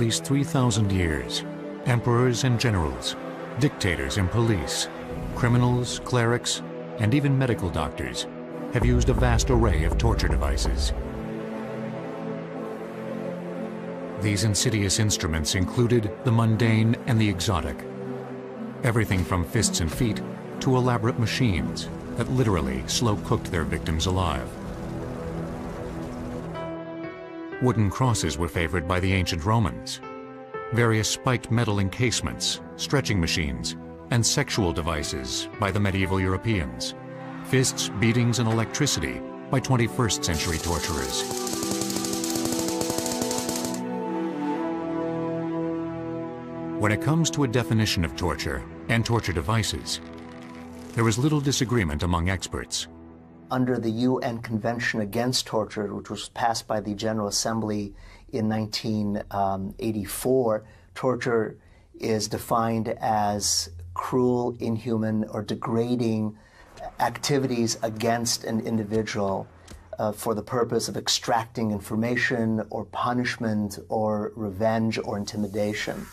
least 3,000 years, emperors and generals, dictators and police, criminals, clerics, and even medical doctors have used a vast array of torture devices. These insidious instruments included the mundane and the exotic. Everything from fists and feet to elaborate machines that literally slow-cooked their victims alive. Wooden crosses were favored by the ancient Romans. Various spiked metal encasements, stretching machines, and sexual devices by the medieval Europeans. Fists, beatings, and electricity by 21st century torturers. When it comes to a definition of torture and torture devices, there is little disagreement among experts. Under the UN Convention Against Torture, which was passed by the General Assembly in 1984, torture is defined as cruel, inhuman, or degrading activities against an individual uh, for the purpose of extracting information or punishment or revenge or intimidation.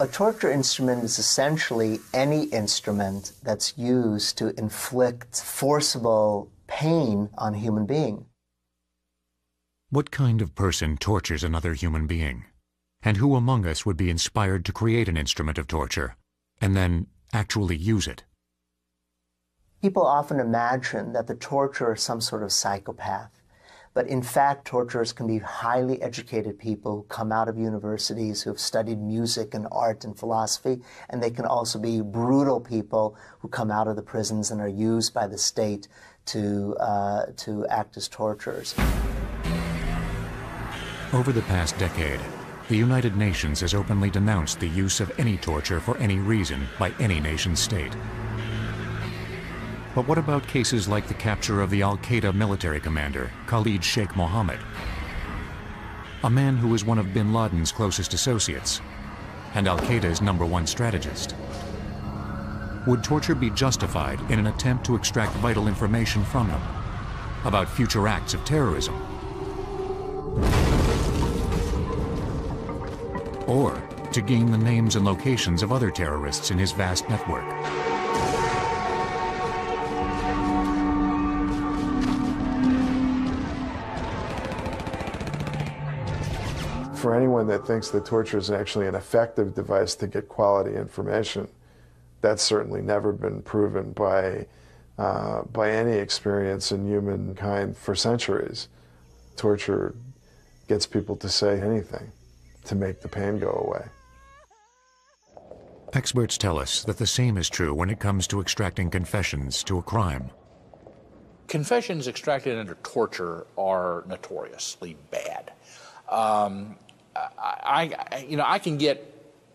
A torture instrument is essentially any instrument that's used to inflict forcible pain on a human being. What kind of person tortures another human being? And who among us would be inspired to create an instrument of torture and then actually use it? People often imagine that the torturer is some sort of psychopath. But in fact, torturers can be highly educated people who come out of universities who have studied music and art and philosophy, and they can also be brutal people who come out of the prisons and are used by the state to, uh, to act as torturers. Over the past decade, the United Nations has openly denounced the use of any torture for any reason by any nation state. But what about cases like the capture of the al-Qaeda military commander, Khalid Sheikh Mohammed? A man who was one of bin Laden's closest associates and al-Qaeda's number one strategist. Would torture be justified in an attempt to extract vital information from him about future acts of terrorism? Or to gain the names and locations of other terrorists in his vast network? for anyone that thinks that torture is actually an effective device to get quality information, that's certainly never been proven by, uh, by any experience in humankind for centuries. Torture gets people to say anything to make the pain go away. Experts tell us that the same is true when it comes to extracting confessions to a crime. Confessions extracted under torture are notoriously bad. Um, I, I, you know, I can get,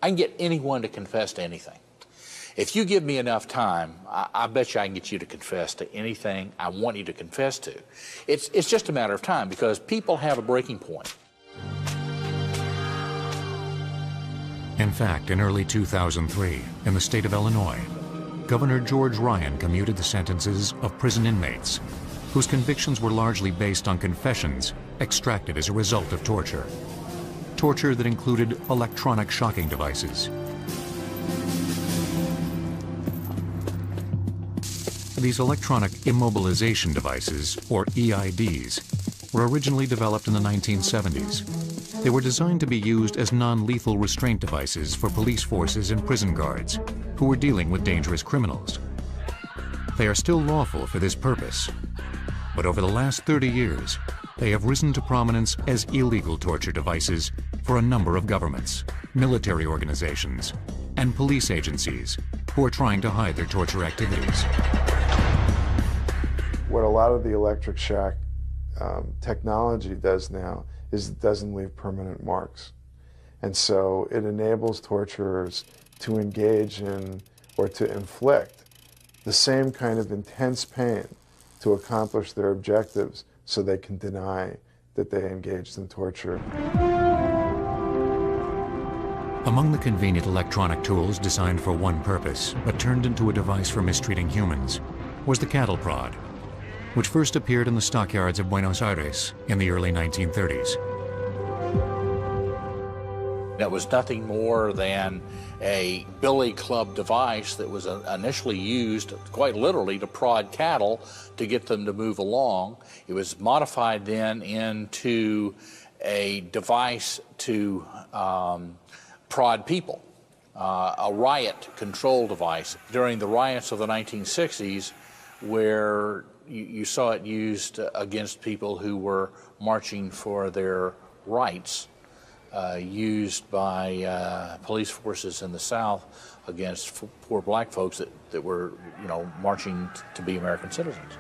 I can get anyone to confess to anything. If you give me enough time, I, I, bet you I can get you to confess to anything I want you to confess to. It's, it's just a matter of time because people have a breaking point. In fact, in early 2003, in the state of Illinois, Governor George Ryan commuted the sentences of prison inmates whose convictions were largely based on confessions extracted as a result of torture torture that included electronic shocking devices. These electronic immobilization devices, or EIDs, were originally developed in the 1970s. They were designed to be used as non-lethal restraint devices for police forces and prison guards who were dealing with dangerous criminals. They are still lawful for this purpose, but over the last 30 years, they have risen to prominence as illegal torture devices for a number of governments, military organizations, and police agencies who are trying to hide their torture activities. What a lot of the electric shock um, technology does now is it doesn't leave permanent marks. And so it enables torturers to engage in or to inflict the same kind of intense pain to accomplish their objectives so they can deny that they engaged in torture. Among the convenient electronic tools designed for one purpose, but turned into a device for mistreating humans, was the cattle prod, which first appeared in the stockyards of Buenos Aires in the early 1930s. That was nothing more than a billy club device that was uh, initially used quite literally to prod cattle to get them to move along. It was modified then into a device to um, prod people, uh, a riot control device. During the riots of the 1960s, where you, you saw it used against people who were marching for their rights, uh, used by uh, police forces in the South against poor black folks that, that were, you know, marching to be American citizens.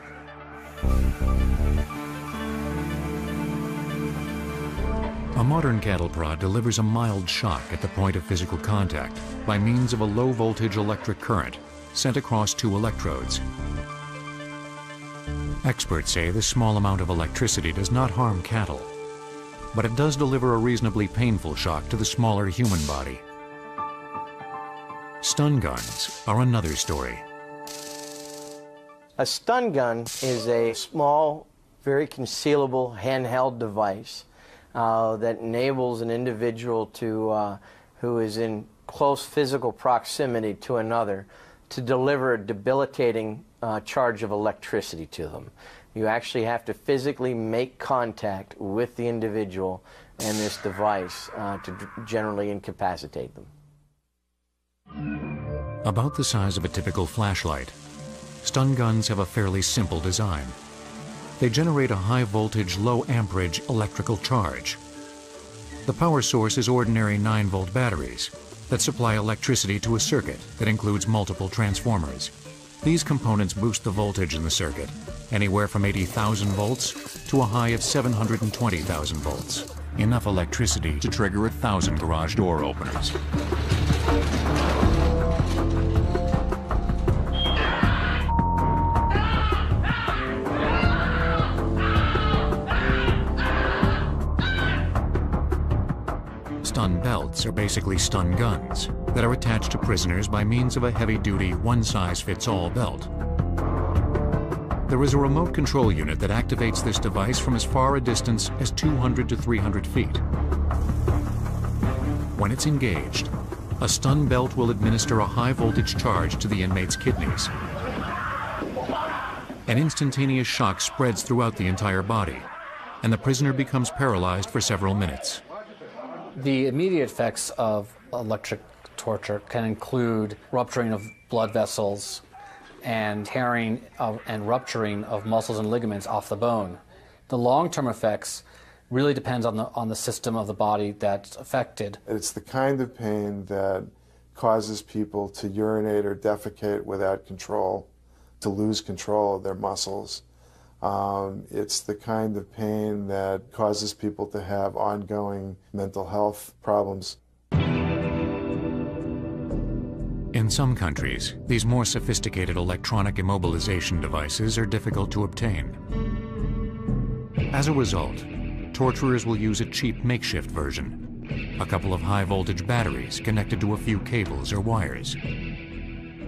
A modern cattle prod delivers a mild shock at the point of physical contact by means of a low voltage electric current sent across two electrodes. Experts say this small amount of electricity does not harm cattle, but it does deliver a reasonably painful shock to the smaller human body. Stun guns are another story. A stun gun is a small, very concealable handheld device uh, that enables an individual to, uh, who is in close physical proximity to another to deliver a debilitating uh, charge of electricity to them. You actually have to physically make contact with the individual and this device uh, to generally incapacitate them. About the size of a typical flashlight, stun guns have a fairly simple design. They generate a high voltage, low amperage electrical charge. The power source is ordinary 9 volt batteries that supply electricity to a circuit that includes multiple transformers. These components boost the voltage in the circuit, anywhere from 80,000 volts to a high of 720,000 volts. Enough electricity to trigger a thousand garage door openers. Stun belts are basically stun guns that are attached to prisoners by means of a heavy-duty, one-size-fits-all belt. There is a remote control unit that activates this device from as far a distance as 200 to 300 feet. When it's engaged, a stun belt will administer a high-voltage charge to the inmate's kidneys. An instantaneous shock spreads throughout the entire body, and the prisoner becomes paralyzed for several minutes. The immediate effects of electric torture can include rupturing of blood vessels and tearing of, and rupturing of muscles and ligaments off the bone. The long-term effects really depends on the on the system of the body that's affected. It's the kind of pain that causes people to urinate or defecate without control, to lose control of their muscles. Um, it's the kind of pain that causes people to have ongoing mental health problems. In some countries, these more sophisticated electronic immobilization devices are difficult to obtain. As a result, torturers will use a cheap makeshift version, a couple of high-voltage batteries connected to a few cables or wires.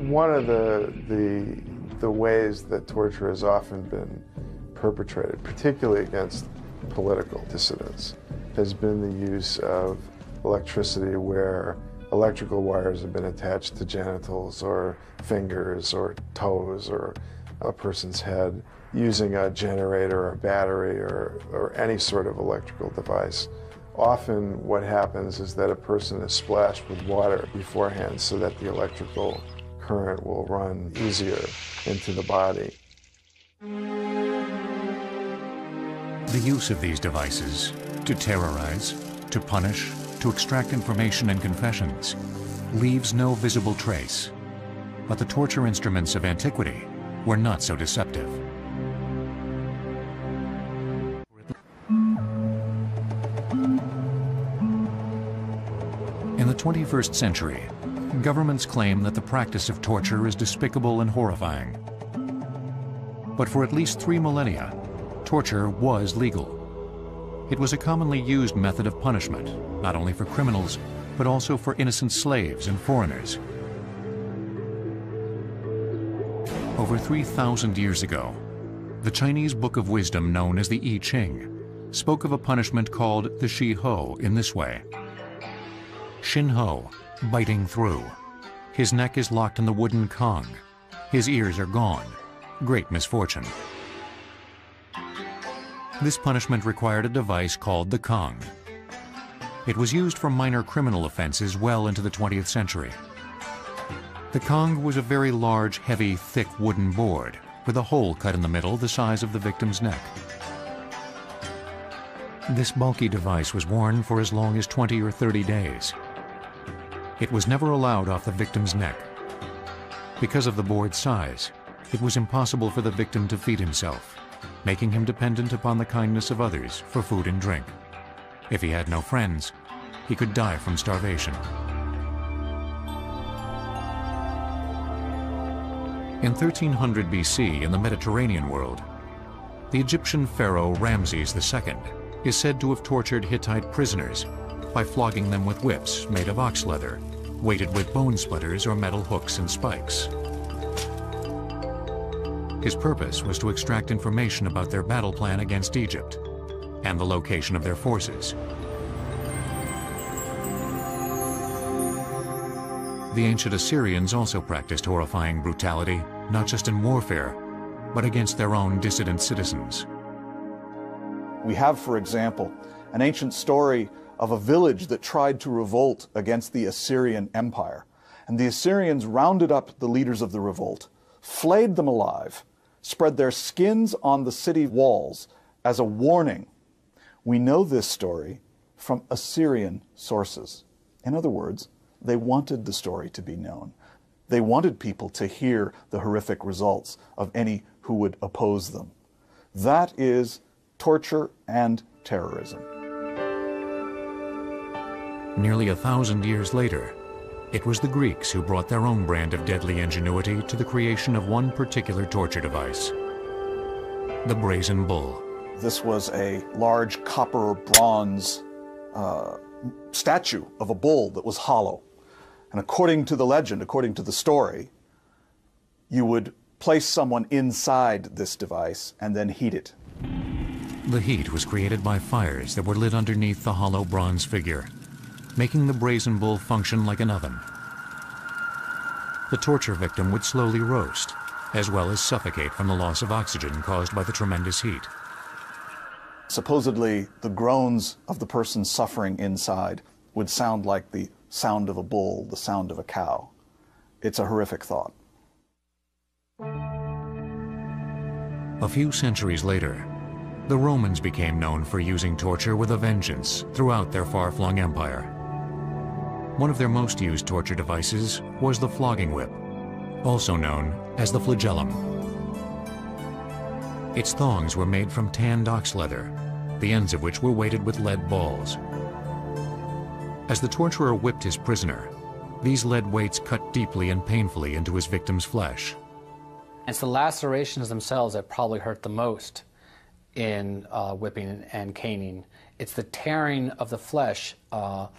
One of the, the, the ways that torture has often been perpetrated, particularly against political dissidents, has been the use of electricity where electrical wires have been attached to genitals or fingers or toes or a person's head using a generator or battery or, or any sort of electrical device. Often what happens is that a person is splashed with water beforehand so that the electrical current will run easier into the body. The use of these devices to terrorize, to punish, to extract information and confessions leaves no visible trace. But the torture instruments of antiquity were not so deceptive. In the 21st century, governments claim that the practice of torture is despicable and horrifying. But for at least three millennia, torture was legal. It was a commonly used method of punishment, not only for criminals, but also for innocent slaves and foreigners. Over 3,000 years ago, the Chinese Book of Wisdom known as the I Ching spoke of a punishment called the Shi Ho in this way. Shin Ho, biting through. His neck is locked in the wooden Kong. His ears are gone. Great misfortune. This punishment required a device called the Kong. It was used for minor criminal offenses well into the 20th century. The Kong was a very large, heavy, thick wooden board with a hole cut in the middle the size of the victim's neck. This bulky device was worn for as long as 20 or 30 days. It was never allowed off the victim's neck. Because of the board's size, it was impossible for the victim to feed himself, making him dependent upon the kindness of others for food and drink. If he had no friends, he could die from starvation. In 1300 BC, in the Mediterranean world, the Egyptian pharaoh Ramses II is said to have tortured Hittite prisoners by flogging them with whips made of ox leather, weighted with bone splitters or metal hooks and spikes. His purpose was to extract information about their battle plan against Egypt and the location of their forces. The ancient Assyrians also practiced horrifying brutality, not just in warfare, but against their own dissident citizens. We have, for example, an ancient story of a village that tried to revolt against the Assyrian Empire. And the Assyrians rounded up the leaders of the revolt, flayed them alive, spread their skins on the city walls as a warning. We know this story from Assyrian sources. In other words, they wanted the story to be known. They wanted people to hear the horrific results of any who would oppose them. That is torture and terrorism. Nearly a thousand years later, it was the Greeks who brought their own brand of deadly ingenuity to the creation of one particular torture device the brazen bull. This was a large copper bronze uh, statue of a bull that was hollow. And according to the legend, according to the story, you would place someone inside this device and then heat it. The heat was created by fires that were lit underneath the hollow bronze figure, making the brazen bull function like an oven. The torture victim would slowly roast, as well as suffocate from the loss of oxygen caused by the tremendous heat. Supposedly, the groans of the person suffering inside would sound like the sound of a bull, the sound of a cow. It's a horrific thought. A few centuries later, the Romans became known for using torture with a vengeance throughout their far-flung empire. One of their most used torture devices was the flogging whip, also known as the flagellum. Its thongs were made from tanned ox leather, the ends of which were weighted with lead balls. As the torturer whipped his prisoner, these lead weights cut deeply and painfully into his victim's flesh. It's the lacerations themselves that probably hurt the most in uh, whipping and caning. It's the tearing of the flesh uh,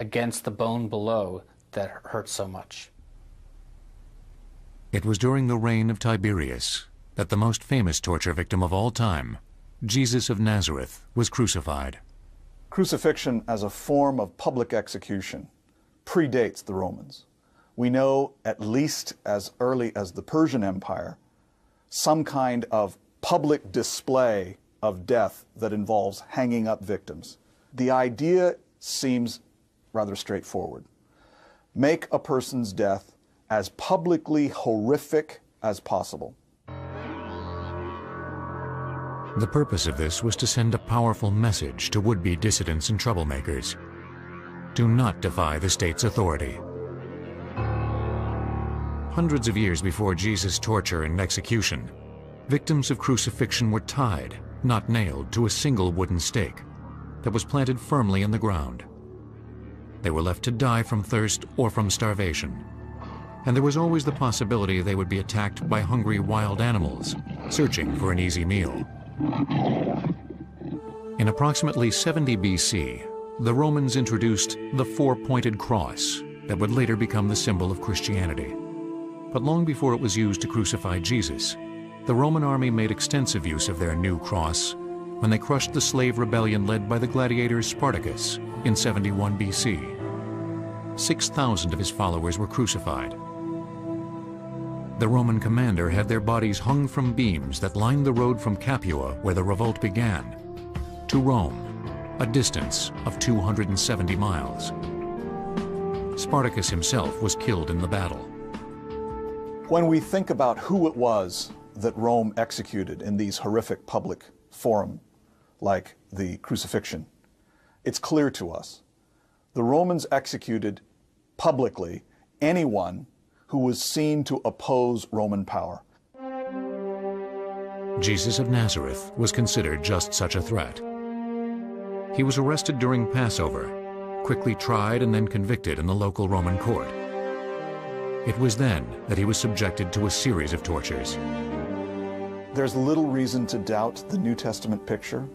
against the bone below that hurt so much. It was during the reign of Tiberius that the most famous torture victim of all time, Jesus of Nazareth, was crucified. Crucifixion as a form of public execution predates the Romans. We know, at least as early as the Persian Empire, some kind of public display of death that involves hanging up victims. The idea seems rather straightforward. Make a person's death as publicly horrific as possible. The purpose of this was to send a powerful message to would-be dissidents and troublemakers. Do not defy the state's authority. Hundreds of years before Jesus' torture and execution, victims of crucifixion were tied, not nailed, to a single wooden stake that was planted firmly in the ground. They were left to die from thirst or from starvation. And there was always the possibility they would be attacked by hungry wild animals, searching for an easy meal. In approximately 70 BC, the Romans introduced the four-pointed cross that would later become the symbol of Christianity. But long before it was used to crucify Jesus, the Roman army made extensive use of their new cross when they crushed the slave rebellion led by the gladiator Spartacus in 71 BC. 6,000 of his followers were crucified. The Roman commander had their bodies hung from beams that lined the road from Capua, where the revolt began, to Rome, a distance of 270 miles. Spartacus himself was killed in the battle. When we think about who it was that Rome executed in these horrific public forum, like the crucifixion, it's clear to us. The Romans executed publicly anyone who was seen to oppose Roman power. Jesus of Nazareth was considered just such a threat. He was arrested during Passover, quickly tried and then convicted in the local Roman court. It was then that he was subjected to a series of tortures. There's little reason to doubt the New Testament picture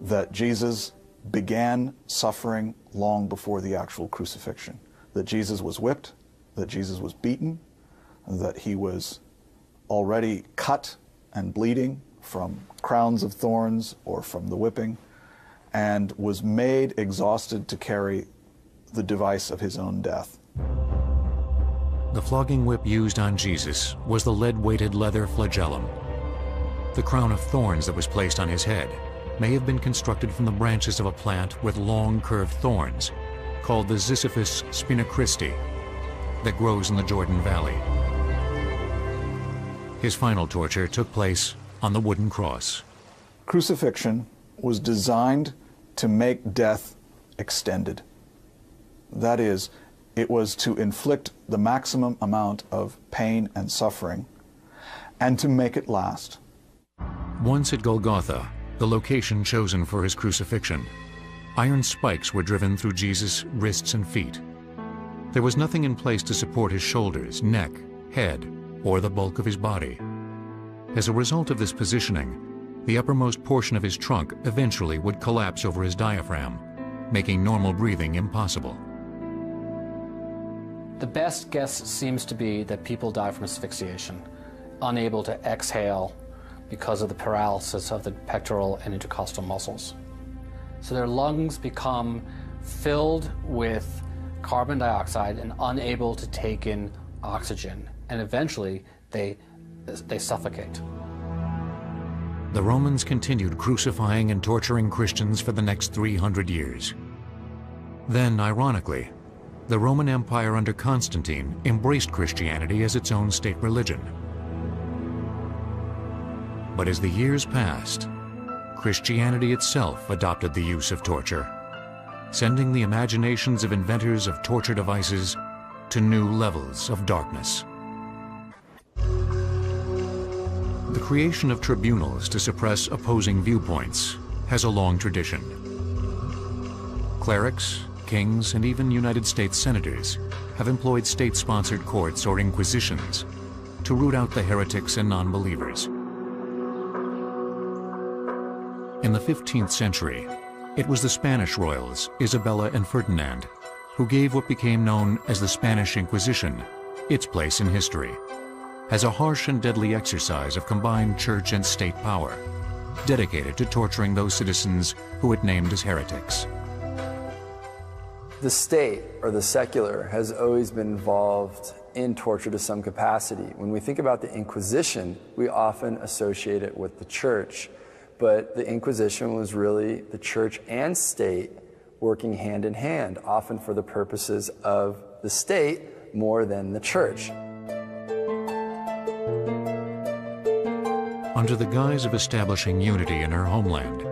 that Jesus began suffering long before the actual crucifixion. That Jesus was whipped, that Jesus was beaten, that he was already cut and bleeding from crowns of thorns or from the whipping, and was made exhausted to carry the device of his own death. The flogging whip used on Jesus was the lead-weighted leather flagellum. The crown of thorns that was placed on his head may have been constructed from the branches of a plant with long curved thorns, called the Ziziphus spina-christi, that grows in the Jordan Valley. His final torture took place on the wooden cross. Crucifixion was designed to make death extended. That is, it was to inflict the maximum amount of pain and suffering and to make it last. Once at Golgotha, the location chosen for his crucifixion, iron spikes were driven through Jesus' wrists and feet. There was nothing in place to support his shoulders, neck, head, or the bulk of his body. As a result of this positioning, the uppermost portion of his trunk eventually would collapse over his diaphragm, making normal breathing impossible. The best guess seems to be that people die from asphyxiation, unable to exhale because of the paralysis of the pectoral and intercostal muscles. So their lungs become filled with carbon dioxide and unable to take in oxygen, and eventually they, they suffocate. The Romans continued crucifying and torturing Christians for the next 300 years. Then, ironically, the Roman Empire under Constantine embraced Christianity as its own state religion. But as the years passed, Christianity itself adopted the use of torture sending the imaginations of inventors of torture devices to new levels of darkness. The creation of tribunals to suppress opposing viewpoints has a long tradition. Clerics, kings, and even United States senators have employed state-sponsored courts or inquisitions to root out the heretics and non-believers. In the 15th century, it was the Spanish royals, Isabella and Ferdinand, who gave what became known as the Spanish Inquisition its place in history, as a harsh and deadly exercise of combined church and state power, dedicated to torturing those citizens who it named as heretics. The state, or the secular, has always been involved in torture to some capacity. When we think about the Inquisition, we often associate it with the church. But the Inquisition was really the church and state working hand in hand, often for the purposes of the state more than the church. Under the guise of establishing unity in her homeland,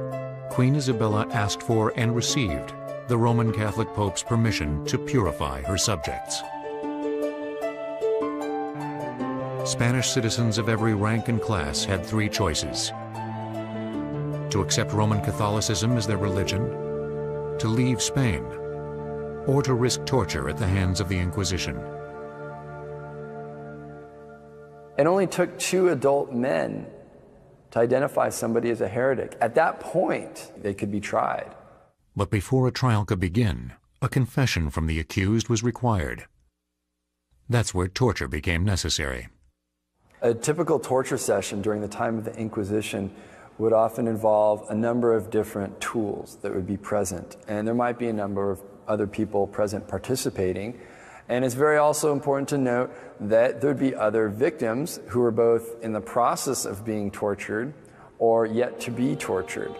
Queen Isabella asked for and received the Roman Catholic Pope's permission to purify her subjects. Spanish citizens of every rank and class had three choices to accept Roman Catholicism as their religion, to leave Spain, or to risk torture at the hands of the Inquisition. It only took two adult men to identify somebody as a heretic. At that point, they could be tried. But before a trial could begin, a confession from the accused was required. That's where torture became necessary. A typical torture session during the time of the Inquisition would often involve a number of different tools that would be present. And there might be a number of other people present participating. And it's very also important to note that there'd be other victims who were both in the process of being tortured or yet to be tortured.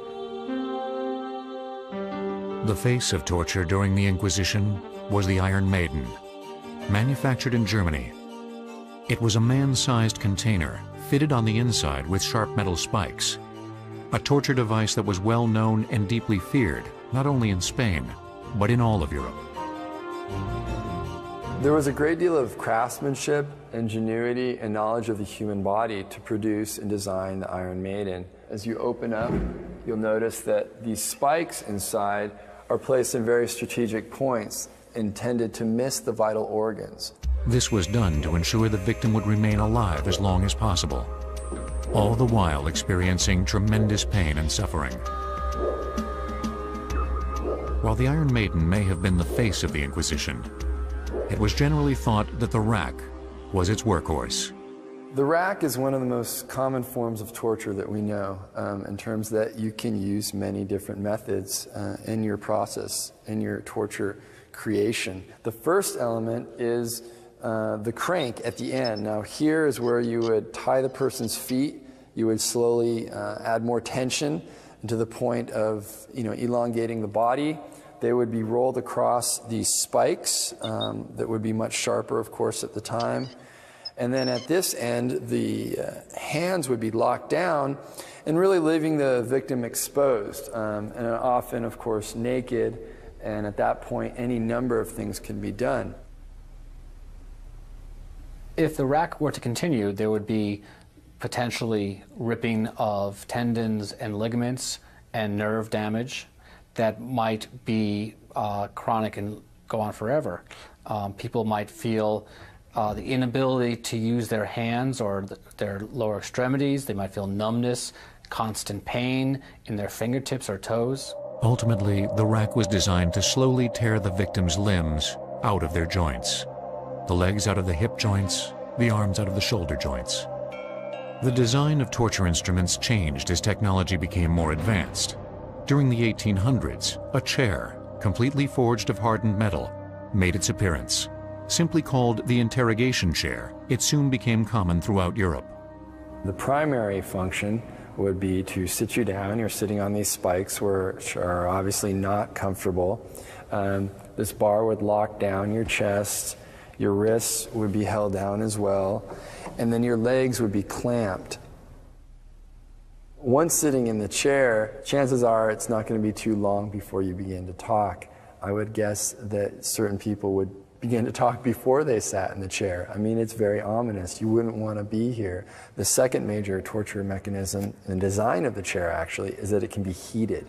The face of torture during the Inquisition was the Iron Maiden, manufactured in Germany. It was a man-sized container fitted on the inside with sharp metal spikes, a torture device that was well known and deeply feared, not only in Spain, but in all of Europe. There was a great deal of craftsmanship, ingenuity, and knowledge of the human body to produce and design the Iron Maiden. As you open up, you'll notice that these spikes inside are placed in very strategic points intended to miss the vital organs. This was done to ensure the victim would remain alive as long as possible, all the while experiencing tremendous pain and suffering. While the Iron Maiden may have been the face of the Inquisition, it was generally thought that the rack was its workhorse. The rack is one of the most common forms of torture that we know um, in terms that you can use many different methods uh, in your process, in your torture creation. The first element is uh, the crank at the end. Now, here is where you would tie the person's feet, you would slowly uh, add more tension to the point of you know, elongating the body. They would be rolled across these spikes um, that would be much sharper, of course, at the time. And then at this end, the uh, hands would be locked down and really leaving the victim exposed. Um, and often, of course, naked. And at that point, any number of things can be done. If the rack were to continue, there would be potentially ripping of tendons and ligaments and nerve damage that might be uh, chronic and go on forever. Um, people might feel uh, the inability to use their hands or the, their lower extremities. They might feel numbness, constant pain in their fingertips or toes. Ultimately, the rack was designed to slowly tear the victim's limbs out of their joints. The legs out of the hip joints, the arms out of the shoulder joints. The design of torture instruments changed as technology became more advanced. During the 1800s, a chair, completely forged of hardened metal, made its appearance. Simply called the interrogation chair, it soon became common throughout Europe. The primary function would be to sit you down. You're sitting on these spikes, which are obviously not comfortable. Um, this bar would lock down your chest, your wrists would be held down as well, and then your legs would be clamped. Once sitting in the chair, chances are it's not going to be too long before you begin to talk. I would guess that certain people would begin to talk before they sat in the chair. I mean, it's very ominous. You wouldn't want to be here. The second major torture mechanism in the design of the chair, actually, is that it can be heated.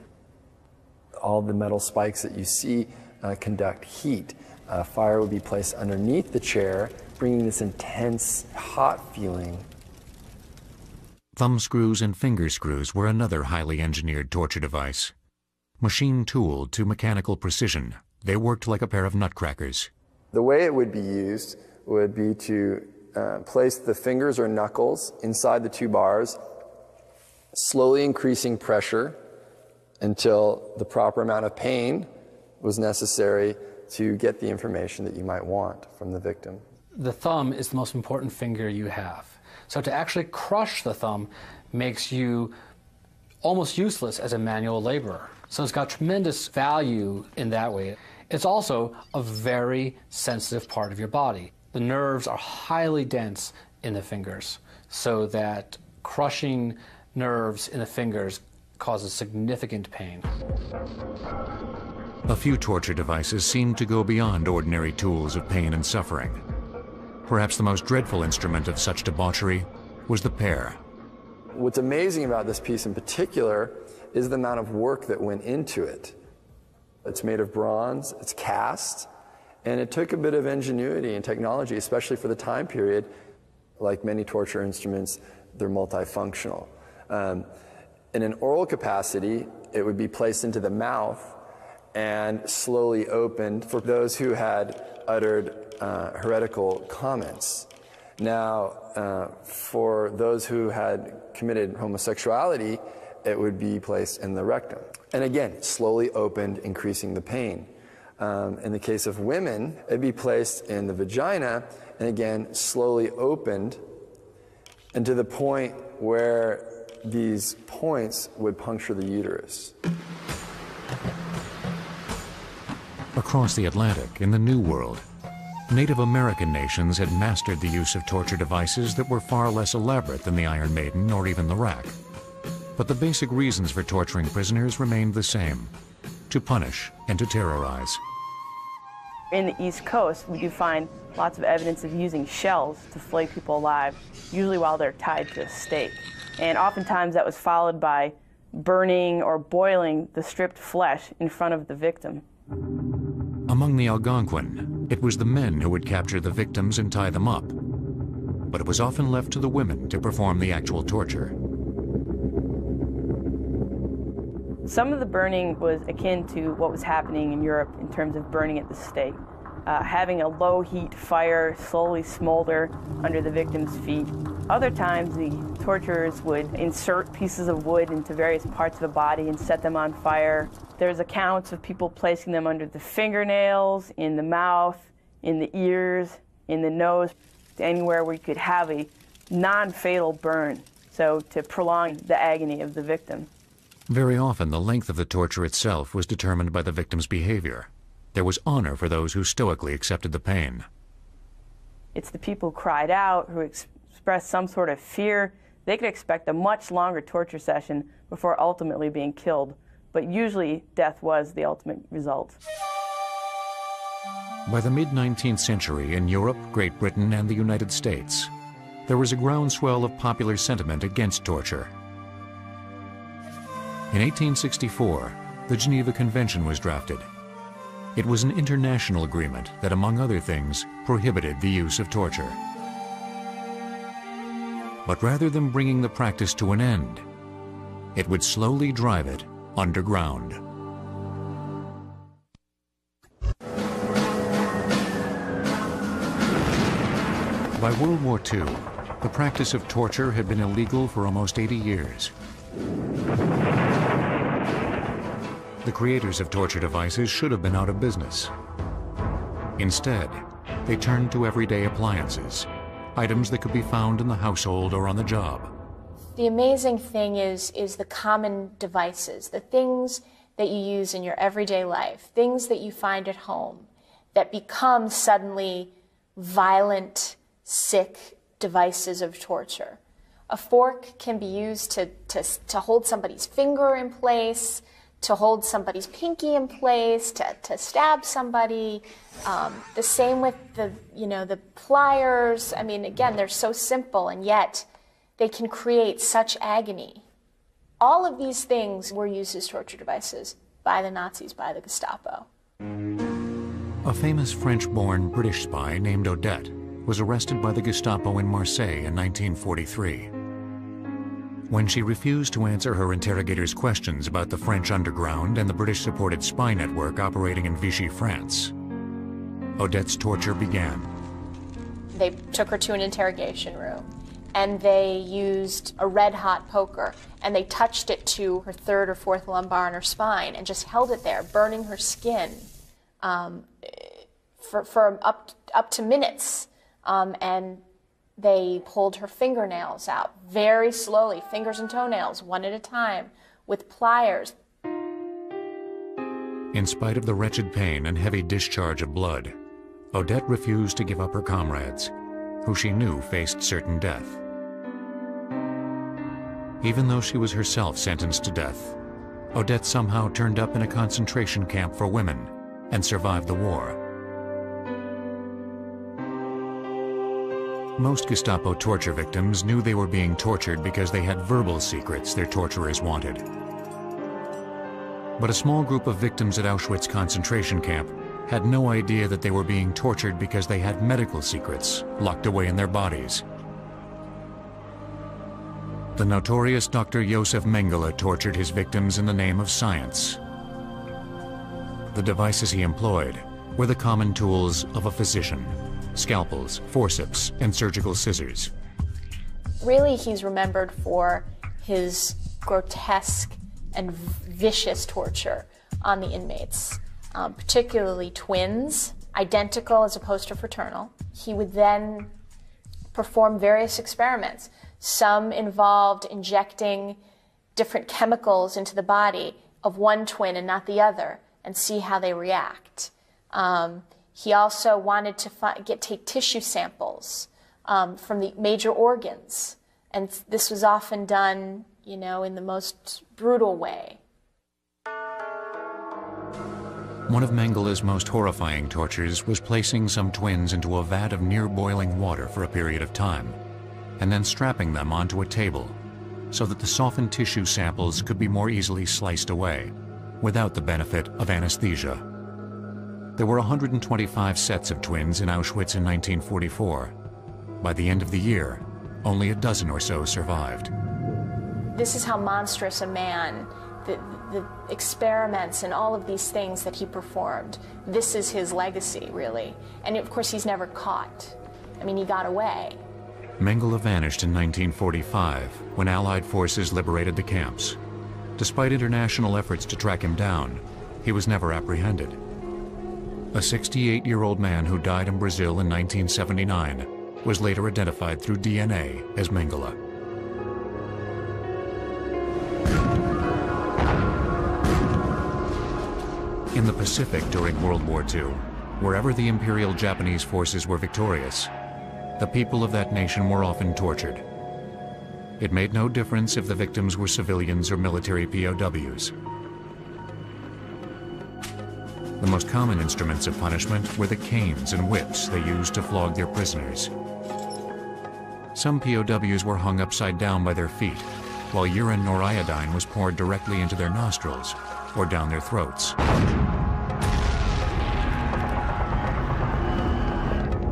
All the metal spikes that you see uh, conduct heat. Uh, fire would be placed underneath the chair, bringing this intense, hot feeling. Thumb screws and finger screws were another highly engineered torture device. Machine tooled to mechanical precision, they worked like a pair of nutcrackers. The way it would be used would be to uh, place the fingers or knuckles inside the two bars, slowly increasing pressure until the proper amount of pain was necessary to get the information that you might want from the victim. The thumb is the most important finger you have. So to actually crush the thumb makes you almost useless as a manual laborer. So it's got tremendous value in that way. It's also a very sensitive part of your body. The nerves are highly dense in the fingers, so that crushing nerves in the fingers causes significant pain. A few torture devices seem to go beyond ordinary tools of pain and suffering. Perhaps the most dreadful instrument of such debauchery was the pear. What's amazing about this piece in particular is the amount of work that went into it. It's made of bronze, it's cast, and it took a bit of ingenuity and technology, especially for the time period. Like many torture instruments, they're multifunctional. Um, in an oral capacity, it would be placed into the mouth and slowly opened for those who had uttered uh, heretical comments. Now, uh, for those who had committed homosexuality, it would be placed in the rectum. And again, slowly opened, increasing the pain. Um, in the case of women, it'd be placed in the vagina, and again, slowly opened, and to the point where these points would puncture the uterus. Across the Atlantic, in the New World, Native American nations had mastered the use of torture devices that were far less elaborate than the Iron Maiden or even the rack. But the basic reasons for torturing prisoners remained the same to punish and to terrorize. In the East Coast, we do find lots of evidence of using shells to flay people alive, usually while they're tied to a stake. And oftentimes that was followed by burning or boiling the stripped flesh in front of the victim. Among the Algonquin, it was the men who would capture the victims and tie them up. But it was often left to the women to perform the actual torture. Some of the burning was akin to what was happening in Europe in terms of burning at the stake. Uh, having a low heat fire slowly smolder under the victim's feet. Other times, the torturers would insert pieces of wood into various parts of the body and set them on fire. There's accounts of people placing them under the fingernails, in the mouth, in the ears, in the nose, anywhere where you could have a non fatal burn, so to prolong the agony of the victim. Very often, the length of the torture itself was determined by the victim's behavior. There was honor for those who stoically accepted the pain. It's the people who cried out, who ex- expressed some sort of fear. They could expect a much longer torture session before ultimately being killed, but usually death was the ultimate result. By the mid 19th century, in Europe, Great Britain, and the United States, there was a groundswell of popular sentiment against torture. In 1864, the Geneva Convention was drafted. It was an international agreement that, among other things, prohibited the use of torture. But rather than bringing the practice to an end, it would slowly drive it underground. By World War II, the practice of torture had been illegal for almost 80 years. The creators of torture devices should have been out of business. Instead, they turned to everyday appliances, items that could be found in the household or on the job. The amazing thing is, is the common devices, the things that you use in your everyday life, things that you find at home that become suddenly violent, sick devices of torture. A fork can be used to, to, to hold somebody's finger in place, to hold somebody's pinky in place, to, to stab somebody. Um, the same with the, you know, the pliers. I mean, again, they're so simple and yet they can create such agony. All of these things were used as torture devices by the Nazis, by the Gestapo. A famous French-born British spy named Odette was arrested by the Gestapo in Marseille in 1943. When she refused to answer her interrogators' questions about the French underground and the British-supported spy network operating in Vichy, France, Odette's torture began. They took her to an interrogation room and they used a red hot poker and they touched it to her third or fourth lumbar and her spine and just held it there, burning her skin um, for, for up, up to minutes. Um, and they pulled her fingernails out very slowly, fingers and toenails, one at a time, with pliers. In spite of the wretched pain and heavy discharge of blood, Odette refused to give up her comrades, who she knew faced certain death. Even though she was herself sentenced to death, Odette somehow turned up in a concentration camp for women and survived the war. Most Gestapo torture victims knew they were being tortured because they had verbal secrets their torturers wanted. But a small group of victims at Auschwitz concentration camp had no idea that they were being tortured because they had medical secrets locked away in their bodies. The notorious Dr. Josef Mengele tortured his victims in the name of science. The devices he employed were the common tools of a physician scalpels, forceps, and surgical scissors. Really, he's remembered for his grotesque and vicious torture on the inmates, um, particularly twins, identical as opposed to fraternal. He would then perform various experiments. Some involved injecting different chemicals into the body of one twin and not the other and see how they react. Um, he also wanted to get take tissue samples um, from the major organs, and this was often done, you know, in the most brutal way. One of Mengele's most horrifying tortures was placing some twins into a vat of near boiling water for a period of time, and then strapping them onto a table so that the softened tissue samples could be more easily sliced away, without the benefit of anesthesia. There were 125 sets of twins in Auschwitz in 1944. By the end of the year, only a dozen or so survived. This is how monstrous a man, the, the experiments and all of these things that he performed, this is his legacy, really. And of course, he's never caught. I mean, he got away. Mengele vanished in 1945 when Allied forces liberated the camps. Despite international efforts to track him down, he was never apprehended. A 68-year-old man who died in Brazil in 1979 was later identified through DNA as Mengele. In the Pacific during World War II, wherever the Imperial Japanese forces were victorious, the people of that nation were often tortured. It made no difference if the victims were civilians or military POWs. The most common instruments of punishment were the canes and whips they used to flog their prisoners. Some POWs were hung upside down by their feet, while urine or iodine was poured directly into their nostrils or down their throats.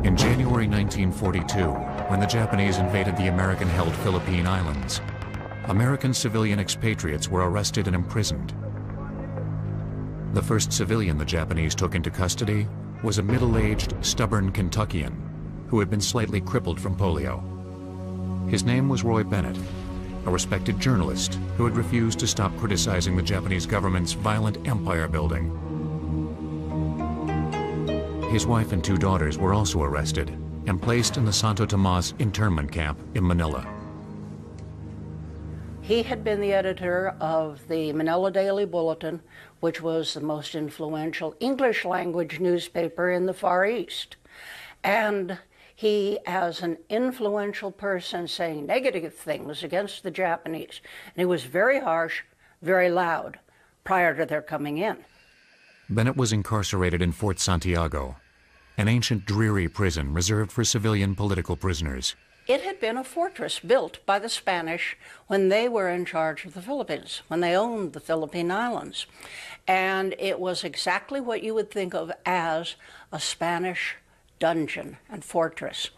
In January 1942, when the Japanese invaded the American-held Philippine Islands, American civilian expatriates were arrested and imprisoned. The first civilian the Japanese took into custody was a middle-aged, stubborn Kentuckian who had been slightly crippled from polio. His name was Roy Bennett, a respected journalist who had refused to stop criticizing the Japanese government's violent empire building. His wife and two daughters were also arrested and placed in the Santo Tomas internment camp in Manila. He had been the editor of the Manila Daily Bulletin, which was the most influential English language newspaper in the Far East. And he, as an influential person saying negative things against the Japanese, and he was very harsh, very loud prior to their coming in. Bennett was incarcerated in Fort Santiago, an ancient dreary prison reserved for civilian political prisoners. It had been a fortress built by the Spanish when they were in charge of the Philippines, when they owned the Philippine Islands. And it was exactly what you would think of as a Spanish dungeon and fortress.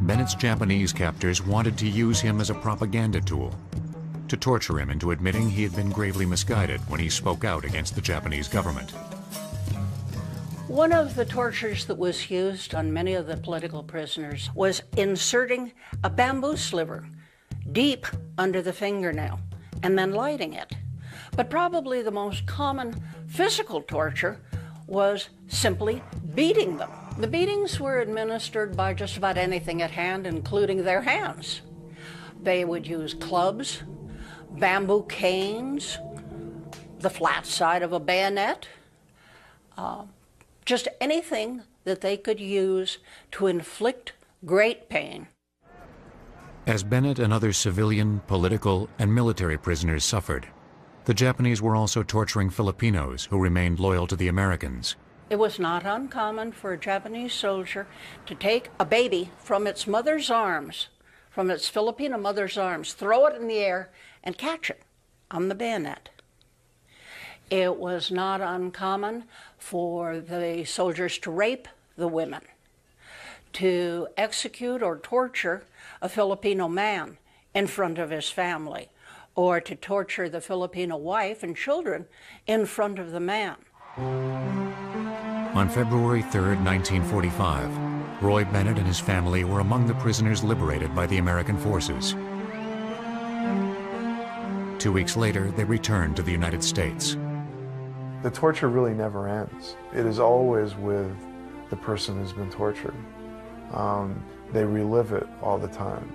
Bennett's Japanese captors wanted to use him as a propaganda tool, to torture him into admitting he had been gravely misguided when he spoke out against the Japanese government. One of the tortures that was used on many of the political prisoners was inserting a bamboo sliver deep under the fingernail and then lighting it. But probably the most common physical torture was simply beating them. The beatings were administered by just about anything at hand, including their hands. They would use clubs, bamboo canes, the flat side of a bayonet, uh, just anything that they could use to inflict great pain. As Bennett and other civilian, political, and military prisoners suffered, the Japanese were also torturing Filipinos who remained loyal to the Americans. It was not uncommon for a Japanese soldier to take a baby from its mother's arms, from its Filipino mother's arms, throw it in the air, and catch it on the bayonet. It was not uncommon for the soldiers to rape the women, to execute or torture a Filipino man in front of his family, or to torture the Filipino wife and children in front of the man. On February 3, 1945, Roy Bennett and his family were among the prisoners liberated by the American forces. Two weeks later, they returned to the United States. The torture really never ends. It is always with the person who's been tortured. Um, they relive it all the time.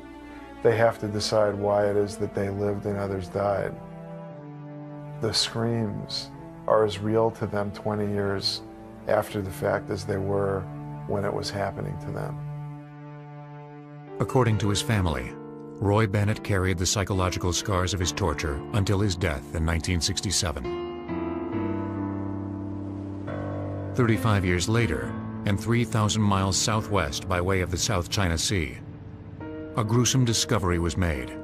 They have to decide why it is that they lived and others died. The screams are as real to them 20 years after the fact as they were when it was happening to them. According to his family, Roy Bennett carried the psychological scars of his torture until his death in 1967. 35 years later, and 3,000 miles southwest by way of the South China Sea, a gruesome discovery was made.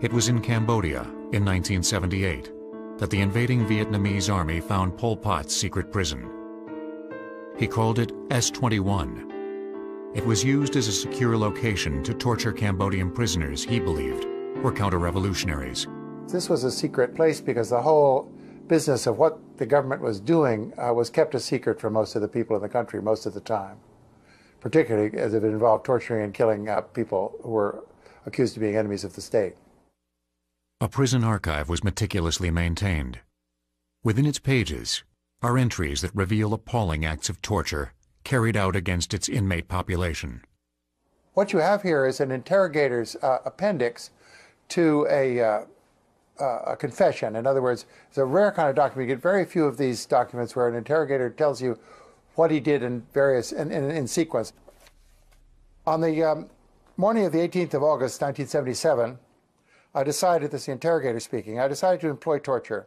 It was in Cambodia in 1978 that the invading Vietnamese army found Pol Pot's secret prison. He called it S-21. It was used as a secure location to torture Cambodian prisoners he believed were counter-revolutionaries. This was a secret place because the whole business of what the government was doing uh, was kept a secret from most of the people in the country most of the time, particularly as it involved torturing and killing uh, people who were accused of being enemies of the state. A prison archive was meticulously maintained. Within its pages are entries that reveal appalling acts of torture carried out against its inmate population. What you have here is an interrogator's uh, appendix to a uh, a confession. In other words, it's a rare kind of document. You get very few of these documents where an interrogator tells you what he did in various in, in, in sequence. On the um, morning of the 18th of August, 1977, I decided, this is the interrogator speaking, I decided to employ torture.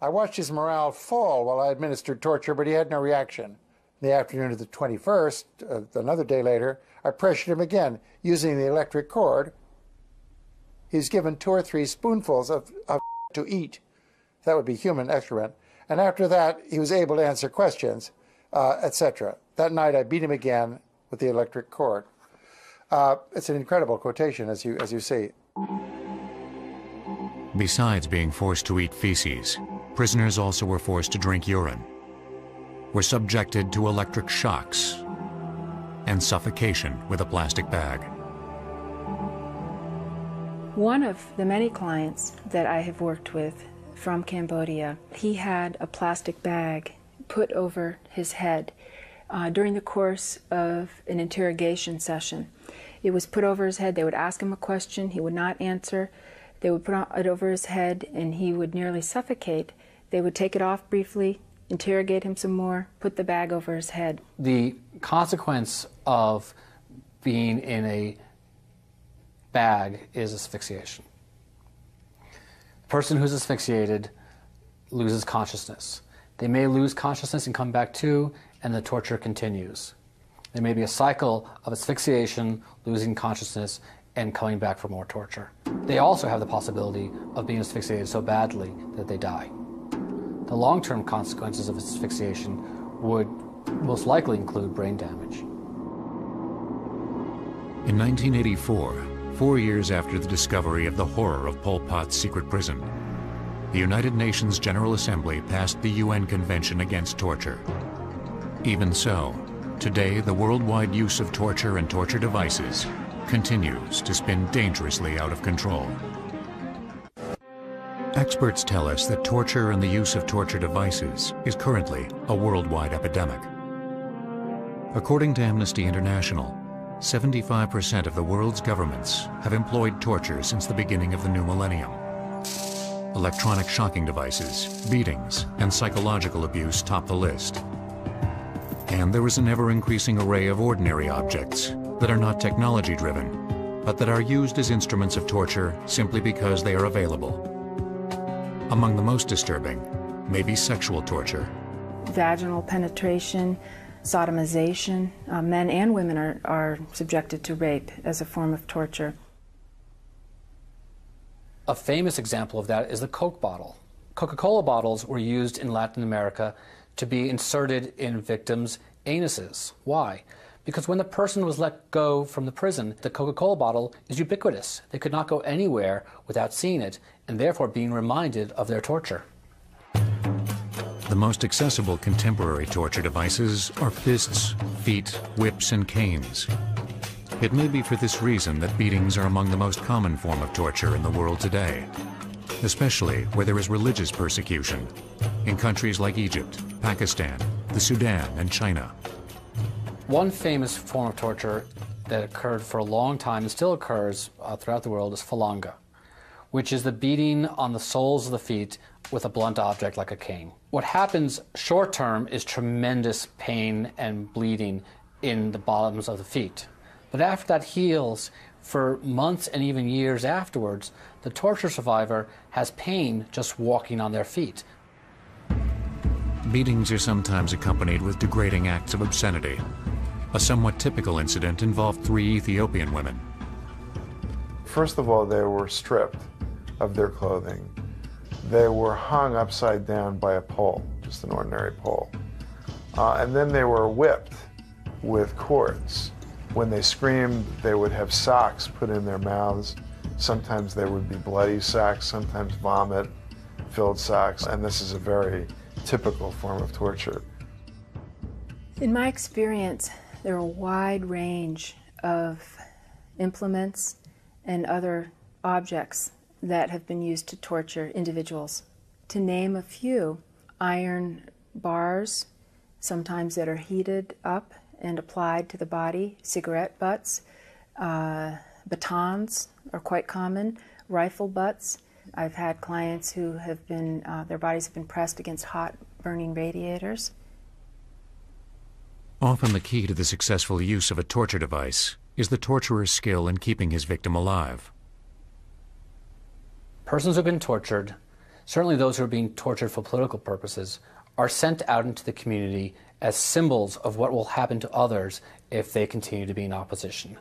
I watched his morale fall while I administered torture, but he had no reaction. In the afternoon of the 21st, uh, another day later, I pressured him again using the electric cord he's given two or three spoonfuls of, of to eat. That would be human excrement. And after that, he was able to answer questions, uh, etc. That night, I beat him again with the electric cord. Uh, it's an incredible quotation, as you as you see. Besides being forced to eat feces, prisoners also were forced to drink urine, were subjected to electric shocks, and suffocation with a plastic bag. One of the many clients that I have worked with from Cambodia, he had a plastic bag put over his head uh, during the course of an interrogation session. It was put over his head. They would ask him a question, he would not answer. They would put it over his head, and he would nearly suffocate. They would take it off briefly, interrogate him some more, put the bag over his head. The consequence of being in a bag is asphyxiation. The person who's asphyxiated loses consciousness. They may lose consciousness and come back to, and the torture continues. There may be a cycle of asphyxiation, losing consciousness, and coming back for more torture. They also have the possibility of being asphyxiated so badly that they die. The long term consequences of asphyxiation would most likely include brain damage. In 1984, four years after the discovery of the horror of Pol Pot's secret prison, the United Nations General Assembly passed the UN Convention Against Torture. Even so, today the worldwide use of torture and torture devices continues to spin dangerously out of control. Experts tell us that torture and the use of torture devices is currently a worldwide epidemic. According to Amnesty International, 75% of the world's governments have employed torture since the beginning of the new millennium. Electronic shocking devices, beatings, and psychological abuse top the list. And there is an ever-increasing array of ordinary objects that are not technology-driven, but that are used as instruments of torture simply because they are available. Among the most disturbing may be sexual torture. Vaginal penetration, sodomization. Uh, men and women are, are subjected to rape as a form of torture. A famous example of that is the Coke bottle. Coca Cola bottles were used in Latin America to be inserted in victims' anuses. Why? Because when the person was let go from the prison, the Coca Cola bottle is ubiquitous. They could not go anywhere without seeing it and therefore being reminded of their torture. The most accessible contemporary torture devices are fists, feet, whips, and canes. It may be for this reason that beatings are among the most common form of torture in the world today. especially where there is religious persecution, in countries like Egypt, Pakistan, the Sudan, and China. One famous form of torture that occurred for a long time and still occurs uh, throughout the world is falanga, which is the beating on the soles of the feet with a blunt object like a cane. What happens short term is tremendous pain and bleeding in the bottoms of the feet. But after that heals, for months and even years afterwards, the torture survivor has pain just walking on their feet. Beatings are sometimes accompanied with degrading acts of obscenity. A somewhat typical incident involved three Ethiopian women. First of all, they were stripped of their clothing. They were hung upside down by a pole, just an ordinary pole. Uh, and then they were whipped with cords. When they screamed, they would have socks put in their mouths. Sometimes they would be bloody socks, sometimes vomit filled socks, and this is a very typical form of torture. In my experience, there are a wide range of implements and other objects that have been used to torture individuals. To name a few, iron bars, sometimes that are heated up and applied to the body, cigarette butts, uh, batons are quite common, rifle butts. I've had clients who have been, uh, their bodies have been pressed against hot burning radiators. Often the key to the successful use of a torture device is the torturer's skill in keeping his victim alive. Persons who have been tortured, certainly those who are being tortured for political purposes, are sent out into the community as symbols of what will happen to others if they continue to be in opposition.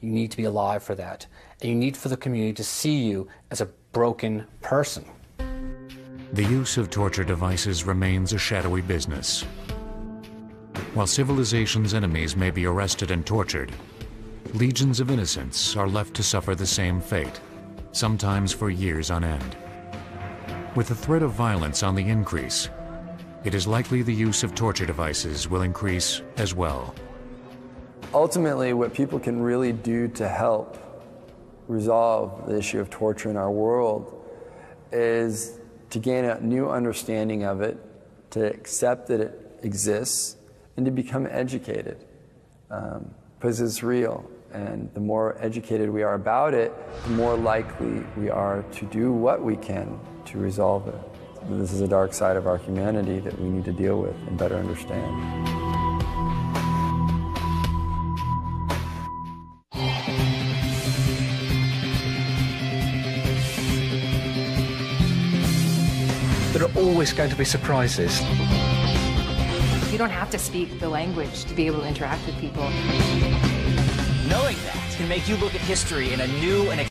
You need to be alive for that. And you need for the community to see you as a broken person. The use of torture devices remains a shadowy business. While civilization's enemies may be arrested and tortured, legions of innocents are left to suffer the same fate, sometimes for years on end. With the threat of violence on the increase, it is likely the use of torture devices will increase as well. Ultimately, what people can really do to help resolve the issue of torture in our world is to gain a new understanding of it, to accept that it exists, and to become educated. Um, because it's real. And the more educated we are about it, the more likely we are to do what we can to resolve it. This is a dark side of our humanity that we need to deal with and better understand. There are always going to be surprises. You don't have to speak the language to be able to interact with people. Knowing that can make you look at history in a new and at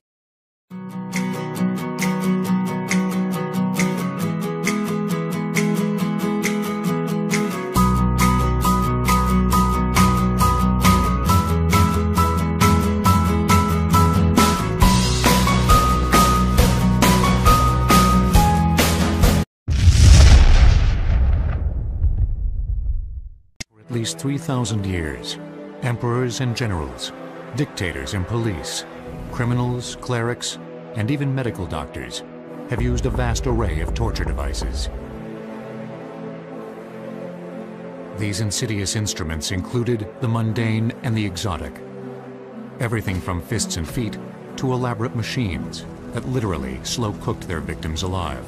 least 3,000 years, emperors and generals, dictators and police, criminals, clerics, and even medical doctors have used a vast array of torture devices. These insidious instruments included the mundane and the exotic. Everything from fists and feet to elaborate machines that literally slow-cooked their victims alive.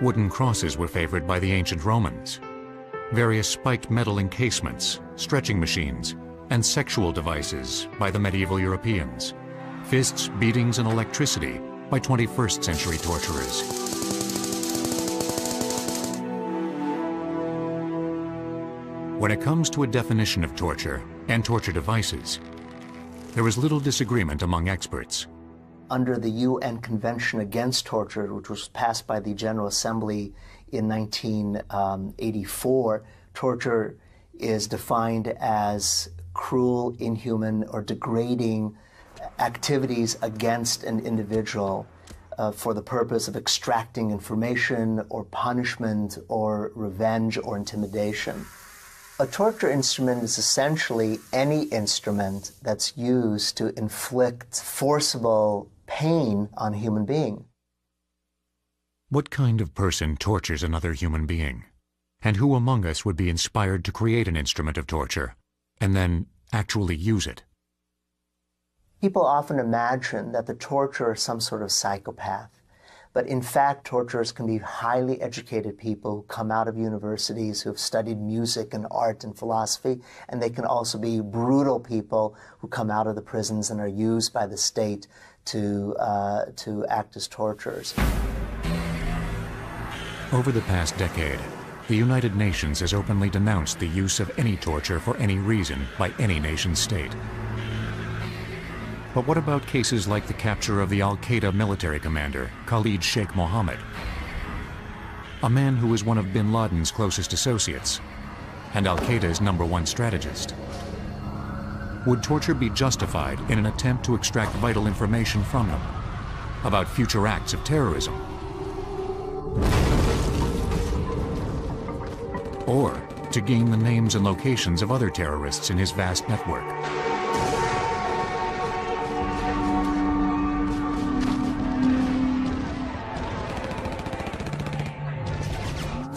Wooden crosses were favored by the ancient Romans. Various spiked metal encasements, stretching machines, and sexual devices by the medieval Europeans. Fists, beatings, and electricity by 21st century torturers. When it comes to a definition of torture and torture devices, there is little disagreement among experts under the UN Convention Against Torture, which was passed by the General Assembly in 1984, torture is defined as cruel, inhuman, or degrading activities against an individual uh, for the purpose of extracting information or punishment or revenge or intimidation. A torture instrument is essentially any instrument that's used to inflict forcible pain on a human being. What kind of person tortures another human being? And who among us would be inspired to create an instrument of torture and then actually use it? People often imagine that the torturer is some sort of psychopath. But in fact, torturers can be highly educated people who come out of universities who have studied music and art and philosophy, and they can also be brutal people who come out of the prisons and are used by the state to, uh, to act as torturers. Over the past decade, the United Nations has openly denounced the use of any torture for any reason by any nation state. But what about cases like the capture of the al-Qaeda military commander, Khalid Sheikh Mohammed? A man who was one of bin Laden's closest associates and al-Qaeda's number one strategist. Would torture be justified in an attempt to extract vital information from him about future acts of terrorism? Or to gain the names and locations of other terrorists in his vast network?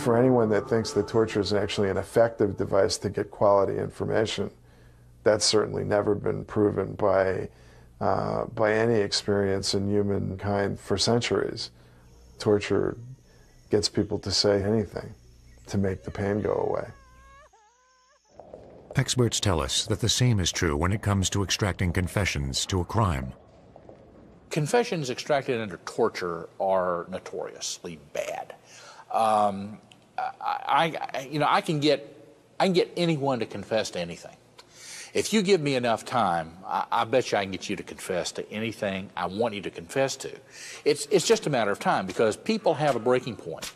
for anyone that thinks that torture is actually an effective device to get quality information, that's certainly never been proven by, uh, by any experience in humankind for centuries. Torture gets people to say anything to make the pain go away. Experts tell us that the same is true when it comes to extracting confessions to a crime. Confessions extracted under torture are notoriously bad. Um, I, I, you know, I can get, I can get anyone to confess to anything. If you give me enough time, I, I, bet you I can get you to confess to anything I want you to confess to. It's, it's just a matter of time because people have a breaking point.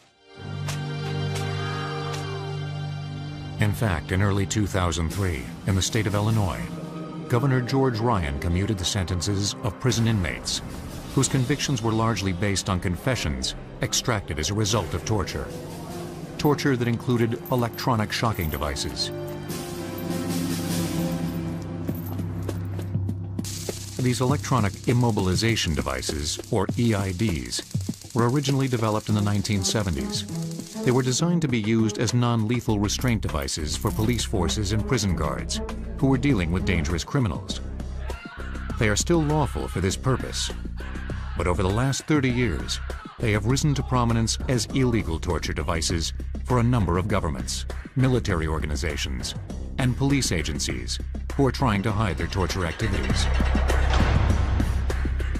In fact, in early 2003, in the state of Illinois, Governor George Ryan commuted the sentences of prison inmates whose convictions were largely based on confessions extracted as a result of torture torture that included electronic shocking devices. These electronic immobilization devices, or EIDs, were originally developed in the 1970s. They were designed to be used as non-lethal restraint devices for police forces and prison guards who were dealing with dangerous criminals. They are still lawful for this purpose, but over the last 30 years, they have risen to prominence as illegal torture devices for a number of governments, military organizations, and police agencies who are trying to hide their torture activities.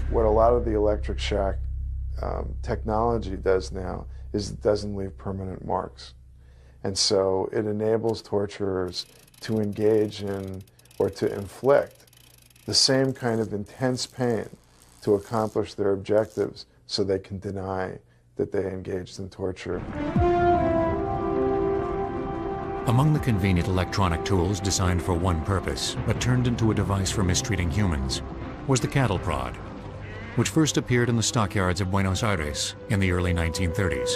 What a lot of the electric shock um, technology does now is it doesn't leave permanent marks. And so it enables torturers to engage in or to inflict the same kind of intense pain to accomplish their objectives so they can deny that they engaged in torture. Among the convenient electronic tools designed for one purpose, but turned into a device for mistreating humans, was the cattle prod, which first appeared in the stockyards of Buenos Aires in the early 1930s.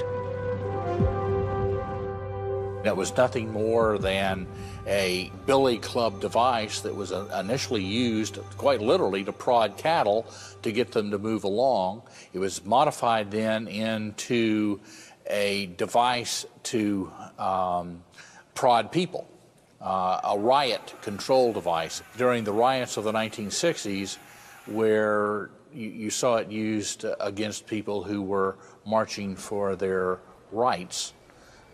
It was nothing more than a billy club device that was uh, initially used quite literally to prod cattle to get them to move along. It was modified then into a device to um, prod people, uh, a riot control device. During the riots of the 1960s, where you, you saw it used against people who were marching for their rights,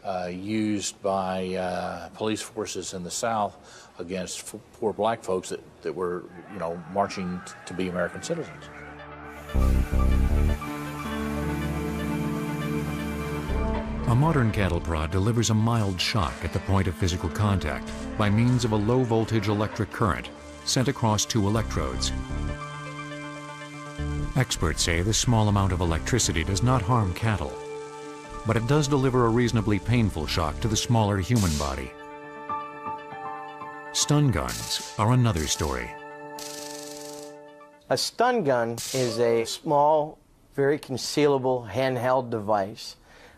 uh, used by uh, police forces in the South against poor black folks that, that were, you know, marching to be American citizens. A modern cattle prod delivers a mild shock at the point of physical contact by means of a low voltage electric current sent across two electrodes. Experts say this small amount of electricity does not harm cattle, but it does deliver a reasonably painful shock to the smaller human body. Stun guns are another story. A stun gun is a small, very concealable handheld device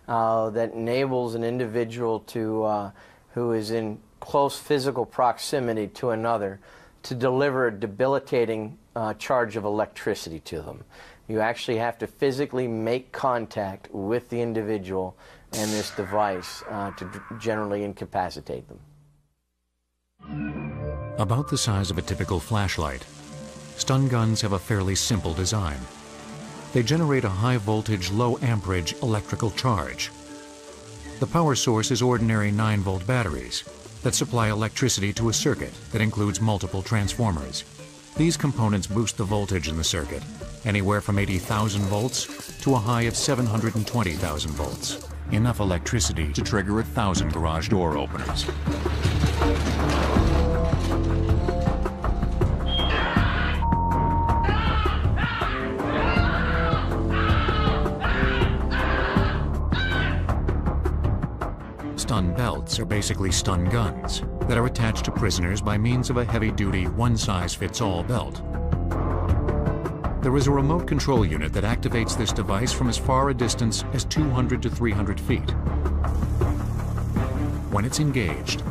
uh, that enables an individual to, uh, who is in close physical proximity to another to deliver a debilitating uh, charge of electricity to them You actually have to physically make contact with the individual and this device uh, to generally incapacitate them. About the size of a typical flashlight, stun guns have a fairly simple design. They generate a high voltage, low amperage electrical charge. The power source is ordinary 9 volt batteries that supply electricity to a circuit that includes multiple transformers. These components boost the voltage in the circuit, anywhere from 80,000 volts to a high of 720,000 volts. Enough electricity to trigger a thousand garage door openers. Stun belts are basically stun guns that are attached to prisoners by means of a heavy-duty, one-size-fits-all belt. There is a remote control unit that activates this device from as far a distance as 200 to 300 feet. When it's engaged,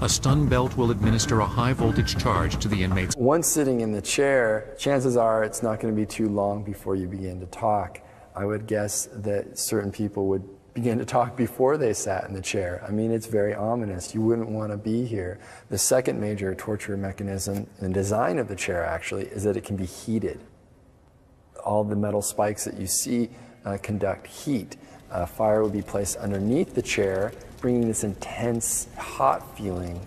a stun belt will administer a high voltage charge to the inmates. Once sitting in the chair, chances are it's not going to be too long before you begin to talk. I would guess that certain people would begin to talk before they sat in the chair. I mean, it's very ominous. You wouldn't want to be here. The second major torture mechanism in the design of the chair, actually, is that it can be heated. All the metal spikes that you see uh, conduct heat. Uh, fire would be placed underneath the chair, bringing this intense, hot feeling.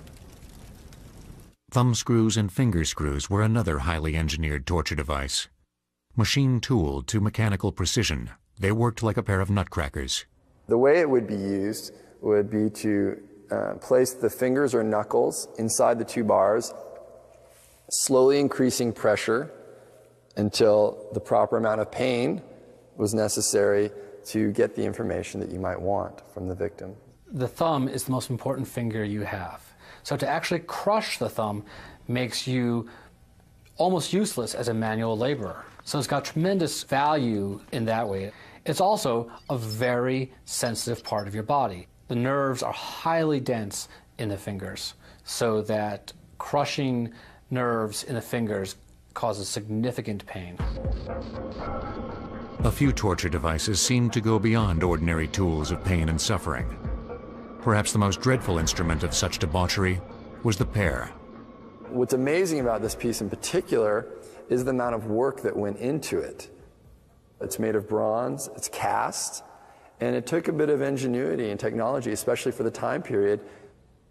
Thumb screws and finger screws were another highly engineered torture device. Machine tooled to mechanical precision, they worked like a pair of nutcrackers. The way it would be used would be to uh, place the fingers or knuckles inside the two bars, slowly increasing pressure until the proper amount of pain was necessary to get the information that you might want from the victim. The thumb is the most important finger you have. So to actually crush the thumb makes you almost useless as a manual laborer. So it's got tremendous value in that way. It's also a very sensitive part of your body. The nerves are highly dense in the fingers, so that crushing nerves in the fingers causes significant pain. A few torture devices seem to go beyond ordinary tools of pain and suffering. Perhaps the most dreadful instrument of such debauchery was the pear. What's amazing about this piece in particular is the amount of work that went into it. It's made of bronze, it's cast, and it took a bit of ingenuity and technology, especially for the time period.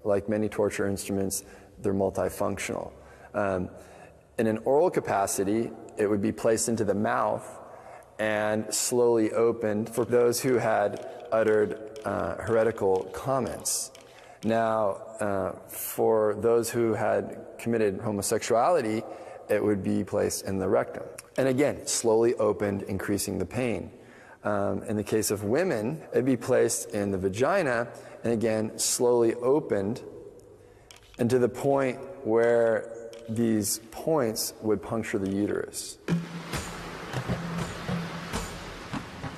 Like many torture instruments, they're multifunctional. Um, in an oral capacity, it would be placed into the mouth and slowly opened for those who had uttered uh, heretical comments. Now, uh, for those who had committed homosexuality, it would be placed in the rectum. And again, slowly opened, increasing the pain. Um, in the case of women, it'd be placed in the vagina, and again, slowly opened, and to the point where these points would puncture the uterus.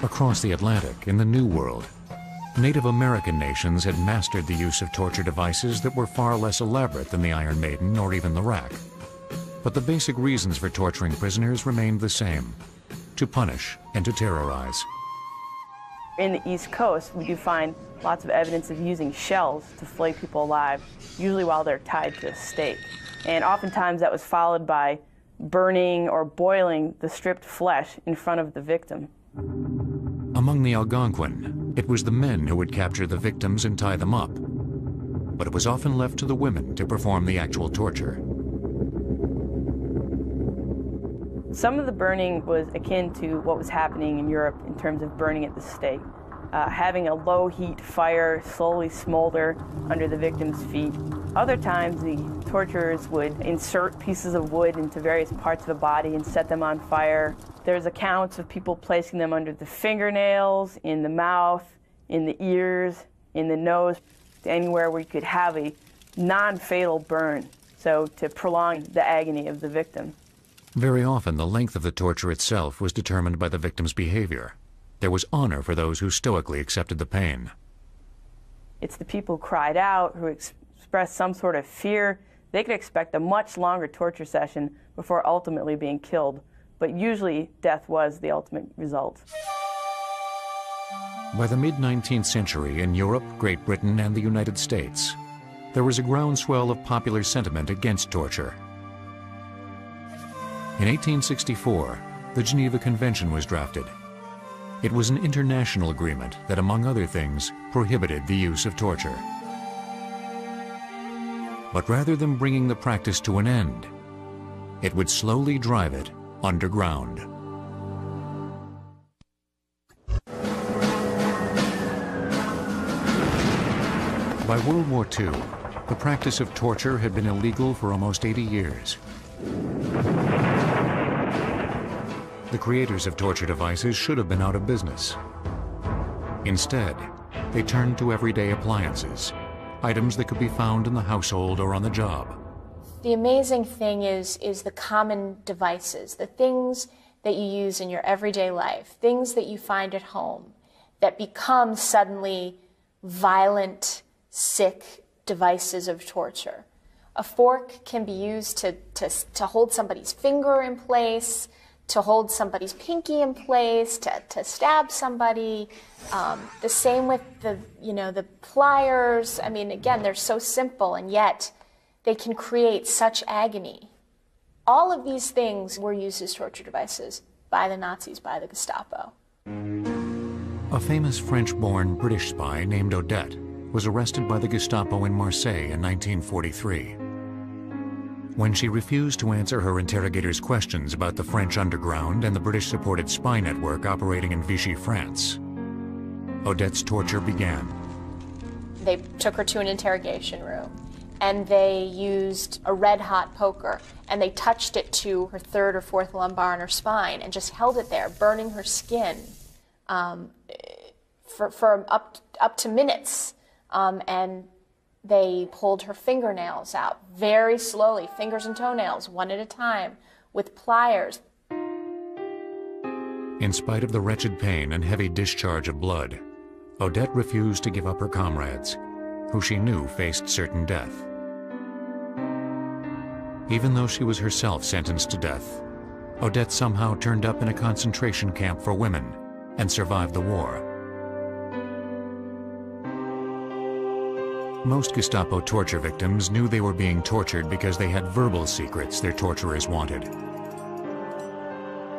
Across the Atlantic, in the New World, Native American nations had mastered the use of torture devices that were far less elaborate than the Iron Maiden or even the rack. But the basic reasons for torturing prisoners remained the same to punish and to terrorize. In the East Coast, we do find lots of evidence of using shells to flay people alive, usually while they're tied to a stake. And oftentimes that was followed by burning or boiling the stripped flesh in front of the victim. Among the Algonquin, it was the men who would capture the victims and tie them up. But it was often left to the women to perform the actual torture. Some of the burning was akin to what was happening in Europe in terms of burning at the stake. Uh, having a low heat fire slowly smolder under the victim's feet. Other times, the torturers would insert pieces of wood into various parts of the body and set them on fire. There's accounts of people placing them under the fingernails, in the mouth, in the ears, in the nose, anywhere where you could have a non fatal burn, so to prolong the agony of the victim. Very often, the length of the torture itself was determined by the victim's behavior. There was honor for those who stoically accepted the pain. It's the people who cried out, who ex expressed some sort of fear. They could expect a much longer torture session before ultimately being killed but usually death was the ultimate result. By the mid 19th century in Europe, Great Britain, and the United States, there was a groundswell of popular sentiment against torture. In 1864, the Geneva Convention was drafted. It was an international agreement that, among other things, prohibited the use of torture. But rather than bringing the practice to an end, it would slowly drive it underground. By World War II, the practice of torture had been illegal for almost 80 years. The creators of torture devices should have been out of business. Instead, they turned to everyday appliances, items that could be found in the household or on the job. The amazing thing is, is the common devices, the things that you use in your everyday life, things that you find at home that become suddenly violent, sick devices of torture. A fork can be used to, to, to hold somebody's finger in place, to hold somebody's pinky in place, to, to stab somebody. Um, the same with the, you know, the pliers. I mean, again, they're so simple, and yet they can create such agony. All of these things were used as torture devices by the Nazis, by the Gestapo. A famous French-born British spy named Odette was arrested by the Gestapo in Marseille in 1943. When she refused to answer her interrogators' questions about the French underground and the British-supported spy network operating in Vichy, France, Odette's torture began. They took her to an interrogation room and they used a red hot poker and they touched it to her third or fourth lumbar and her spine and just held it there, burning her skin um, for, for up, up to minutes. Um, and they pulled her fingernails out very slowly, fingers and toenails, one at a time, with pliers. In spite of the wretched pain and heavy discharge of blood, Odette refused to give up her comrades, who she knew faced certain death. Even though she was herself sentenced to death, Odette somehow turned up in a concentration camp for women and survived the war. Most Gestapo torture victims knew they were being tortured because they had verbal secrets their torturers wanted.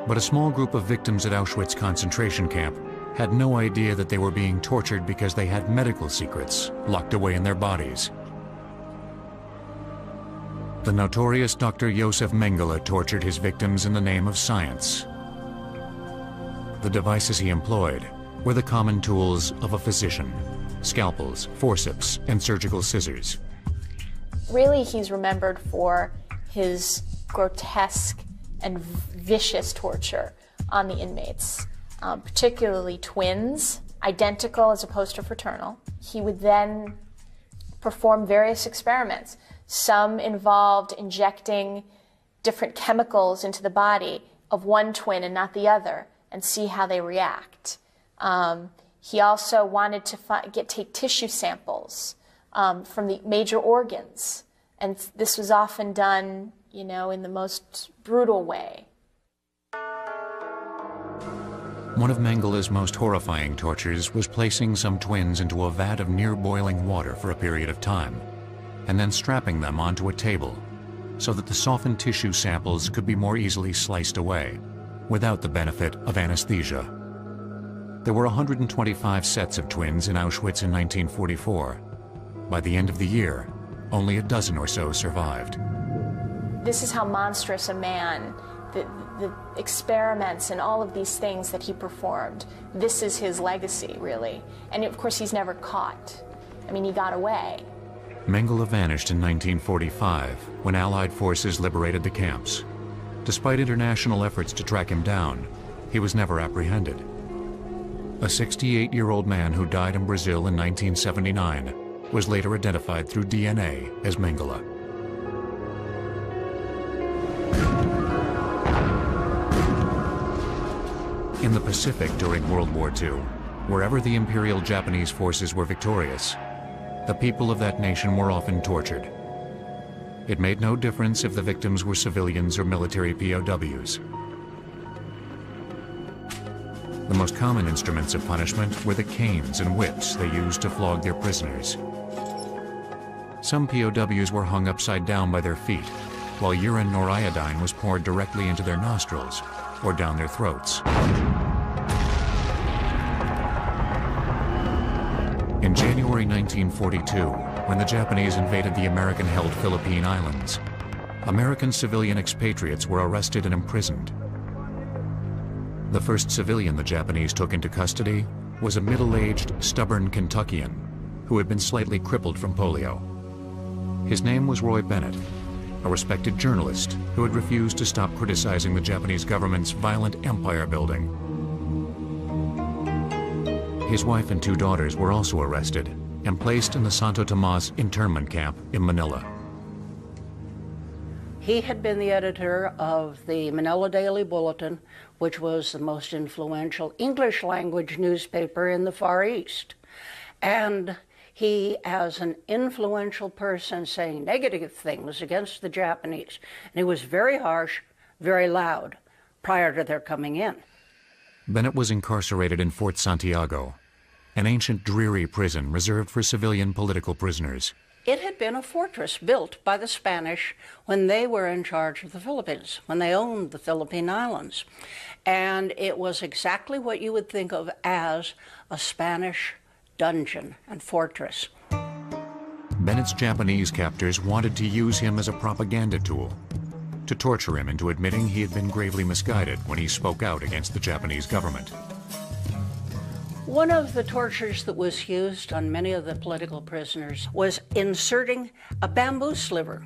But a small group of victims at Auschwitz concentration camp had no idea that they were being tortured because they had medical secrets locked away in their bodies. The notorious Dr. Josef Mengele tortured his victims in the name of science. The devices he employed were the common tools of a physician scalpels, forceps, and surgical scissors. Really, he's remembered for his grotesque and vicious torture on the inmates, um, particularly twins, identical as opposed to fraternal. He would then perform various experiments. Some involved injecting different chemicals into the body of one twin and not the other and see how they react. Um, he also wanted to get, take tissue samples um, from the major organs, and this was often done, you know, in the most brutal way. One of Mengele's most horrifying tortures was placing some twins into a vat of near boiling water for a period of time, and then strapping them onto a table so that the softened tissue samples could be more easily sliced away without the benefit of anesthesia. There were 125 sets of twins in Auschwitz in 1944. By the end of the year, only a dozen or so survived. This is how monstrous a man, the, the experiments and all of these things that he performed, this is his legacy, really. And of course, he's never caught. I mean, he got away. Mengele vanished in 1945 when Allied forces liberated the camps. Despite international efforts to track him down, he was never apprehended. A 68-year-old man who died in Brazil in 1979 was later identified through DNA as Mengele. In the Pacific during World War II, wherever the Imperial Japanese forces were victorious, the people of that nation were often tortured. It made no difference if the victims were civilians or military POWs. The most common instruments of punishment were the canes and whips they used to flog their prisoners. Some POWs were hung upside down by their feet, while urine or iodine was poured directly into their nostrils or down their throats. In January 1942, when the Japanese invaded the American-held Philippine Islands, American civilian expatriates were arrested and imprisoned. The first civilian the Japanese took into custody was a middle-aged, stubborn Kentuckian who had been slightly crippled from polio. His name was Roy Bennett, a respected journalist who had refused to stop criticizing the Japanese government's violent empire building. His wife and two daughters were also arrested and placed in the Santo Tomas internment camp in Manila. He had been the editor of the Manila Daily Bulletin, which was the most influential English language newspaper in the Far East. And he, as an influential person, saying negative things against the Japanese. And he was very harsh, very loud prior to their coming in. Bennett was incarcerated in Fort Santiago, an ancient dreary prison reserved for civilian political prisoners. It had been a fortress built by the Spanish when they were in charge of the Philippines, when they owned the Philippine Islands. And it was exactly what you would think of as a Spanish dungeon and fortress. Bennett's Japanese captors wanted to use him as a propaganda tool, to torture him into admitting he had been gravely misguided when he spoke out against the Japanese government. One of the tortures that was used on many of the political prisoners was inserting a bamboo sliver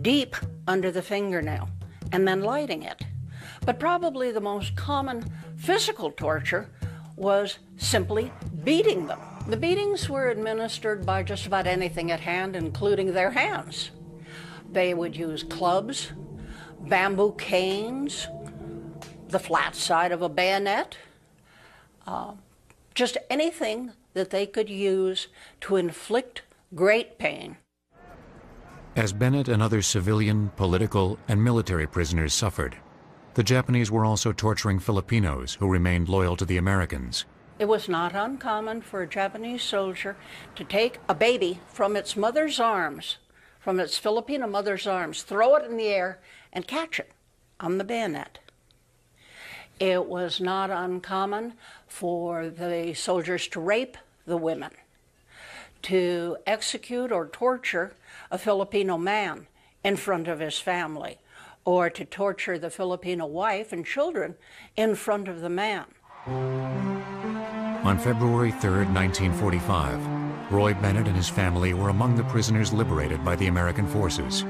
deep under the fingernail and then lighting it. But probably the most common physical torture was simply beating them. The beatings were administered by just about anything at hand, including their hands. They would use clubs, bamboo canes, the flat side of a bayonet, uh, just anything that they could use to inflict great pain. As Bennett and other civilian, political, and military prisoners suffered, the Japanese were also torturing Filipinos who remained loyal to the Americans. It was not uncommon for a Japanese soldier to take a baby from its mother's arms, from its Filipino mother's arms, throw it in the air, and catch it on the bayonet. It was not uncommon for the soldiers to rape the women, to execute or torture a Filipino man in front of his family, or to torture the Filipino wife and children in front of the man. On February 3, 1945, Roy Bennett and his family were among the prisoners liberated by the American forces.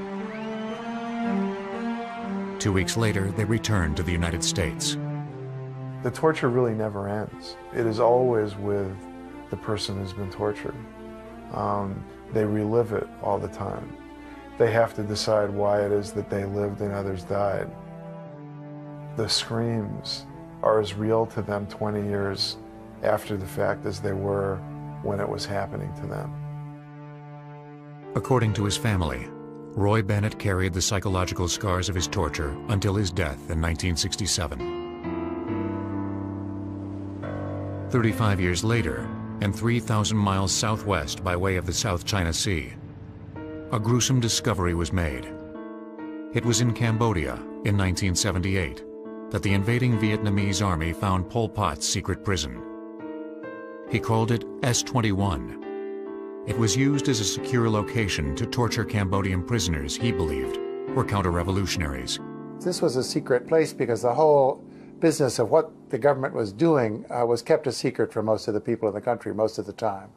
Two weeks later, they returned to the United States. The torture really never ends. It is always with the person who's been tortured. Um, they relive it all the time. They have to decide why it is that they lived and others died. The screams are as real to them 20 years after the fact as they were when it was happening to them. According to his family, Roy Bennett carried the psychological scars of his torture until his death in 1967. 35 years later, and 3,000 miles southwest by way of the South China Sea, a gruesome discovery was made. It was in Cambodia in 1978 that the invading Vietnamese army found Pol Pot's secret prison. He called it S-21 it was used as a secure location to torture Cambodian prisoners he believed were counter-revolutionaries. This was a secret place because the whole business of what the government was doing uh, was kept a secret from most of the people in the country most of the time,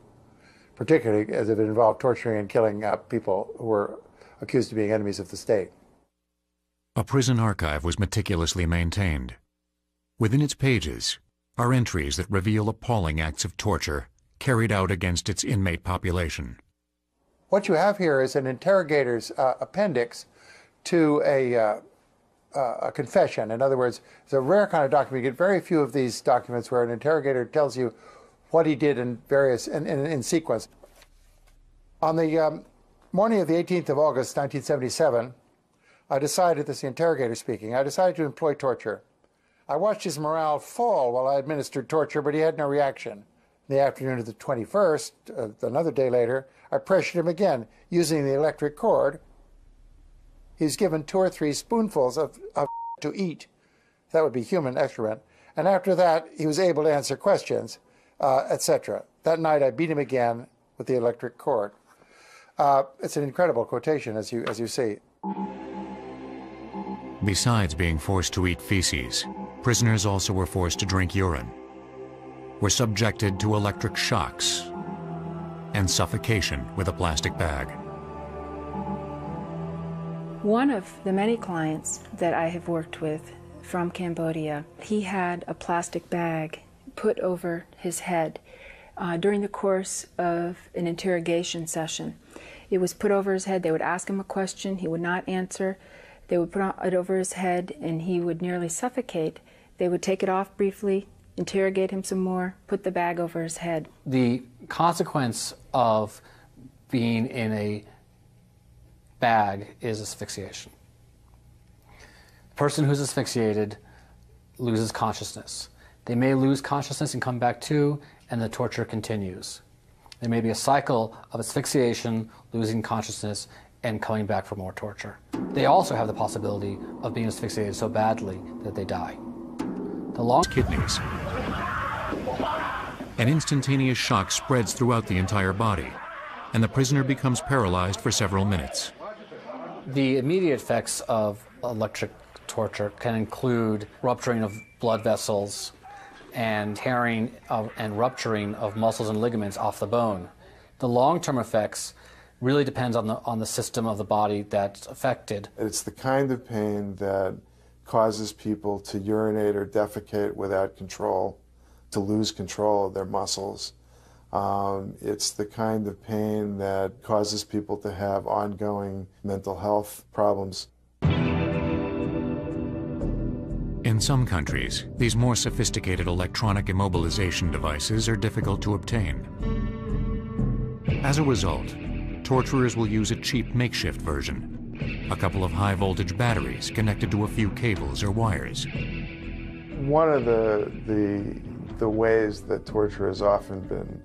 particularly as it involved torturing and killing uh, people who were accused of being enemies of the state. A prison archive was meticulously maintained. Within its pages are entries that reveal appalling acts of torture carried out against its inmate population. What you have here is an interrogator's uh, appendix to a, uh, a confession. In other words, it's a rare kind of document. You get very few of these documents where an interrogator tells you what he did in various in, in, in sequence. On the um, morning of the 18th of August, 1977, I decided, this is the interrogator speaking, I decided to employ torture. I watched his morale fall while I administered torture, but he had no reaction. In the afternoon of the 21st, uh, another day later, I pressured him again using the electric cord. He's given two or three spoonfuls of, of to eat. That would be human excrement. And after that, he was able to answer questions, uh, etc. That night, I beat him again with the electric cord. Uh, it's an incredible quotation, as you as you see. Besides being forced to eat feces, prisoners also were forced to drink urine, were subjected to electric shocks, and suffocation with a plastic bag. One of the many clients that I have worked with from Cambodia, he had a plastic bag put over his head uh, during the course of an interrogation session. It was put over his head. They would ask him a question, he would not answer. They would put it over his head, and he would nearly suffocate. They would take it off briefly, interrogate him some more, put the bag over his head. The consequence of being in a bag is asphyxiation. The person who's asphyxiated loses consciousness. They may lose consciousness and come back to, and the torture continues. There may be a cycle of asphyxiation, losing consciousness, and coming back for more torture. They also have the possibility of being asphyxiated so badly that they die. The long kidneys. An instantaneous shock spreads throughout the entire body, and the prisoner becomes paralyzed for several minutes. The immediate effects of electric torture can include rupturing of blood vessels and tearing of, and rupturing of muscles and ligaments off the bone. The long-term effects really depends on the on the system of the body that's affected. It's the kind of pain that causes people to urinate or defecate without control, to lose control of their muscles. Um, it's the kind of pain that causes people to have ongoing mental health problems. In some countries, these more sophisticated electronic immobilization devices are difficult to obtain. As a result, torturers will use a cheap makeshift version, a couple of high voltage batteries connected to a few cables or wires. One of the, the, the ways that torture has often been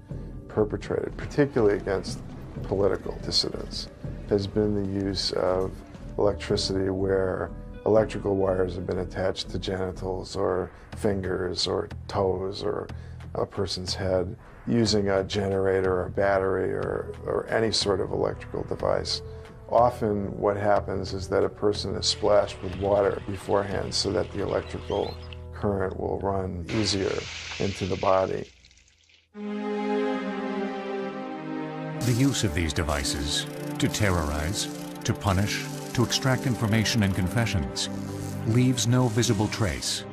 perpetrated, particularly against political dissidents, has been the use of electricity where electrical wires have been attached to genitals or fingers or toes or a person's head using a generator or battery or, or any sort of electrical device. Often what happens is that a person is splashed with water beforehand so that the electrical current will run easier into the body. The use of these devices to terrorize, to punish, to extract information and confessions leaves no visible trace.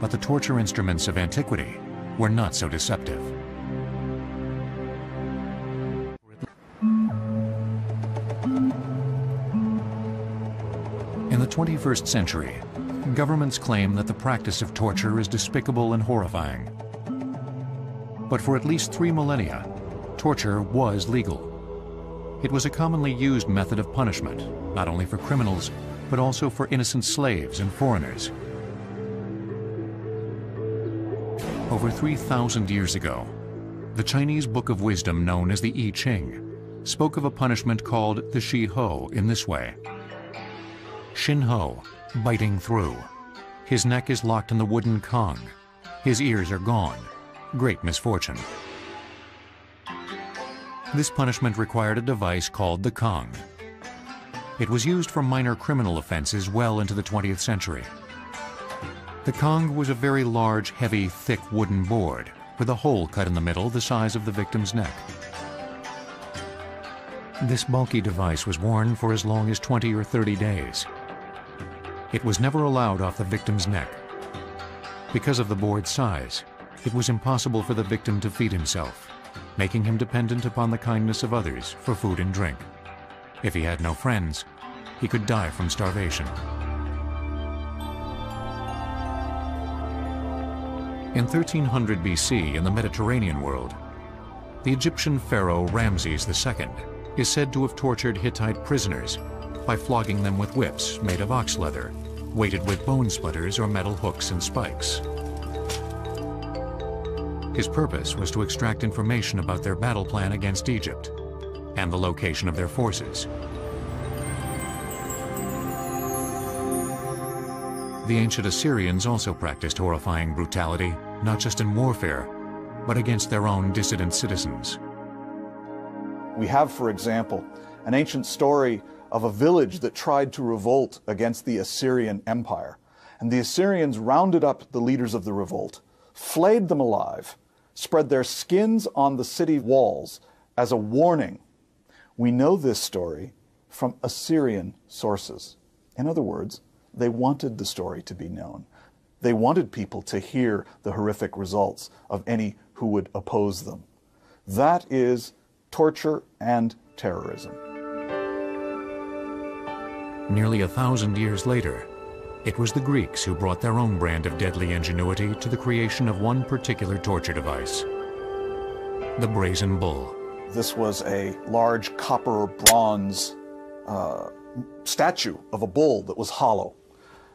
But the torture instruments of antiquity were not so deceptive. In the 21st century, governments claim that the practice of torture is despicable and horrifying. But for at least three millennia, torture was legal. It was a commonly used method of punishment, not only for criminals, but also for innocent slaves and foreigners. Over 3,000 years ago, the Chinese Book of Wisdom known as the I Ching spoke of a punishment called the Shi Ho in this way. Shin Ho, biting through. His neck is locked in the wooden Kong. His ears are gone. Great misfortune. This punishment required a device called the Kong. It was used for minor criminal offenses well into the 20th century. The Kong was a very large, heavy, thick wooden board with a hole cut in the middle the size of the victim's neck. This bulky device was worn for as long as 20 or 30 days. It was never allowed off the victim's neck. Because of the board's size, it was impossible for the victim to feed himself, making him dependent upon the kindness of others for food and drink. If he had no friends, he could die from starvation. In 1300 BC in the Mediterranean world, the Egyptian pharaoh Ramses II is said to have tortured Hittite prisoners by flogging them with whips made of ox leather weighted with bone splitters or metal hooks and spikes. His purpose was to extract information about their battle plan against Egypt and the location of their forces. The ancient Assyrians also practiced horrifying brutality, not just in warfare, but against their own dissident citizens. We have, for example, an ancient story of a village that tried to revolt against the Assyrian Empire. And the Assyrians rounded up the leaders of the revolt, flayed them alive, spread their skins on the city walls as a warning. We know this story from Assyrian sources. In other words, they wanted the story to be known. They wanted people to hear the horrific results of any who would oppose them. That is torture and terrorism. Nearly a thousand years later, it was the Greeks who brought their own brand of deadly ingenuity to the creation of one particular torture device the brazen bull. This was a large copper bronze uh, statue of a bull that was hollow.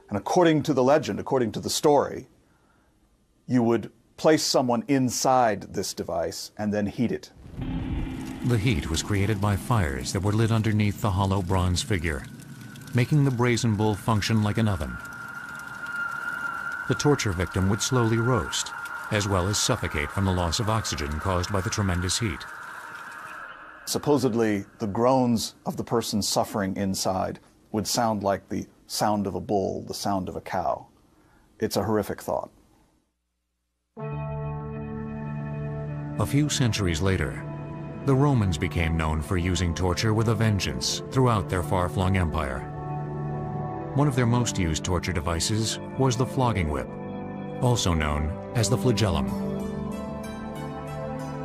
And according to the legend, according to the story, you would place someone inside this device and then heat it. The heat was created by fires that were lit underneath the hollow bronze figure, making the brazen bull function like an oven. The torture victim would slowly roast, as well as suffocate from the loss of oxygen caused by the tremendous heat. Supposedly, the groans of the person suffering inside would sound like the sound of a bull, the sound of a cow. It's a horrific thought. A few centuries later, the Romans became known for using torture with a vengeance throughout their far-flung empire. One of their most used torture devices was the flogging whip, also known as the flagellum.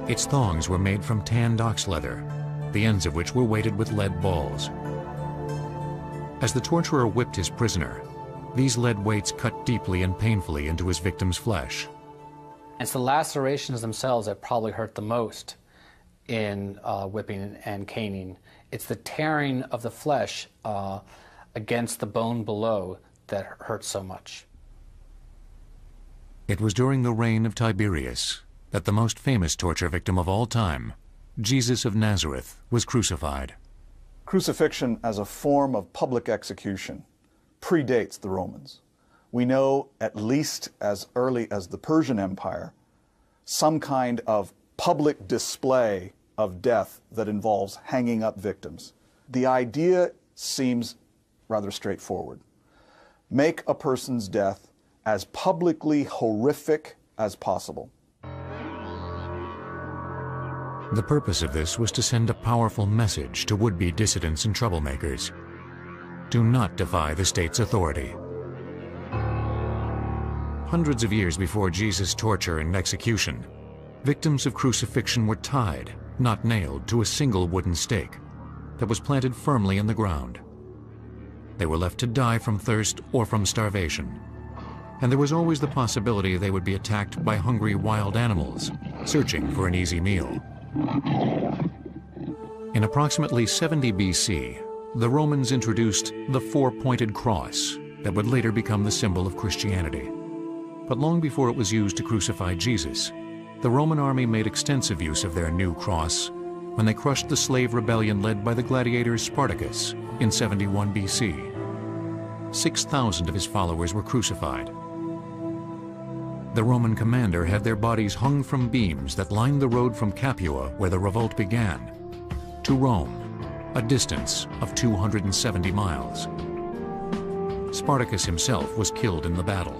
Its thongs were made from tanned ox leather, the ends of which were weighted with lead balls. As the torturer whipped his prisoner, these lead weights cut deeply and painfully into his victim's flesh. It's the lacerations themselves that probably hurt the most in uh, whipping and caning. It's the tearing of the flesh uh, against the bone below that hurt so much. It was during the reign of Tiberius that the most famous torture victim of all time, Jesus of Nazareth, was crucified. Crucifixion as a form of public execution predates the Romans. We know, at least as early as the Persian Empire, some kind of public display of death that involves hanging up victims. The idea seems rather straightforward. Make a person's death as publicly horrific as possible. The purpose of this was to send a powerful message to would-be dissidents and troublemakers. Do not defy the state's authority. Hundreds of years before Jesus' torture and execution, victims of crucifixion were tied, not nailed, to a single wooden stake that was planted firmly in the ground. They were left to die from thirst or from starvation. And there was always the possibility they would be attacked by hungry wild animals, searching for an easy meal. In approximately 70 BC, the Romans introduced the four-pointed cross that would later become the symbol of Christianity. But long before it was used to crucify Jesus, the Roman army made extensive use of their new cross when they crushed the slave rebellion led by the gladiator Spartacus in 71 BC. 6,000 of his followers were crucified, the Roman commander had their bodies hung from beams that lined the road from Capua, where the revolt began, to Rome, a distance of 270 miles. Spartacus himself was killed in the battle.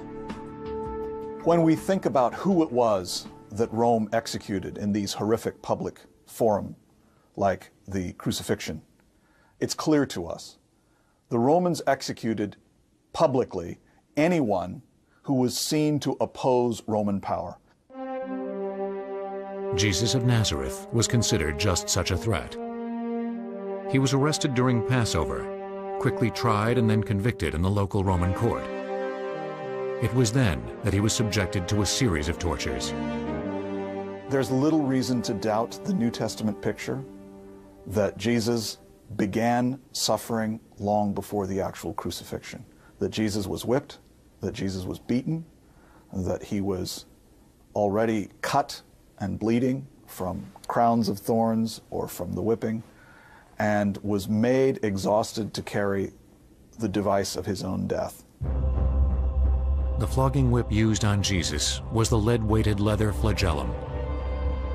When we think about who it was that Rome executed in these horrific public forum, like the crucifixion, it's clear to us. The Romans executed publicly anyone who was seen to oppose Roman power. Jesus of Nazareth was considered just such a threat. He was arrested during Passover, quickly tried and then convicted in the local Roman court. It was then that he was subjected to a series of tortures. There's little reason to doubt the New Testament picture that Jesus began suffering long before the actual crucifixion that Jesus was whipped, that Jesus was beaten, that he was already cut and bleeding from crowns of thorns or from the whipping, and was made exhausted to carry the device of his own death. The flogging whip used on Jesus was the lead-weighted leather flagellum.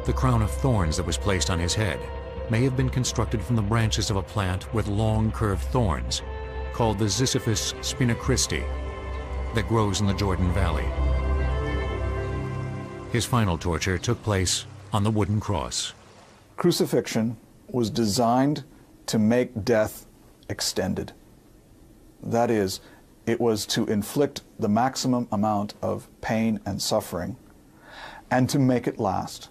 The crown of thorns that was placed on his head may have been constructed from the branches of a plant with long curved thorns, called the Ziziphus spina-christi, that grows in the Jordan Valley. His final torture took place on the wooden cross. Crucifixion was designed to make death extended. That is, it was to inflict the maximum amount of pain and suffering and to make it last.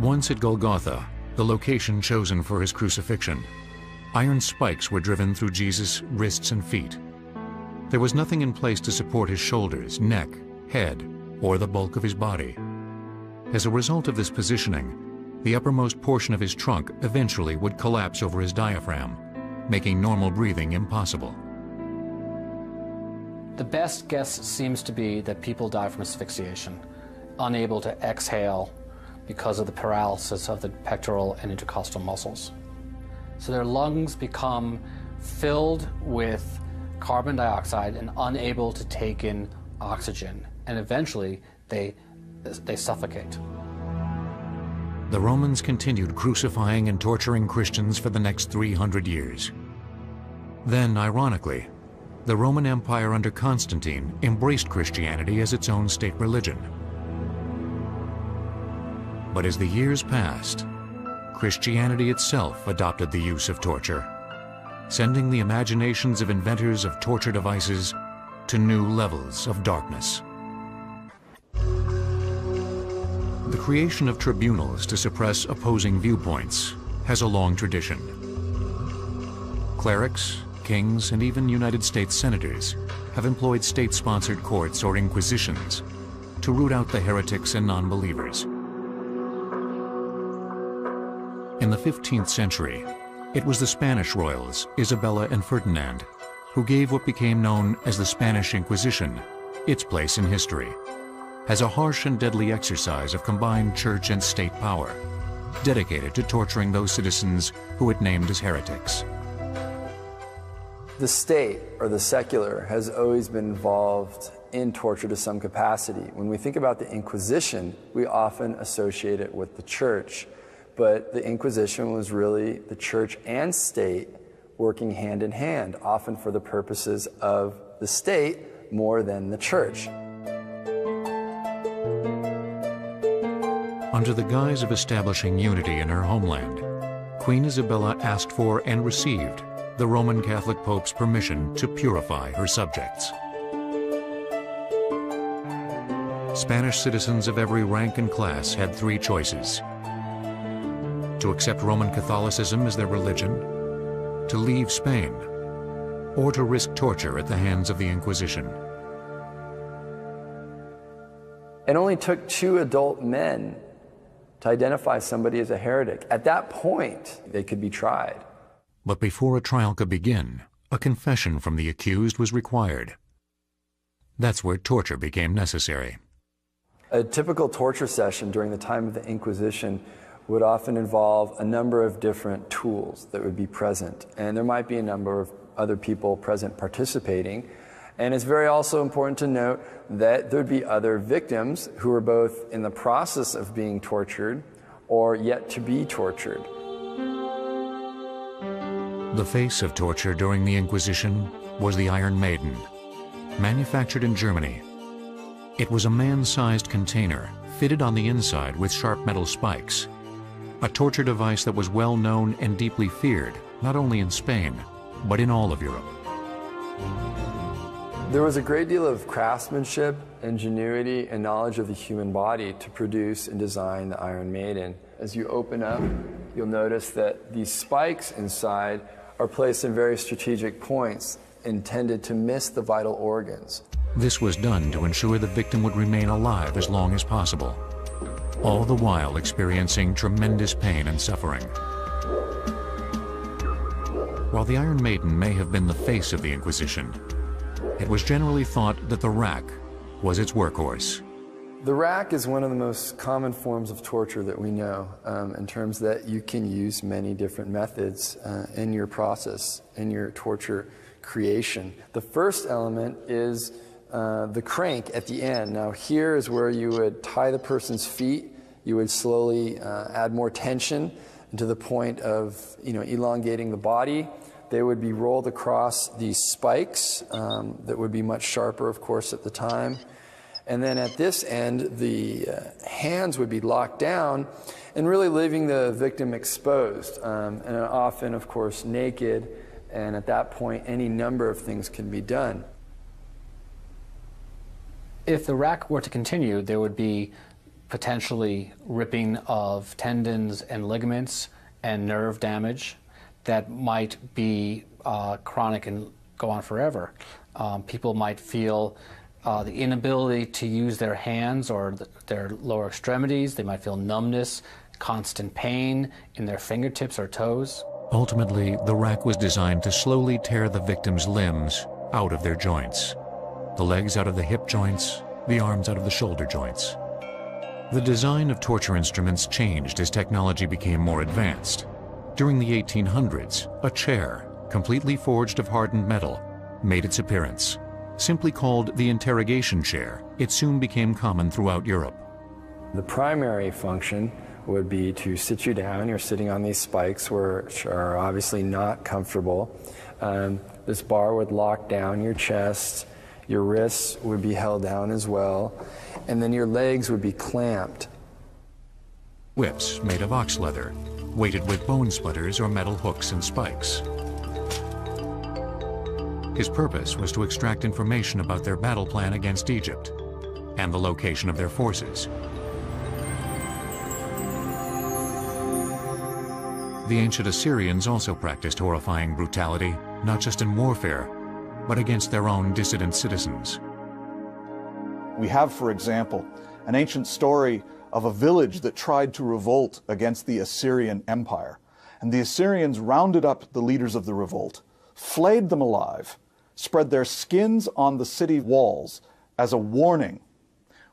Once at Golgotha, the location chosen for his crucifixion, iron spikes were driven through Jesus' wrists and feet. There was nothing in place to support his shoulders, neck, head, or the bulk of his body. As a result of this positioning, the uppermost portion of his trunk eventually would collapse over his diaphragm, making normal breathing impossible. The best guess seems to be that people die from asphyxiation, unable to exhale because of the paralysis of the pectoral and intercostal muscles. So their lungs become filled with carbon dioxide and unable to take in oxygen, and eventually they, they suffocate. The Romans continued crucifying and torturing Christians for the next 300 years. Then, ironically, the Roman Empire under Constantine embraced Christianity as its own state religion. But as the years passed, Christianity itself adopted the use of torture, sending the imaginations of inventors of torture devices to new levels of darkness. The creation of tribunals to suppress opposing viewpoints has a long tradition. Clerics, kings, and even United States senators have employed state-sponsored courts or inquisitions to root out the heretics and non-believers. In the 15th century, it was the Spanish royals, Isabella and Ferdinand, who gave what became known as the Spanish Inquisition its place in history, as a harsh and deadly exercise of combined church and state power, dedicated to torturing those citizens who it named as heretics. The state, or the secular, has always been involved in torture to some capacity. When we think about the Inquisition, we often associate it with the church. But the Inquisition was really the church and state working hand in hand, often for the purposes of the state more than the church. Under the guise of establishing unity in her homeland, Queen Isabella asked for and received the Roman Catholic Pope's permission to purify her subjects. Spanish citizens of every rank and class had three choices. To accept Roman Catholicism as their religion, to leave Spain, or to risk torture at the hands of the Inquisition. It only took two adult men to identify somebody as a heretic. At that point, they could be tried. But before a trial could begin, a confession from the accused was required. That's where torture became necessary. A typical torture session during the time of the Inquisition would often involve a number of different tools that would be present. And there might be a number of other people present participating. And it's very also important to note that there'd be other victims who were both in the process of being tortured or yet to be tortured. The face of torture during the Inquisition was the Iron Maiden, manufactured in Germany. It was a man-sized container fitted on the inside with sharp metal spikes, a torture device that was well known and deeply feared, not only in Spain, but in all of Europe. There was a great deal of craftsmanship, ingenuity, and knowledge of the human body to produce and design the Iron Maiden. As you open up, you'll notice that these spikes inside are placed in very strategic points intended to miss the vital organs. This was done to ensure the victim would remain alive as long as possible, all the while experiencing tremendous pain and suffering. While the Iron Maiden may have been the face of the Inquisition, it was generally thought that the rack was its workhorse. The rack is one of the most common forms of torture that we know um, in terms that you can use many different methods uh, in your process, in your torture creation. The first element is uh, the crank at the end. Now, here is where you would tie the person's feet, you would slowly uh, add more tension to the point of you know, elongating the body. They would be rolled across these spikes um, that would be much sharper, of course, at the time. And then at this end, the uh, hands would be locked down and really leaving the victim exposed. Um, and often, of course, naked. And at that point, any number of things can be done. If the rack were to continue, there would be potentially ripping of tendons and ligaments and nerve damage that might be uh, chronic and go on forever. Um, people might feel uh, the inability to use their hands or th their lower extremities. They might feel numbness, constant pain in their fingertips or toes. Ultimately, the rack was designed to slowly tear the victim's limbs out of their joints. The legs out of the hip joints, the arms out of the shoulder joints. The design of torture instruments changed as technology became more advanced. During the 1800s, a chair, completely forged of hardened metal, made its appearance. Simply called the interrogation chair, it soon became common throughout Europe. The primary function would be to sit you down. You're sitting on these spikes, which are obviously not comfortable. Um, this bar would lock down your chest, your wrists would be held down as well, and then your legs would be clamped. Whips made of ox leather, weighted with bone splitters or metal hooks and spikes. His purpose was to extract information about their battle plan against Egypt and the location of their forces. The ancient Assyrians also practiced horrifying brutality, not just in warfare, but against their own dissident citizens. We have, for example, an ancient story of a village that tried to revolt against the Assyrian Empire. And the Assyrians rounded up the leaders of the revolt, flayed them alive, spread their skins on the city walls as a warning.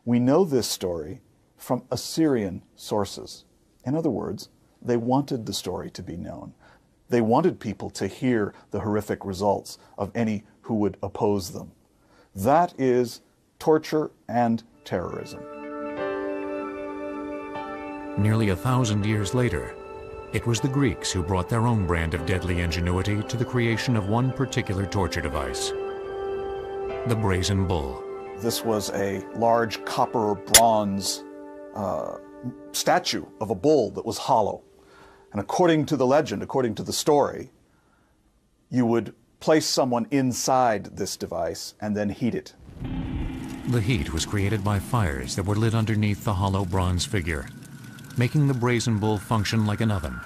We know this story from Assyrian sources. In other words, they wanted the story to be known. They wanted people to hear the horrific results of any who would oppose them. That is torture and terrorism. Nearly a thousand years later, it was the Greeks who brought their own brand of deadly ingenuity to the creation of one particular torture device the brazen bull. This was a large copper bronze uh, statue of a bull that was hollow. And according to the legend, according to the story, you would place someone inside this device and then heat it. The heat was created by fires that were lit underneath the hollow bronze figure making the brazen bull function like an oven.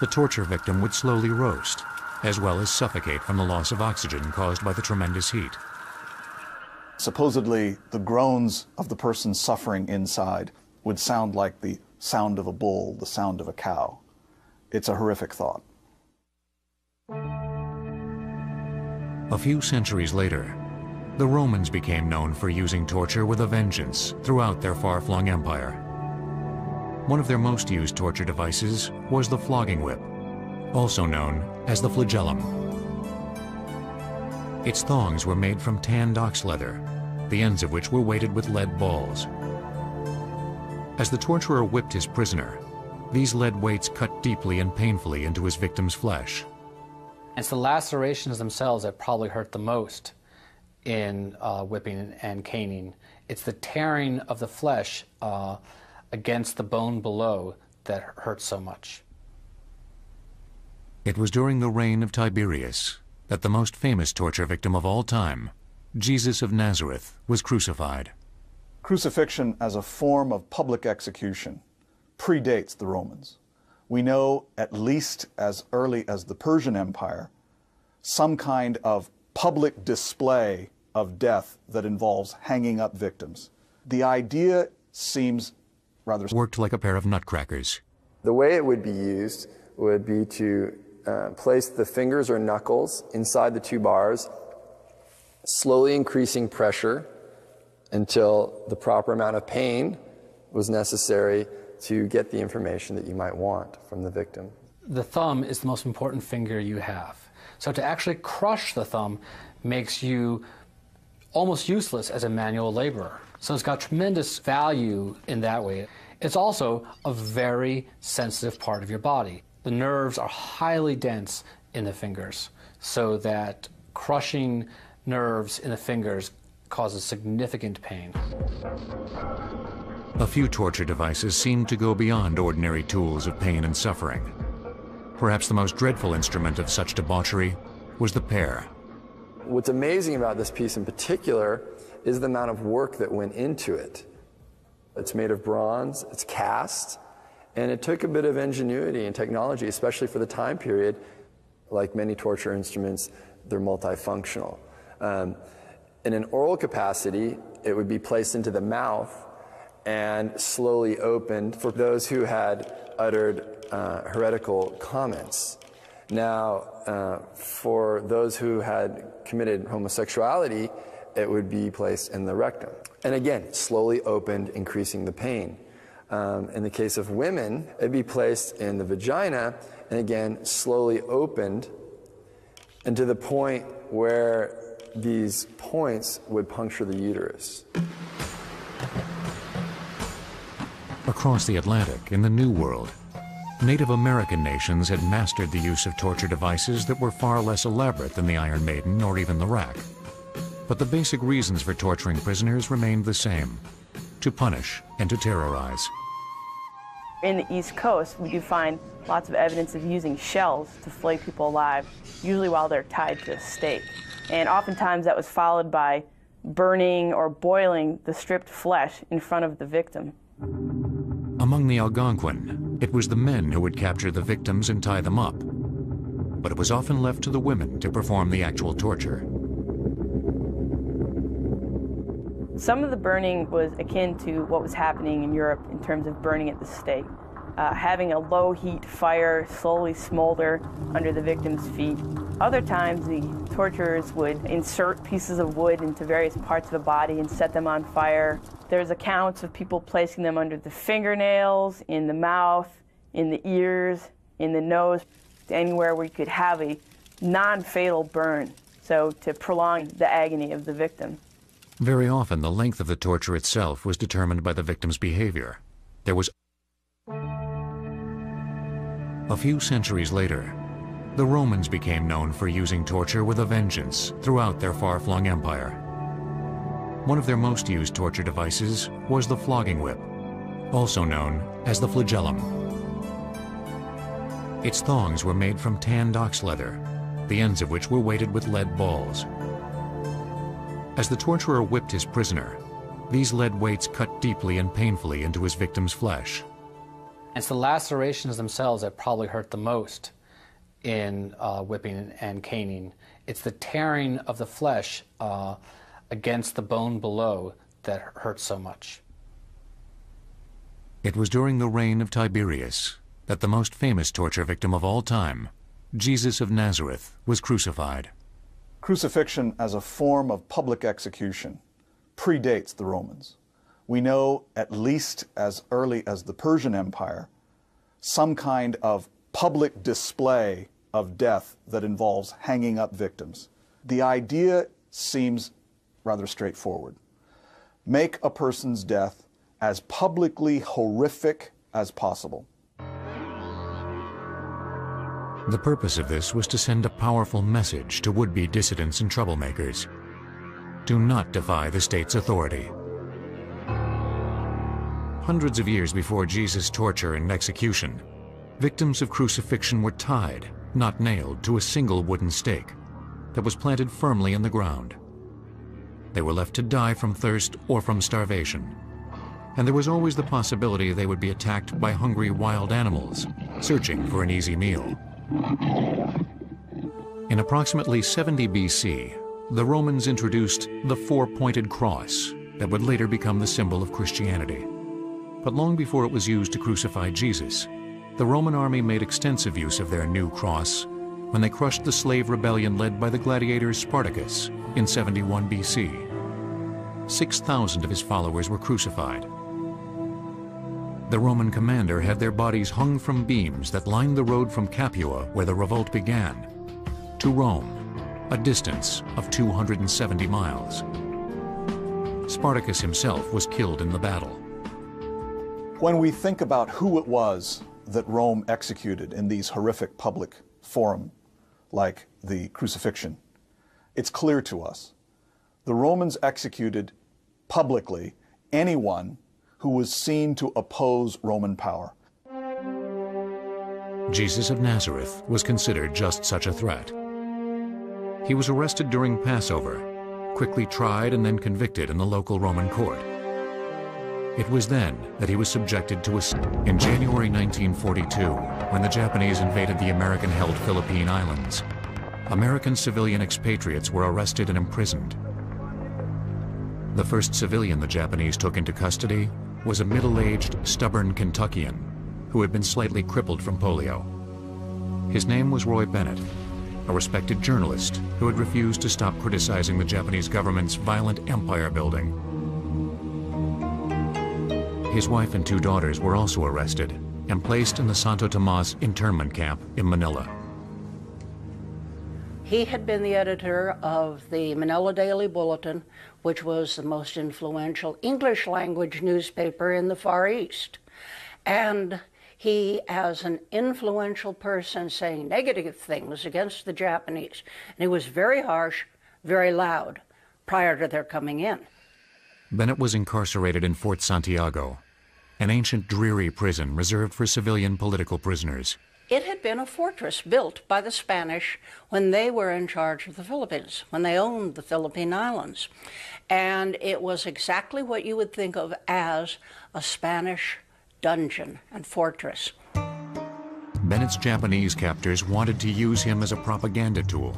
The torture victim would slowly roast, as well as suffocate from the loss of oxygen caused by the tremendous heat. Supposedly, the groans of the person suffering inside would sound like the sound of a bull, the sound of a cow. It's a horrific thought. A few centuries later, the Romans became known for using torture with a vengeance throughout their far-flung empire. One of their most used torture devices was the flogging whip, also known as the flagellum. Its thongs were made from tanned ox leather, the ends of which were weighted with lead balls. As the torturer whipped his prisoner, these lead weights cut deeply and painfully into his victim's flesh. It's the lacerations themselves that probably hurt the most in uh, whipping and caning. It's the tearing of the flesh uh, against the bone below that hurts so much. It was during the reign of Tiberius that the most famous torture victim of all time, Jesus of Nazareth, was crucified. Crucifixion as a form of public execution predates the Romans. We know at least as early as the Persian Empire some kind of public display of death that involves hanging up victims. The idea seems rather worked like a pair of nutcrackers. The way it would be used would be to uh, place the fingers or knuckles inside the two bars, slowly increasing pressure until the proper amount of pain was necessary to get the information that you might want from the victim. The thumb is the most important finger you have. So to actually crush the thumb makes you almost useless as a manual laborer. So it's got tremendous value in that way. It's also a very sensitive part of your body. The nerves are highly dense in the fingers, so that crushing nerves in the fingers causes significant pain. A few torture devices seem to go beyond ordinary tools of pain and suffering. Perhaps the most dreadful instrument of such debauchery was the pear. What's amazing about this piece in particular is the amount of work that went into it. It's made of bronze, it's cast, and it took a bit of ingenuity and technology, especially for the time period. Like many torture instruments, they're multifunctional. Um, in an oral capacity, it would be placed into the mouth and slowly opened for those who had uttered uh, heretical comments. Now, uh, for those who had committed homosexuality, it would be placed in the rectum. And again, slowly opened, increasing the pain. Um, in the case of women, it'd be placed in the vagina, and again, slowly opened, and to the point where these points would puncture the uterus. Across the Atlantic, in the New World, Native American nations had mastered the use of torture devices that were far less elaborate than the Iron Maiden or even the rack. But the basic reasons for torturing prisoners remained the same to punish and to terrorize. In the East Coast, we do find lots of evidence of using shells to flay people alive, usually while they're tied to a stake. And oftentimes that was followed by burning or boiling the stripped flesh in front of the victim. Among the Algonquin, it was the men who would capture the victims and tie them up. But it was often left to the women to perform the actual torture. Some of the burning was akin to what was happening in Europe in terms of burning at the stake. Uh, having a low heat fire slowly smolder under the victim's feet. Other times, the torturers would insert pieces of wood into various parts of the body and set them on fire. There's accounts of people placing them under the fingernails, in the mouth, in the ears, in the nose, anywhere where you could have a non fatal burn, so to prolong the agony of the victim. Very often, the length of the torture itself was determined by the victim's behavior. There was a few centuries later, the Romans became known for using torture with a vengeance throughout their far-flung empire. One of their most used torture devices was the flogging whip, also known as the flagellum. Its thongs were made from tanned ox leather, the ends of which were weighted with lead balls. As the torturer whipped his prisoner, these lead weights cut deeply and painfully into his victim's flesh. It's the lacerations themselves that probably hurt the most in uh, whipping and caning. It's the tearing of the flesh uh, against the bone below that hurts so much. It was during the reign of Tiberius that the most famous torture victim of all time, Jesus of Nazareth, was crucified. Crucifixion as a form of public execution predates the Romans. We know, at least as early as the Persian Empire, some kind of public display of death that involves hanging up victims. The idea seems rather straightforward. Make a person's death as publicly horrific as possible. The purpose of this was to send a powerful message to would-be dissidents and troublemakers. Do not defy the state's authority. Hundreds of years before Jesus' torture and execution, victims of crucifixion were tied, not nailed, to a single wooden stake that was planted firmly in the ground. They were left to die from thirst or from starvation. And there was always the possibility they would be attacked by hungry wild animals, searching for an easy meal. In approximately 70 BC, the Romans introduced the four-pointed cross that would later become the symbol of Christianity. But long before it was used to crucify Jesus, the Roman army made extensive use of their new cross when they crushed the slave rebellion led by the gladiator Spartacus in 71 BC. 6,000 of his followers were crucified. The Roman commander had their bodies hung from beams that lined the road from Capua, where the revolt began, to Rome, a distance of 270 miles. Spartacus himself was killed in the battle. When we think about who it was that Rome executed in these horrific public forum, like the crucifixion, it's clear to us. The Romans executed publicly anyone who was seen to oppose Roman power. Jesus of Nazareth was considered just such a threat. He was arrested during Passover, quickly tried and then convicted in the local Roman court. It was then that he was subjected to a... In January 1942, when the Japanese invaded the American-held Philippine Islands, American civilian expatriates were arrested and imprisoned. The first civilian the Japanese took into custody was a middle-aged, stubborn Kentuckian who had been slightly crippled from polio. His name was Roy Bennett, a respected journalist who had refused to stop criticizing the Japanese government's violent empire building. His wife and two daughters were also arrested and placed in the Santo Tomas internment camp in Manila. He had been the editor of the Manila Daily Bulletin, which was the most influential English language newspaper in the Far East. And he, as an influential person, saying negative things against the Japanese. And he was very harsh, very loud prior to their coming in. Bennett was incarcerated in Fort Santiago, an ancient dreary prison reserved for civilian political prisoners. It had been a fortress built by the Spanish when they were in charge of the Philippines, when they owned the Philippine Islands. And it was exactly what you would think of as a Spanish dungeon and fortress. Bennett's Japanese captors wanted to use him as a propaganda tool,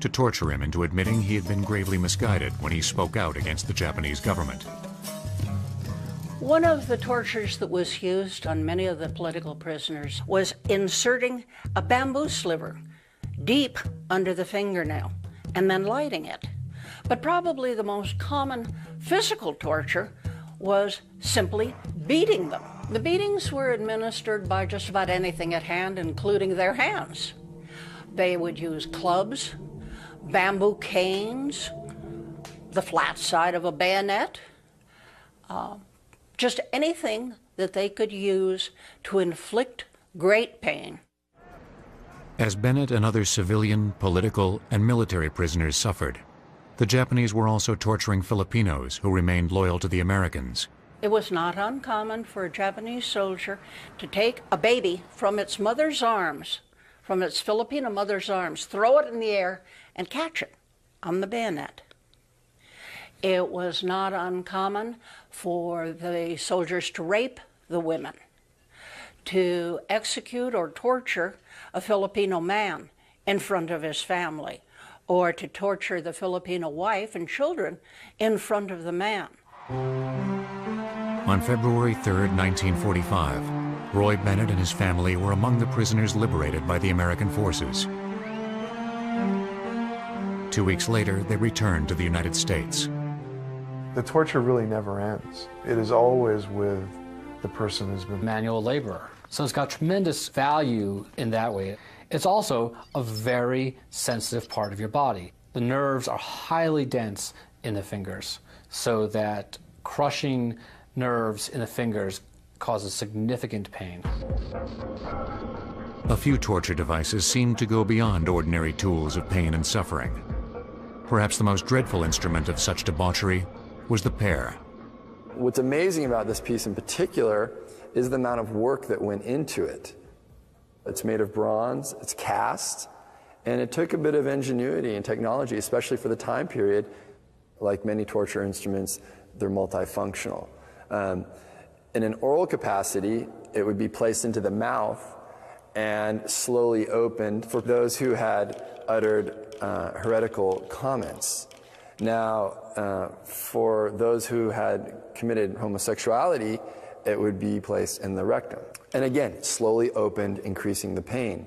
to torture him into admitting he had been gravely misguided when he spoke out against the Japanese government. One of the tortures that was used on many of the political prisoners was inserting a bamboo sliver deep under the fingernail and then lighting it. But probably the most common physical torture was simply beating them. The beatings were administered by just about anything at hand, including their hands. They would use clubs, bamboo canes, the flat side of a bayonet, uh, just anything that they could use to inflict great pain. As Bennett and other civilian, political, and military prisoners suffered, the Japanese were also torturing Filipinos who remained loyal to the Americans. It was not uncommon for a Japanese soldier to take a baby from its mother's arms, from its Filipino mother's arms, throw it in the air, and catch it on the bayonet. It was not uncommon for the soldiers to rape the women, to execute or torture a Filipino man in front of his family, or to torture the Filipino wife and children in front of the man. On February 3, 1945, Roy Bennett and his family were among the prisoners liberated by the American forces. Two weeks later, they returned to the United States. The torture really never ends. It is always with the person who's been manual laborer. So it's got tremendous value in that way. It's also a very sensitive part of your body. The nerves are highly dense in the fingers, so that crushing nerves in the fingers causes significant pain. A few torture devices seem to go beyond ordinary tools of pain and suffering. Perhaps the most dreadful instrument of such debauchery was the pear. What's amazing about this piece in particular is the amount of work that went into it. It's made of bronze, it's cast, and it took a bit of ingenuity and technology, especially for the time period. Like many torture instruments, they're multifunctional. Um, in an oral capacity, it would be placed into the mouth and slowly opened for those who had uttered uh, heretical comments. Now, uh, for those who had committed homosexuality, it would be placed in the rectum. And again, slowly opened, increasing the pain.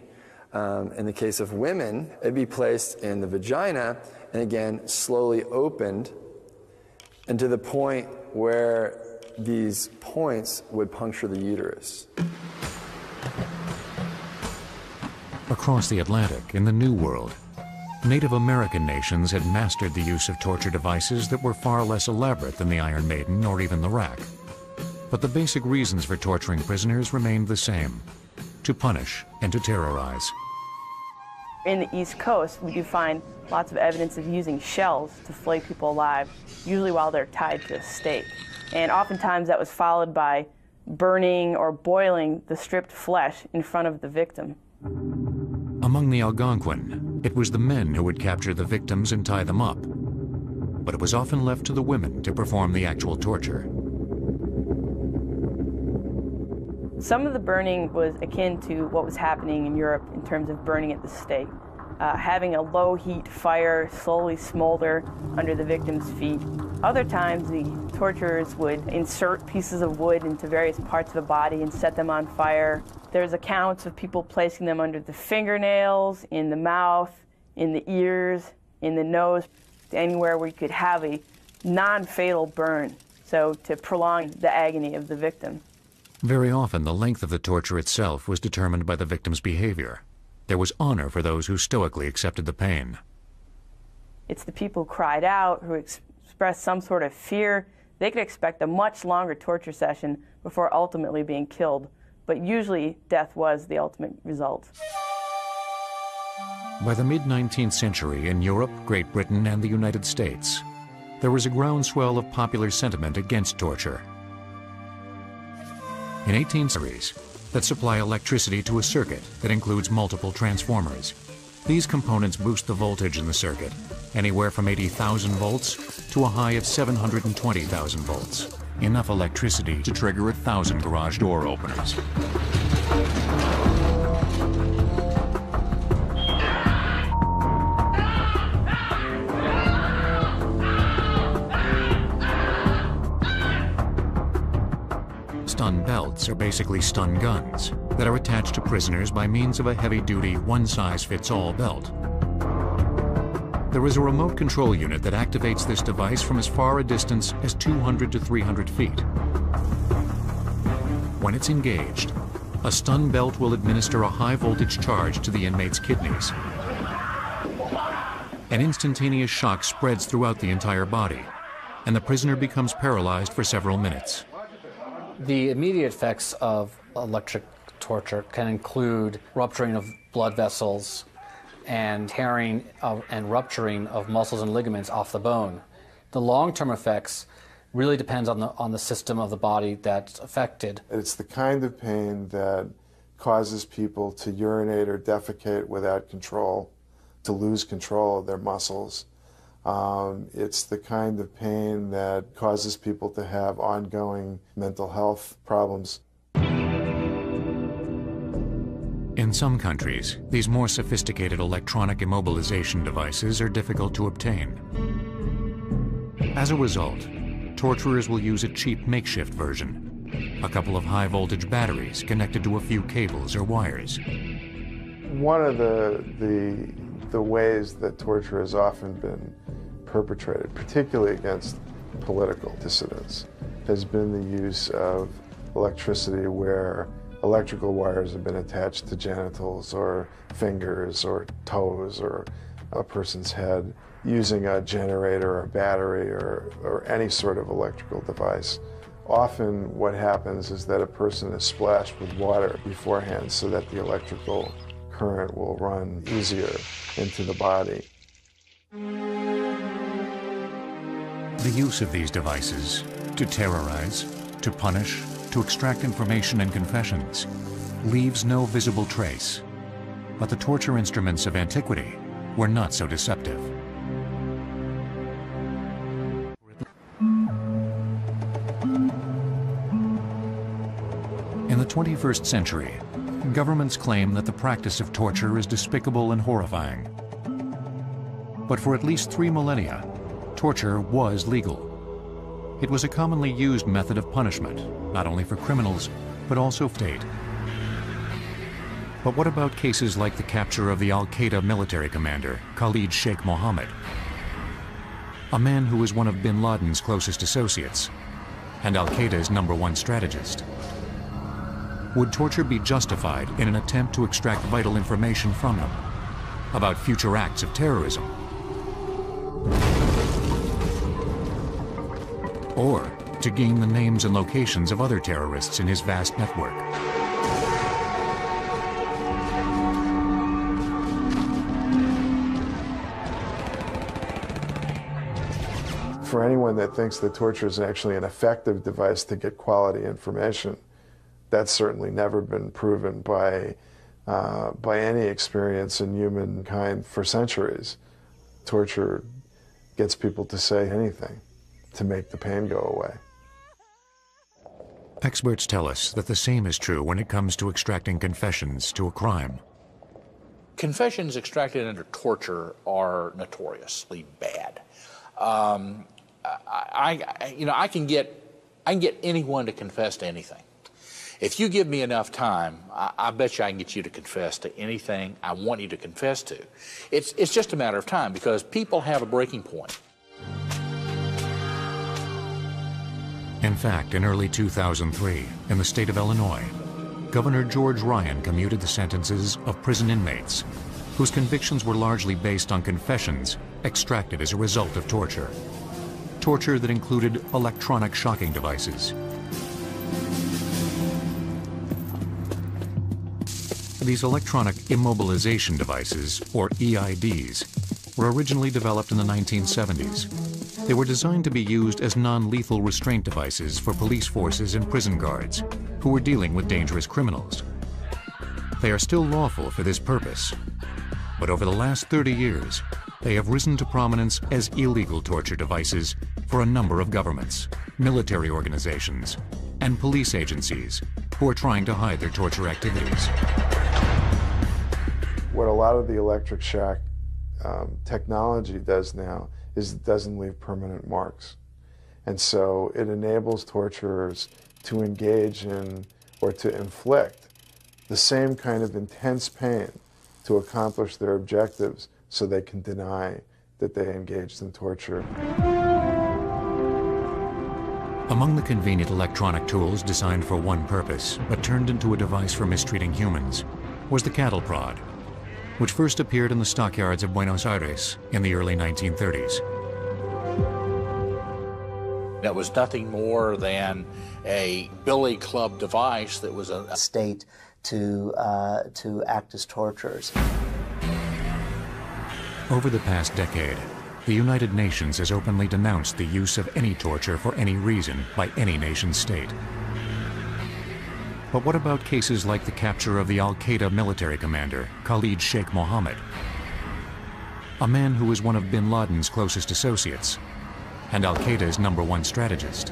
Um, in the case of women, it'd be placed in the vagina and again slowly opened and to the point where these points would puncture the uterus. Across the Atlantic, in the New World, Native American nations had mastered the use of torture devices that were far less elaborate than the Iron Maiden or even the rack. But the basic reasons for torturing prisoners remained the same to punish and to terrorize. In the East Coast, we do find lots of evidence of using shells to flay people alive, usually while they're tied to a stake. And oftentimes that was followed by burning or boiling the stripped flesh in front of the victim. Among the Algonquin, it was the men who would capture the victims and tie them up. But it was often left to the women to perform the actual torture. Some of the burning was akin to what was happening in Europe in terms of burning at the stake. Uh, having a low heat fire slowly smolder under the victim's feet. Other times, the torturers would insert pieces of wood into various parts of the body and set them on fire. There's accounts of people placing them under the fingernails, in the mouth, in the ears, in the nose, anywhere where you could have a non fatal burn, so to prolong the agony of the victim. Very often, the length of the torture itself was determined by the victim's behavior. There was honor for those who stoically accepted the pain. It's the people who cried out, who ex expressed some sort of fear. They could expect a much longer torture session before ultimately being killed, but usually death was the ultimate result. By the mid 19th century, in Europe, Great Britain, and the United States, there was a groundswell of popular sentiment against torture in 18 series that supply electricity to a circuit that includes multiple transformers. These components boost the voltage in the circuit, anywhere from 80,000 volts to a high of 720,000 volts. Enough electricity to trigger a thousand garage door openers. Stun belts are basically stun guns that are attached to prisoners by means of a heavy-duty, one-size-fits-all belt. There is a remote control unit that activates this device from as far a distance as 200 to 300 feet. When it's engaged, a stun belt will administer a high-voltage charge to the inmate's kidneys. An instantaneous shock spreads throughout the entire body, and the prisoner becomes paralyzed for several minutes. The immediate effects of electric torture can include rupturing of blood vessels and tearing of, and rupturing of muscles and ligaments off the bone. The long-term effects really depends on the on the system of the body that's affected. It's the kind of pain that causes people to urinate or defecate without control, to lose control of their muscles. Um, it's the kind of pain that causes people to have ongoing mental health problems. In some countries, these more sophisticated electronic immobilization devices are difficult to obtain. As a result, torturers will use a cheap makeshift version, a couple of high-voltage batteries connected to a few cables or wires. One of the, the, the ways that torture has often been perpetrated, particularly against political dissidents, has been the use of electricity where electrical wires have been attached to genitals or fingers or toes or a person's head using a generator or battery or, or any sort of electrical device. Often what happens is that a person is splashed with water beforehand so that the electrical current will run easier into the body. The use of these devices to terrorize, to punish, to extract information and confessions leaves no visible trace. But the torture instruments of antiquity were not so deceptive. In the 21st century, governments claim that the practice of torture is despicable and horrifying. But for at least three millennia, torture was legal. It was a commonly used method of punishment, not only for criminals, but also state. But what about cases like the capture of the Al Qaeda military commander, Khalid Sheikh Mohammed? A man who was one of bin Laden's closest associates and Al Qaeda's number one strategist. Would torture be justified in an attempt to extract vital information from him about future acts of terrorism? Or to gain the names and locations of other terrorists in his vast network? For anyone that thinks that torture is actually an effective device to get quality information, that's certainly never been proven by, uh, by any experience in humankind for centuries. Torture gets people to say anything to make the pain go away. Experts tell us that the same is true when it comes to extracting confessions to a crime. Confessions extracted under torture are notoriously bad. Um, I, I, you know, I can get, I can get anyone to confess to anything. If you give me enough time, I, I, bet you I can get you to confess to anything I want you to confess to. It's, it's just a matter of time because people have a breaking point. In fact, in early 2003, in the state of Illinois, Governor George Ryan commuted the sentences of prison inmates whose convictions were largely based on confessions extracted as a result of torture. Torture that included electronic shocking devices. These electronic immobilization devices, or EIDs, were originally developed in the 1970s. They were designed to be used as non-lethal restraint devices for police forces and prison guards who were dealing with dangerous criminals. They are still lawful for this purpose, but over the last 30 years, they have risen to prominence as illegal torture devices for a number of governments, military organizations, and police agencies who are trying to hide their torture activities. What a lot of the electric shock um, technology does now is it doesn't leave permanent marks. And so it enables torturers to engage in or to inflict the same kind of intense pain to accomplish their objectives so they can deny that they engaged in torture. Among the convenient electronic tools designed for one purpose, but turned into a device for mistreating humans, was the cattle prod, which first appeared in the stockyards of Buenos Aires in the early 1930s. That was nothing more than a billy club device that was a, state to, uh, to act as torturers. Over the past decade, the United Nations has openly denounced the use of any torture for any reason by any nation state. But what about cases like the capture of the Al Qaeda military commander, Khalid Sheikh Mohammed? A man who was one of bin Laden's closest associates and Al Qaeda's number one strategist.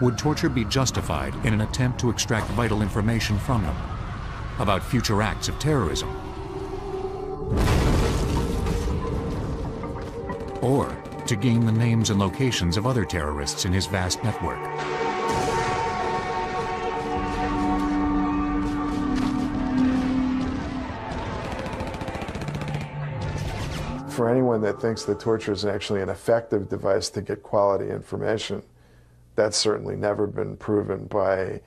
Would torture be justified in an attempt to extract vital information from him about future acts of terrorism? Or to gain the names and locations of other terrorists in his vast network? For anyone that thinks that torture is actually an effective device to get quality information, that's certainly never been proven by,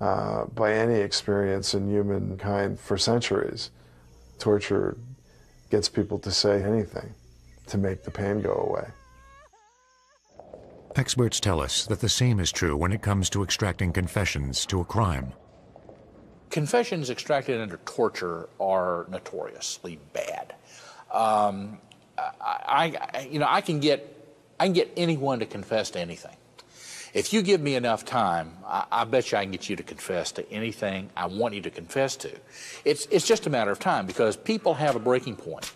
uh, by any experience in humankind for centuries. Torture gets people to say anything to make the pain go away. Experts tell us that the same is true when it comes to extracting confessions to a crime. Confessions extracted under torture are notoriously bad. Um, I, I, you know, I can get, I can get anyone to confess to anything. If you give me enough time, I, I, bet you I can get you to confess to anything I want you to confess to. It's, it's just a matter of time because people have a breaking point.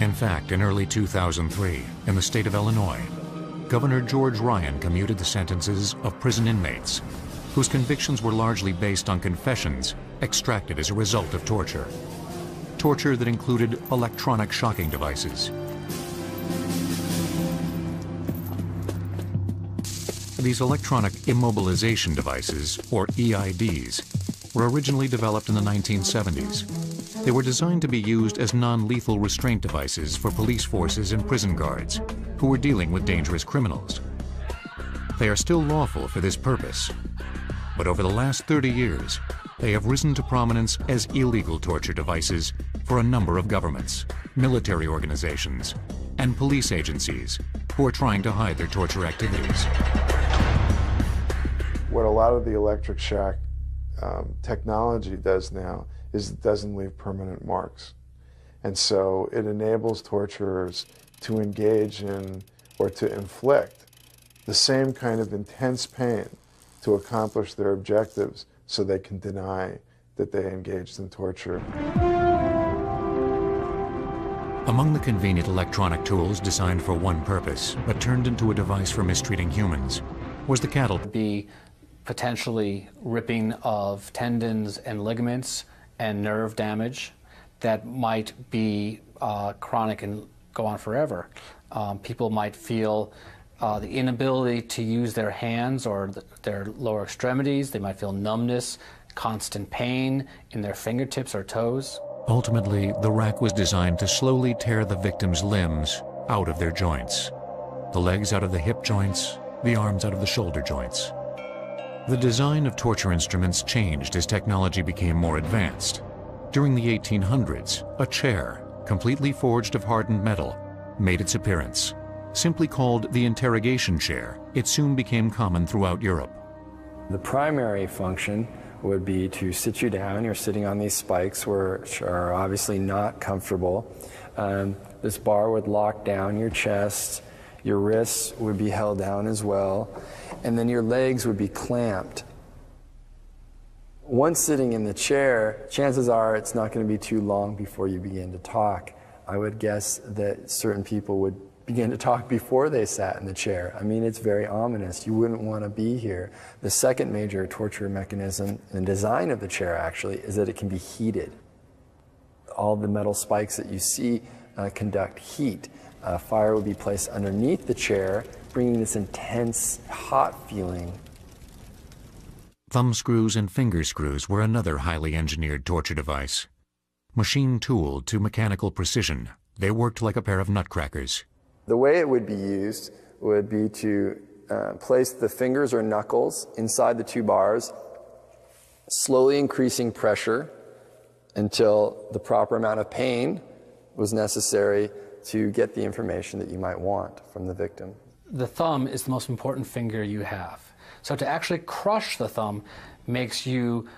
In fact, in early 2003, in the state of Illinois, Governor George Ryan commuted the sentences of prison inmates whose convictions were largely based on confessions extracted as a result of torture. Torture that included electronic shocking devices. These electronic immobilization devices, or EIDs, were originally developed in the 1970s. They were designed to be used as non-lethal restraint devices for police forces and prison guards who were dealing with dangerous criminals. They are still lawful for this purpose, but over the last 30 years, they have risen to prominence as illegal torture devices for a number of governments, military organizations, and police agencies who are trying to hide their torture activities. What a lot of the electric shock um, technology does now is it doesn't leave permanent marks. And so it enables torturers to engage in or to inflict the same kind of intense pain to accomplish their objectives so they can deny that they engaged in torture. Among the convenient electronic tools designed for one purpose, but turned into a device for mistreating humans, was the cattle. Be potentially ripping of tendons and ligaments and nerve damage that might be uh, chronic and go on forever. Um, people might feel uh, the inability to use their hands or th their lower extremities. They might feel numbness, constant pain in their fingertips or toes. Ultimately, the rack was designed to slowly tear the victim's limbs out of their joints. The legs out of the hip joints, the arms out of the shoulder joints. The design of torture instruments changed as technology became more advanced. During the 1800s, a chair, completely forged of hardened metal, made its appearance. Simply called the interrogation chair, it soon became common throughout Europe. The primary function would be to sit you down. You're sitting on these spikes, which are obviously not comfortable. Um, this bar would lock down your chest. Your wrists would be held down as well and then your legs would be clamped. Once sitting in the chair, chances are it's not going to be too long before you begin to talk. I would guess that certain people would begin to talk before they sat in the chair. I mean, it's very ominous. You wouldn't want to be here. The second major torture mechanism the design of the chair, actually, is that it can be heated. All the metal spikes that you see uh, conduct heat. Uh, fire would be placed underneath the chair bringing this intense, hot feeling. Thumb screws and finger screws were another highly engineered torture device. Machine tooled to mechanical precision, they worked like a pair of nutcrackers. The way it would be used would be to uh, place the fingers or knuckles inside the two bars, slowly increasing pressure until the proper amount of pain was necessary to get the information that you might want from the victim the thumb is the most important finger you have. So to actually crush the thumb makes you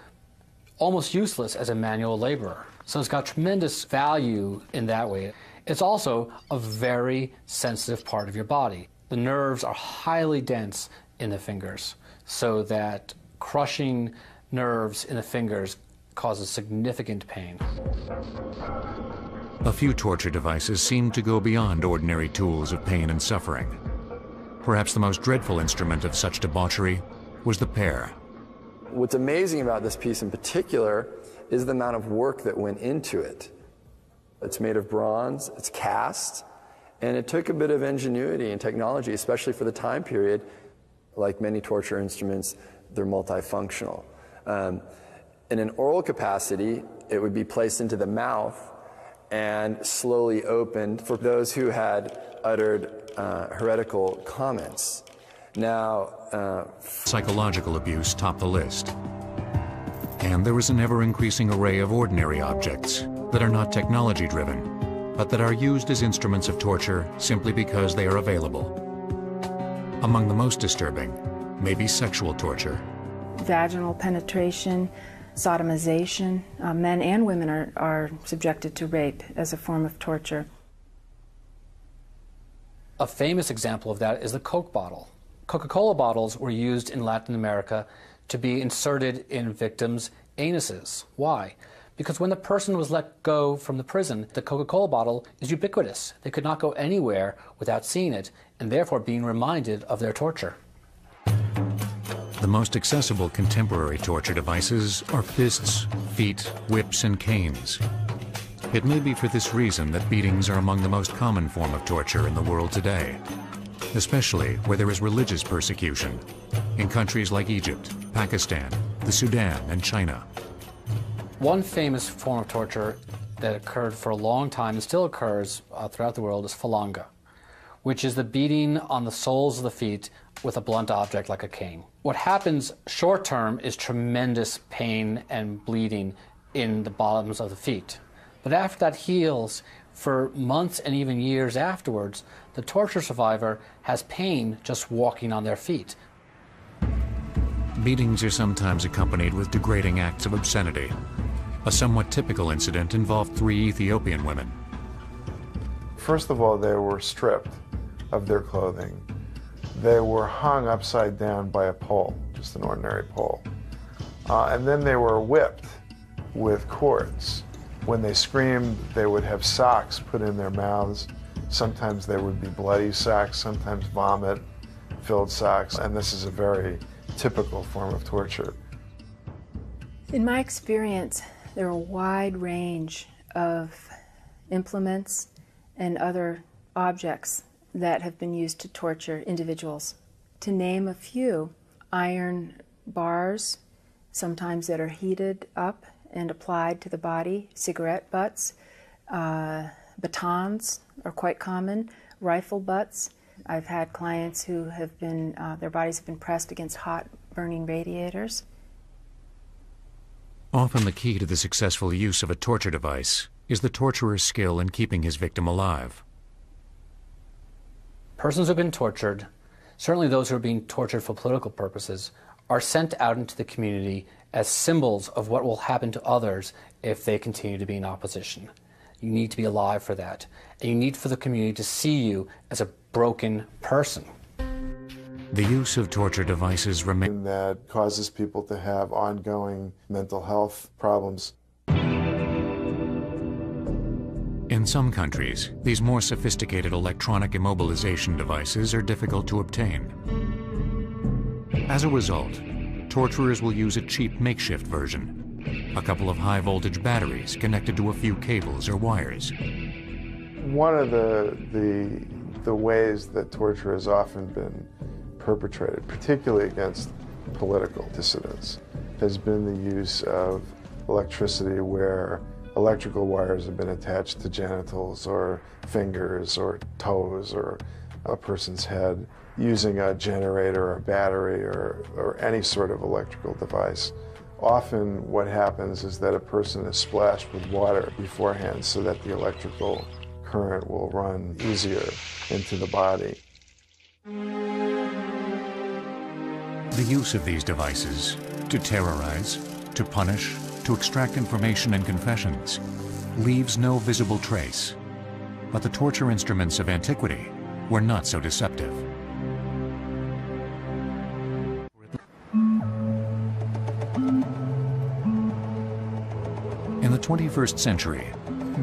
almost useless as a manual laborer. So it's got tremendous value in that way. It's also a very sensitive part of your body. The nerves are highly dense in the fingers, so that crushing nerves in the fingers causes significant pain. A few torture devices seem to go beyond ordinary tools of pain and suffering. Perhaps the most dreadful instrument of such debauchery was the pear. What's amazing about this piece in particular is the amount of work that went into it. It's made of bronze, it's cast, and it took a bit of ingenuity and technology, especially for the time period. Like many torture instruments, they're multifunctional. Um, in an oral capacity, it would be placed into the mouth and slowly opened for those who had uttered uh, heretical comments. Now, uh, psychological abuse topped the list. And there is an ever increasing array of ordinary objects that are not technology driven, but that are used as instruments of torture simply because they are available. Among the most disturbing may be sexual torture. Vaginal penetration, sodomization. Uh, men and women are, are subjected to rape as a form of torture. A famous example of that is the Coke bottle. Coca-Cola bottles were used in Latin America to be inserted in victims' anuses. Why? Because when the person was let go from the prison, the Coca-Cola bottle is ubiquitous. They could not go anywhere without seeing it, and therefore being reminded of their torture. The most accessible contemporary torture devices are fists, feet, whips, and canes. It may be for this reason that beatings are among the most common form of torture in the world today. especially where there is religious persecution, in countries like Egypt, Pakistan, the Sudan, and China. One famous form of torture that occurred for a long time and still occurs uh, throughout the world is falanga, which is the beating on the soles of the feet with a blunt object like a cane. What happens short term is tremendous pain and bleeding in the bottoms of the feet. But after that heals, for months and even years afterwards, the torture survivor has pain just walking on their feet. Beatings are sometimes accompanied with degrading acts of obscenity. A somewhat typical incident involved three Ethiopian women. First of all, they were stripped of their clothing. They were hung upside down by a pole, just an ordinary pole. Uh, and then they were whipped with cords. When they screamed, they would have socks put in their mouths. Sometimes they would be bloody socks, sometimes vomit filled socks, and this is a very typical form of torture. In my experience, there are a wide range of implements and other objects that have been used to torture individuals. To name a few, iron bars, sometimes that are heated up and applied to the body, cigarette butts, uh, batons are quite common, rifle butts. I've had clients who have been, uh, their bodies have been pressed against hot burning radiators. Often the key to the successful use of a torture device is the torturer's skill in keeping his victim alive. Persons who have been tortured, certainly those who are being tortured for political purposes, are sent out into the community as symbols of what will happen to others if they continue to be in opposition. You need to be alive for that. And you need for the community to see you as a broken person. The use of torture devices remains that causes people to have ongoing mental health problems. In some countries, these more sophisticated electronic immobilization devices are difficult to obtain. As a result, torturers will use a cheap makeshift version, a couple of high-voltage batteries connected to a few cables or wires. One of the, the, the ways that torture has often been perpetrated, particularly against political dissidents, has been the use of electricity where electrical wires have been attached to genitals or fingers or toes or a person's head using a generator or battery or, or any sort of electrical device. Often what happens is that a person is splashed with water beforehand so that the electrical current will run easier into the body. The use of these devices to terrorize, to punish, to extract information and confessions leaves no visible trace. But the torture instruments of antiquity were not so deceptive. In the 21st century,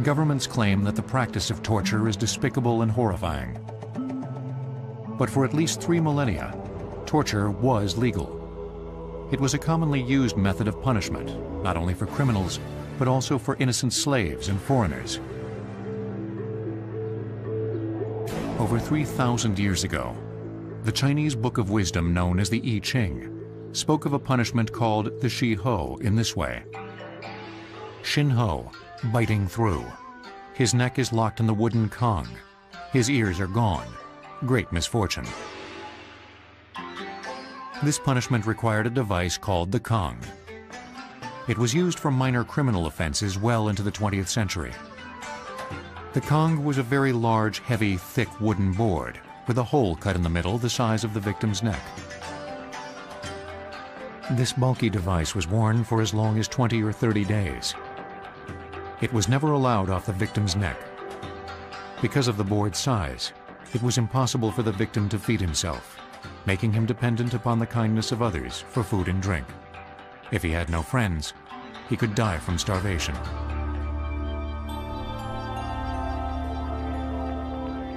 governments claim that the practice of torture is despicable and horrifying. But for at least three millennia, torture was legal. It was a commonly used method of punishment, not only for criminals, but also for innocent slaves and foreigners. Over 3,000 years ago, the Chinese Book of Wisdom known as the I Ching spoke of a punishment called the Shi Ho in this way. Shin Ho, biting through. His neck is locked in the wooden Kong. His ears are gone. Great misfortune. This punishment required a device called the Kong. It was used for minor criminal offenses well into the 20th century. The Kong was a very large, heavy, thick wooden board with a hole cut in the middle the size of the victim's neck. This bulky device was worn for as long as 20 or 30 days. It was never allowed off the victim's neck. Because of the board's size, it was impossible for the victim to feed himself, making him dependent upon the kindness of others for food and drink. If he had no friends, he could die from starvation.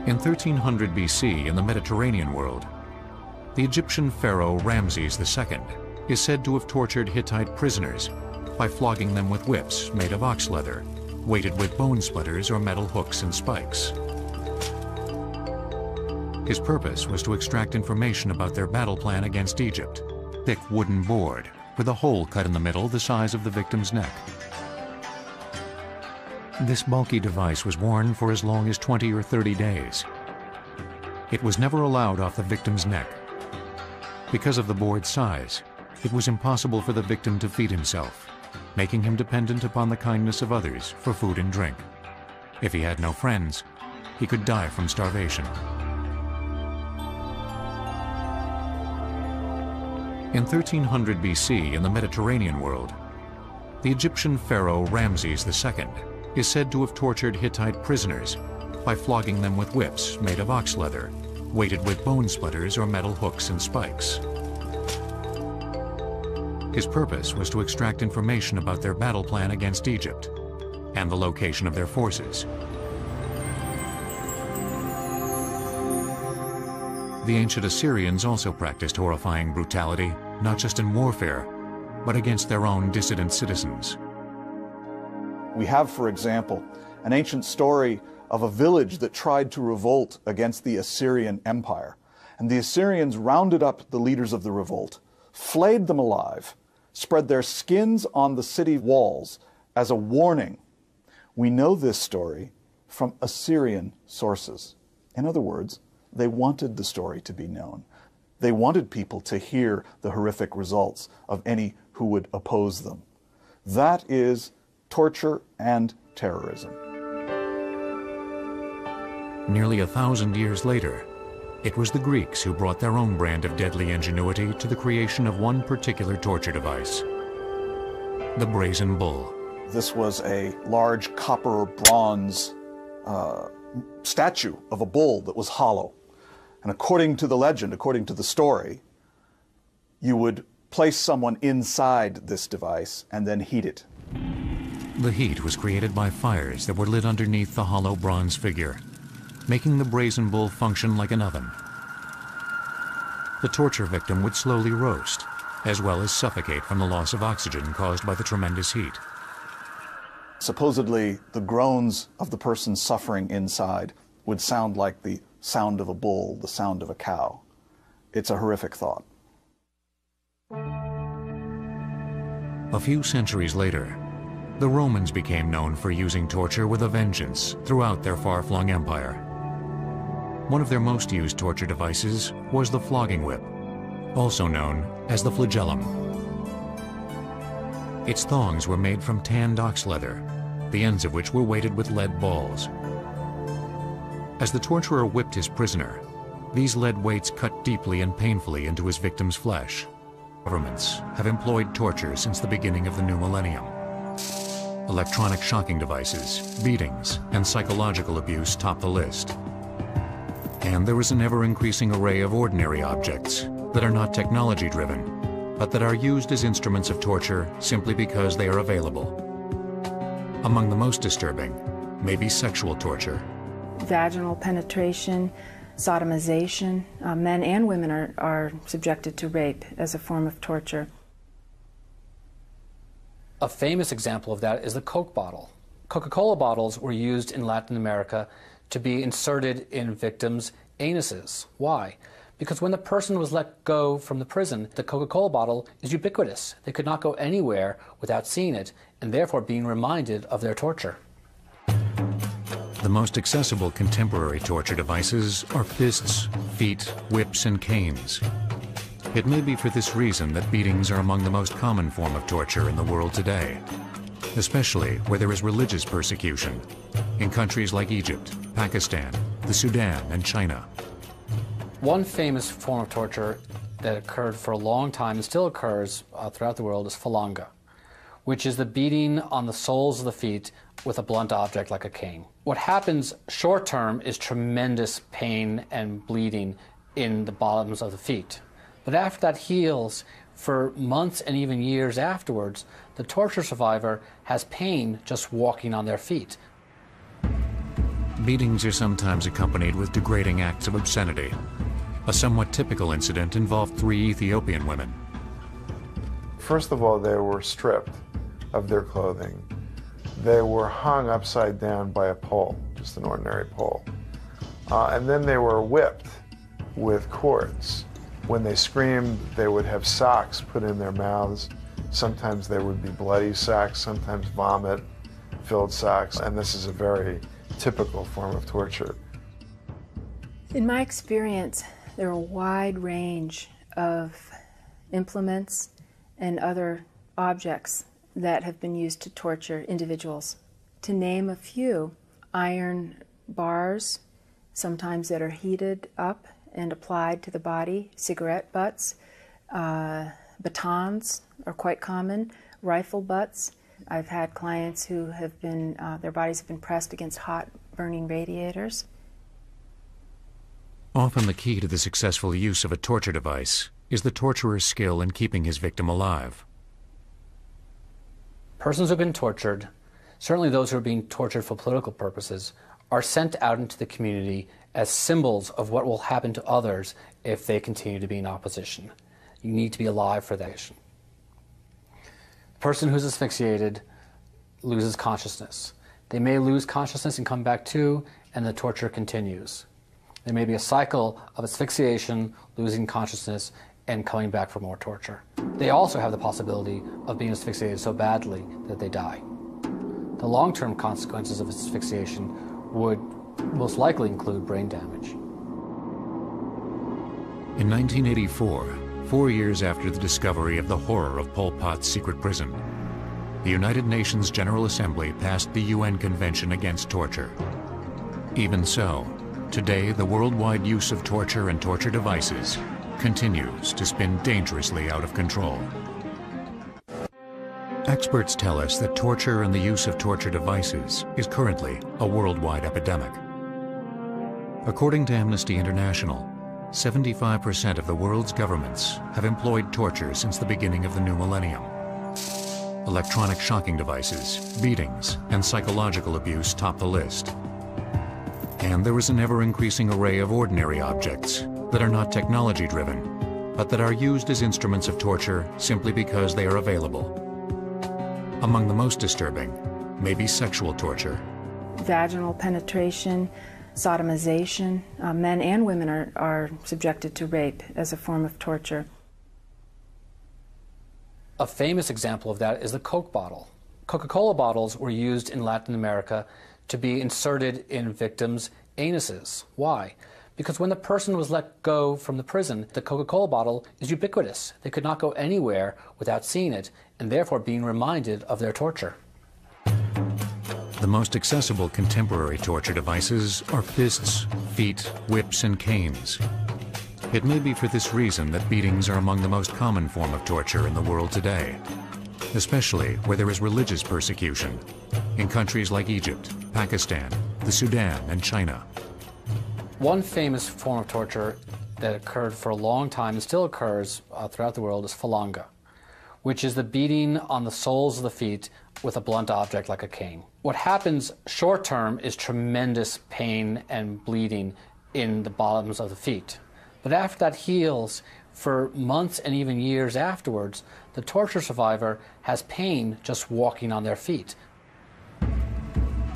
In 1300 BC in the Mediterranean world, the Egyptian pharaoh Ramses II is said to have tortured Hittite prisoners by flogging them with whips made of ox leather, weighted with bone splitters or metal hooks and spikes. His purpose was to extract information about their battle plan against Egypt. Thick wooden board with a hole cut in the middle the size of the victim's neck. This bulky device was worn for as long as 20 or 30 days. It was never allowed off the victim's neck. Because of the board's size, it was impossible for the victim to feed himself, making him dependent upon the kindness of others for food and drink. If he had no friends, he could die from starvation. In 1300 BC in the Mediterranean world, the Egyptian pharaoh Ramses II is said to have tortured Hittite prisoners by flogging them with whips made of ox leather, weighted with bone splitters or metal hooks and spikes. His purpose was to extract information about their battle plan against Egypt and the location of their forces. The ancient Assyrians also practiced horrifying brutality, not just in warfare, but against their own dissident citizens. We have, for example, an ancient story of a village that tried to revolt against the Assyrian Empire. And the Assyrians rounded up the leaders of the revolt, flayed them alive, spread their skins on the city walls as a warning. We know this story from Assyrian sources. In other words, they wanted the story to be known. They wanted people to hear the horrific results of any who would oppose them. That is torture and terrorism. Nearly a thousand years later, it was the Greeks who brought their own brand of deadly ingenuity to the creation of one particular torture device the brazen bull. This was a large copper bronze uh, statue of a bull that was hollow. And according to the legend, according to the story, you would place someone inside this device and then heat it. The heat was created by fires that were lit underneath the hollow bronze figure, making the brazen bull function like an oven. The torture victim would slowly roast, as well as suffocate from the loss of oxygen caused by the tremendous heat. Supposedly, the groans of the person suffering inside would sound like the sound of a bull, the sound of a cow. It's a horrific thought. A few centuries later, the Romans became known for using torture with a vengeance throughout their far-flung empire. One of their most used torture devices was the flogging whip, also known as the flagellum. Its thongs were made from tanned ox leather, the ends of which were weighted with lead balls. As the torturer whipped his prisoner, these lead weights cut deeply and painfully into his victim's flesh. Governments have employed torture since the beginning of the new millennium. Electronic shocking devices, beatings, and psychological abuse top the list. And there is an ever-increasing array of ordinary objects that are not technology-driven, but that are used as instruments of torture simply because they are available. Among the most disturbing may be sexual torture vaginal penetration, sodomization. Uh, men and women are, are subjected to rape as a form of torture. A famous example of that is the Coke bottle. Coca Cola bottles were used in Latin America to be inserted in victims' anuses. Why? Because when the person was let go from the prison, the Coca Cola bottle is ubiquitous. They could not go anywhere without seeing it and therefore being reminded of their torture. The most accessible contemporary torture devices are fists, feet, whips, and canes. It may be for this reason that beatings are among the most common form of torture in the world today, especially where there is religious persecution, in countries like Egypt, Pakistan, the Sudan, and China. One famous form of torture that occurred for a long time and still occurs uh, throughout the world is falanga, which is the beating on the soles of the feet with a blunt object like a cane. What happens short term is tremendous pain and bleeding in the bottoms of the feet. But after that heals, for months and even years afterwards, the torture survivor has pain just walking on their feet. Beatings are sometimes accompanied with degrading acts of obscenity. A somewhat typical incident involved three Ethiopian women. First of all, they were stripped of their clothing they were hung upside down by a pole, just an ordinary pole. Uh, and then they were whipped with cords. When they screamed, they would have socks put in their mouths. Sometimes they would be bloody socks, sometimes vomit filled socks, and this is a very typical form of torture. In my experience, there are a wide range of implements and other objects that have been used to torture individuals. To name a few, iron bars, sometimes that are heated up and applied to the body, cigarette butts, uh, batons are quite common, rifle butts. I've had clients who have been, uh, their bodies have been pressed against hot burning radiators. Often the key to the successful use of a torture device is the torturer's skill in keeping his victim alive. Persons who have been tortured, certainly those who are being tortured for political purposes, are sent out into the community as symbols of what will happen to others if they continue to be in opposition. You need to be alive for that. The person who's asphyxiated loses consciousness. They may lose consciousness and come back to, and the torture continues. There may be a cycle of asphyxiation, losing consciousness, and coming back for more torture. They also have the possibility of being asphyxiated so badly that they die. The long term consequences of asphyxiation would most likely include brain damage. In 1984, four years after the discovery of the horror of Pol Pot's secret prison, the United Nations General Assembly passed the UN Convention Against Torture. Even so, today the worldwide use of torture and torture devices continues to spin dangerously out of control. Experts tell us that torture and the use of torture devices is currently a worldwide epidemic. According to Amnesty International, 75% of the world's governments have employed torture since the beginning of the new millennium. Electronic shocking devices, beatings, and psychological abuse top the list. And there is an ever-increasing array of ordinary objects that are not technology-driven, but that are used as instruments of torture simply because they are available. Among the most disturbing may be sexual torture. Vaginal penetration, sodomization. Uh, men and women are, are subjected to rape as a form of torture. A famous example of that is the Coke bottle. Coca Cola bottles were used in Latin America to be inserted in victims' anuses. Why? Because when the person was let go from the prison, the Coca Cola bottle is ubiquitous. They could not go anywhere without seeing it, and therefore being reminded of their torture. The most accessible contemporary torture devices are fists, feet, whips, and canes. It may be for this reason that beatings are among the most common form of torture in the world today, especially where there is religious persecution, in countries like Egypt, Pakistan, the Sudan, and China. One famous form of torture that occurred for a long time and still occurs uh, throughout the world is falanga, which is the beating on the soles of the feet with a blunt object like a cane. What happens short term is tremendous pain and bleeding in the bottoms of the feet. But after that heals, for months and even years afterwards, the torture survivor has pain just walking on their feet.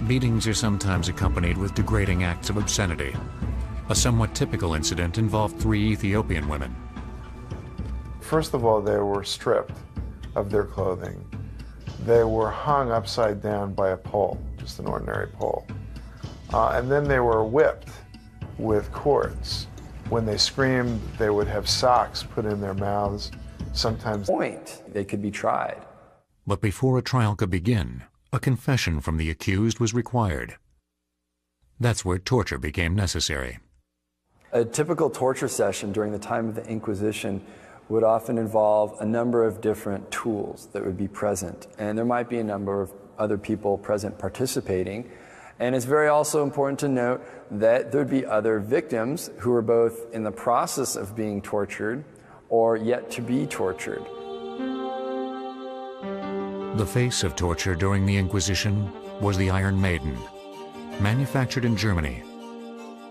Beatings are sometimes accompanied with degrading acts of obscenity. A somewhat typical incident involved three Ethiopian women. First of all, they were stripped of their clothing. They were hung upside down by a pole, just an ordinary pole. Uh, and then they were whipped with cords. When they screamed, they would have socks put in their mouths. Sometimes point they could be tried. But before a trial could begin, a confession from the accused was required. That's where torture became necessary. A typical torture session during the time of the Inquisition would often involve a number of different tools that would be present, and there might be a number of other people present participating. And it's very also important to note that there'd be other victims who are both in the process of being tortured or yet to be tortured. The face of torture during the Inquisition was the Iron Maiden, manufactured in Germany.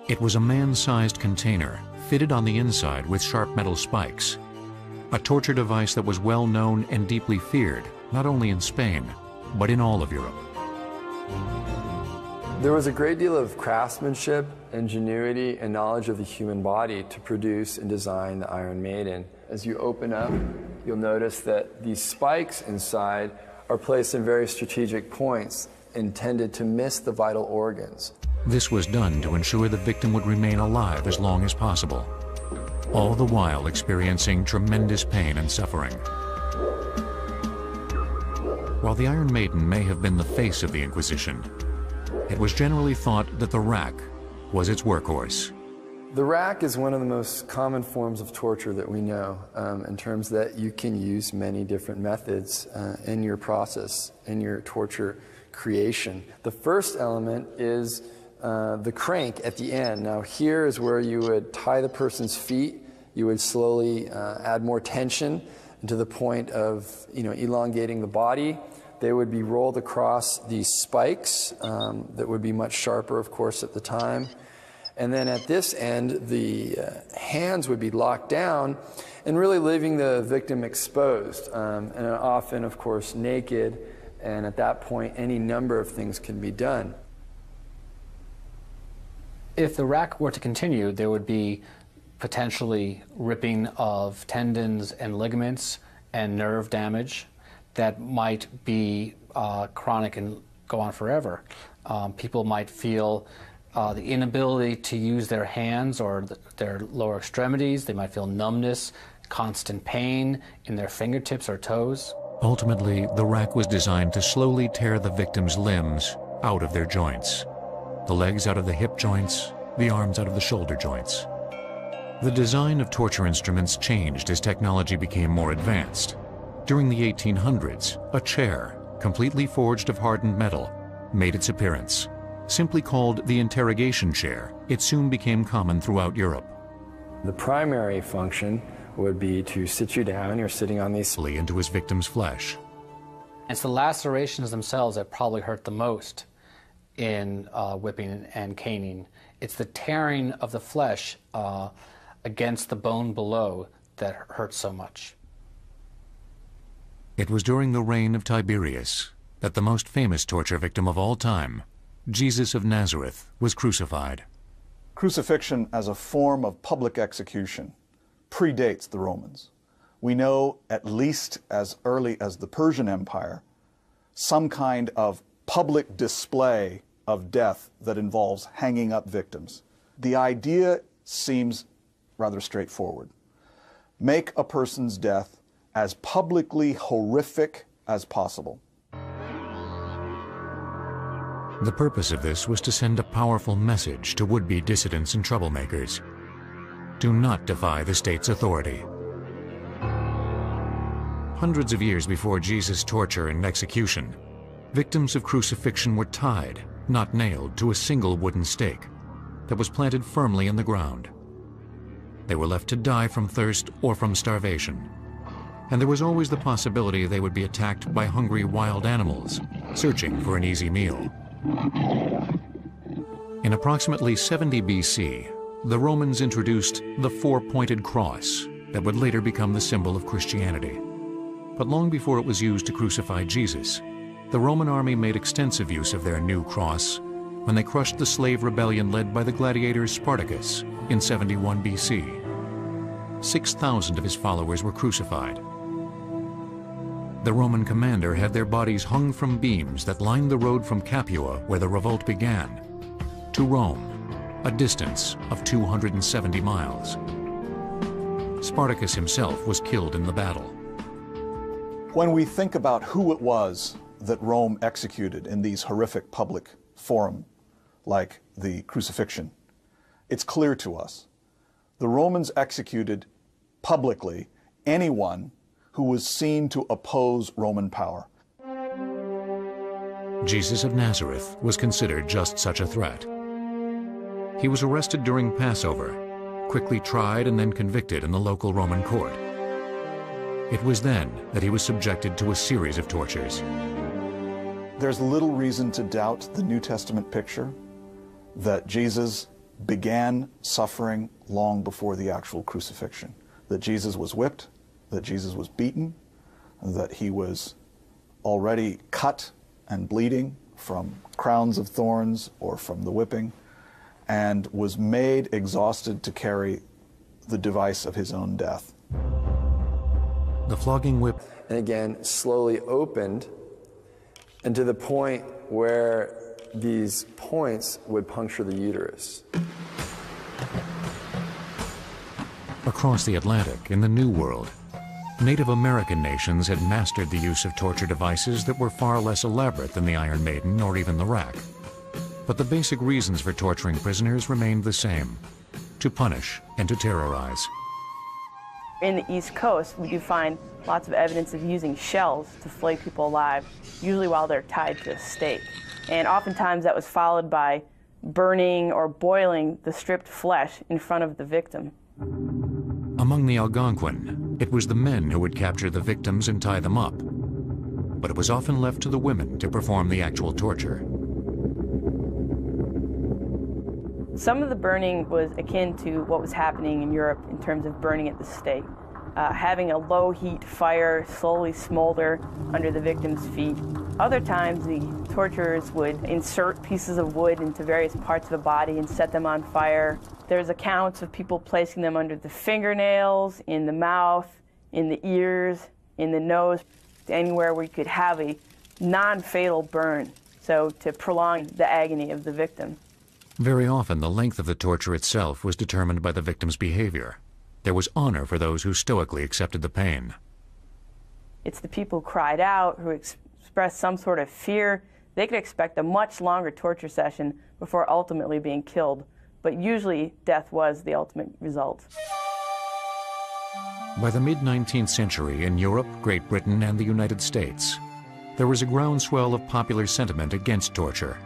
It was a man-sized container fitted on the inside with sharp metal spikes, a torture device that was well known and deeply feared, not only in Spain, but in all of Europe. There was a great deal of craftsmanship, ingenuity, and knowledge of the human body to produce and design the Iron Maiden. As you open up, you'll notice that these spikes inside are placed in very strategic points intended to miss the vital organs. This was done to ensure the victim would remain alive as long as possible, all the while experiencing tremendous pain and suffering. While the Iron Maiden may have been the face of the Inquisition, it was generally thought that the rack was its workhorse. The rack is one of the most common forms of torture that we know um, in terms that you can use many different methods uh, in your process, in your torture creation. The first element is uh, the crank at the end. Now, here is where you would tie the person's feet, you would slowly uh, add more tension to the point of you know, elongating the body. They would be rolled across these spikes um, that would be much sharper, of course, at the time. And then at this end, the uh, hands would be locked down and really leaving the victim exposed. Um, and often, of course, naked. And at that point, any number of things can be done. If the rack were to continue, there would be potentially ripping of tendons and ligaments and nerve damage that might be uh, chronic and go on forever. Um, people might feel uh, the inability to use their hands or th their lower extremities. They might feel numbness, constant pain in their fingertips or toes. Ultimately, the rack was designed to slowly tear the victim's limbs out of their joints. The legs out of the hip joints, the arms out of the shoulder joints. The design of torture instruments changed as technology became more advanced. During the 1800s, a chair, completely forged of hardened metal, made its appearance. Simply called the interrogation chair, it soon became common throughout Europe. The primary function would be to sit you down, you're sitting on these... ...into his victim's flesh. It's the lacerations themselves that probably hurt the most in uh, whipping and caning. It's the tearing of the flesh uh, against the bone below that hurts so much. It was during the reign of Tiberius that the most famous torture victim of all time, Jesus of Nazareth, was crucified. Crucifixion as a form of public execution predates the Romans. We know, at least as early as the Persian Empire, some kind of public display of death that involves hanging up victims. The idea seems rather straightforward. Make a person's death as publicly horrific as possible. The purpose of this was to send a powerful message to would-be dissidents and troublemakers. Do not defy the state's authority. Hundreds of years before Jesus' torture and execution, victims of crucifixion were tied, not nailed, to a single wooden stake that was planted firmly in the ground. They were left to die from thirst or from starvation. And there was always the possibility they would be attacked by hungry wild animals, searching for an easy meal. In approximately 70 BC, the Romans introduced the four-pointed cross that would later become the symbol of Christianity. But long before it was used to crucify Jesus, the Roman army made extensive use of their new cross when they crushed the slave rebellion led by the gladiator Spartacus in 71 BC. 6,000 of his followers were crucified. The Roman commander had their bodies hung from beams that lined the road from Capua, where the revolt began, to Rome, a distance of 270 miles. Spartacus himself was killed in the battle. When we think about who it was that Rome executed in these horrific public forum, like the crucifixion, it's clear to us. The Romans executed publicly anyone who was seen to oppose Roman power. Jesus of Nazareth was considered just such a threat. He was arrested during Passover, quickly tried and then convicted in the local Roman court. It was then that he was subjected to a series of tortures. There's little reason to doubt the New Testament picture that Jesus began suffering long before the actual crucifixion. That Jesus was whipped, that Jesus was beaten, that he was already cut and bleeding from crowns of thorns or from the whipping, and was made exhausted to carry the device of his own death. The flogging whip. And again, slowly opened, and to the point where these points would puncture the uterus. Across the Atlantic, in the New World, Native American nations had mastered the use of torture devices that were far less elaborate than the Iron Maiden or even the rack. But the basic reasons for torturing prisoners remained the same to punish and to terrorize. In the East Coast, we do find lots of evidence of using shells to flay people alive, usually while they're tied to a stake. And oftentimes that was followed by burning or boiling the stripped flesh in front of the victim. Among the Algonquin, it was the men who would capture the victims and tie them up. But it was often left to the women to perform the actual torture. Some of the burning was akin to what was happening in Europe in terms of burning at the stake. Uh, having a low heat fire slowly smolder under the victim's feet. Other times, the torturers would insert pieces of wood into various parts of the body and set them on fire. There's accounts of people placing them under the fingernails, in the mouth, in the ears, in the nose, anywhere where you could have a non fatal burn, so to prolong the agony of the victim. Very often, the length of the torture itself was determined by the victim's behavior. There was honor for those who stoically accepted the pain. It's the people who cried out, who ex expressed some sort of fear. They could expect a much longer torture session before ultimately being killed, but usually death was the ultimate result. By the mid 19th century, in Europe, Great Britain, and the United States, there was a groundswell of popular sentiment against torture.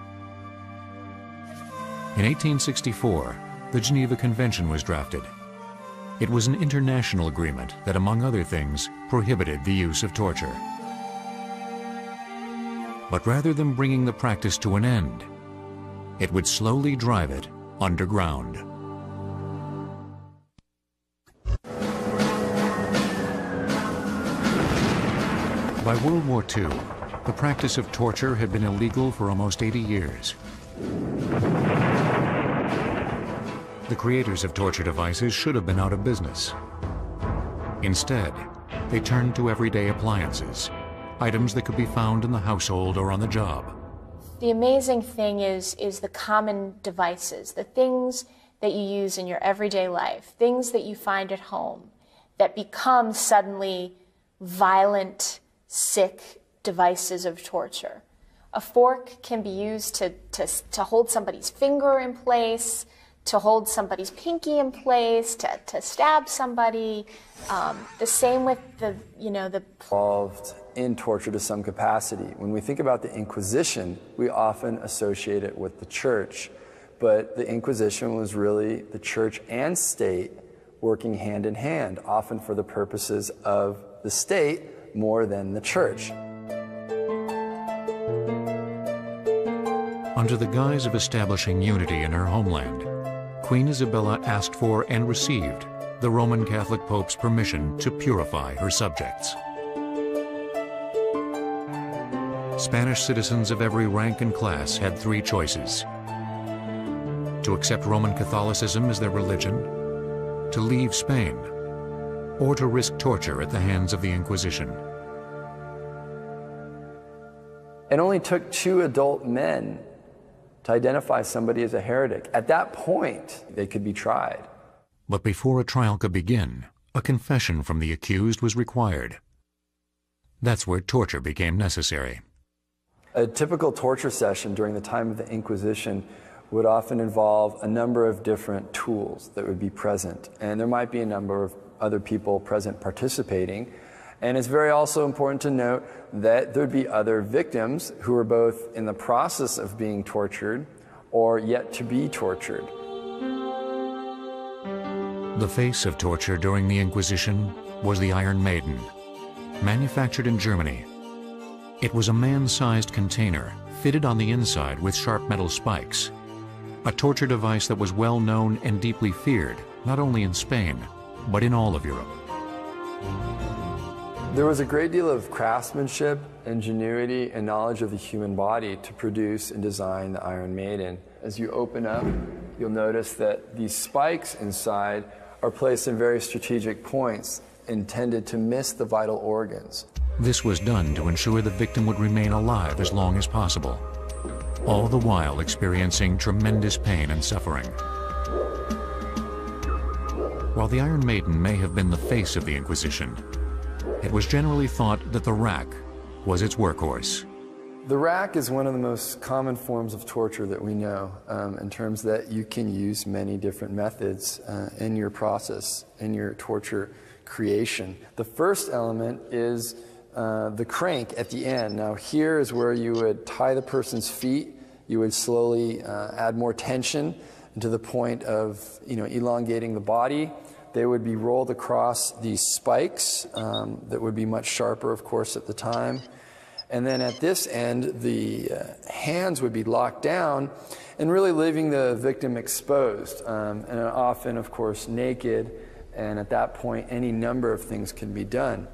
In 1864, the Geneva Convention was drafted. It was an international agreement that, among other things, prohibited the use of torture. But rather than bringing the practice to an end, it would slowly drive it underground. By World War II, the practice of torture had been illegal for almost 80 years. The creators of torture devices should have been out of business. Instead, they turned to everyday appliances, items that could be found in the household or on the job. The amazing thing is, is the common devices, the things that you use in your everyday life, things that you find at home that become suddenly violent, sick devices of torture. A fork can be used to, to, to hold somebody's finger in place, to hold somebody's pinky in place, to, to stab somebody. Um, the same with the, you know, the. Involved in torture to some capacity. When we think about the Inquisition, we often associate it with the church. But the Inquisition was really the church and state working hand in hand, often for the purposes of the state more than the church. Under the guise of establishing unity in her homeland, Queen Isabella asked for and received the Roman Catholic Pope's permission to purify her subjects. Spanish citizens of every rank and class had three choices. To accept Roman Catholicism as their religion, to leave Spain, or to risk torture at the hands of the Inquisition. It only took two adult men to identify somebody as a heretic. At that point, they could be tried. But before a trial could begin, a confession from the accused was required. That's where torture became necessary. A typical torture session during the time of the Inquisition would often involve a number of different tools that would be present. And there might be a number of other people present participating. And it's very also important to note that there'd be other victims who were both in the process of being tortured or yet to be tortured. The face of torture during the Inquisition was the Iron Maiden, manufactured in Germany. It was a man-sized container fitted on the inside with sharp metal spikes, a torture device that was well known and deeply feared, not only in Spain, but in all of Europe. There was a great deal of craftsmanship, ingenuity, and knowledge of the human body to produce and design the Iron Maiden. As you open up, you'll notice that these spikes inside are placed in very strategic points intended to miss the vital organs. This was done to ensure the victim would remain alive as long as possible, all the while experiencing tremendous pain and suffering. While the Iron Maiden may have been the face of the Inquisition, it was generally thought that the rack was its workhorse. The rack is one of the most common forms of torture that we know um, in terms that you can use many different methods uh, in your process, in your torture creation. The first element is uh, the crank at the end. Now here is where you would tie the person's feet, you would slowly uh, add more tension to the point of you know, elongating the body. They would be rolled across these spikes um, that would be much sharper, of course, at the time. And then at this end, the uh, hands would be locked down and really leaving the victim exposed. Um, and often, of course, naked. And at that point, any number of things can be done.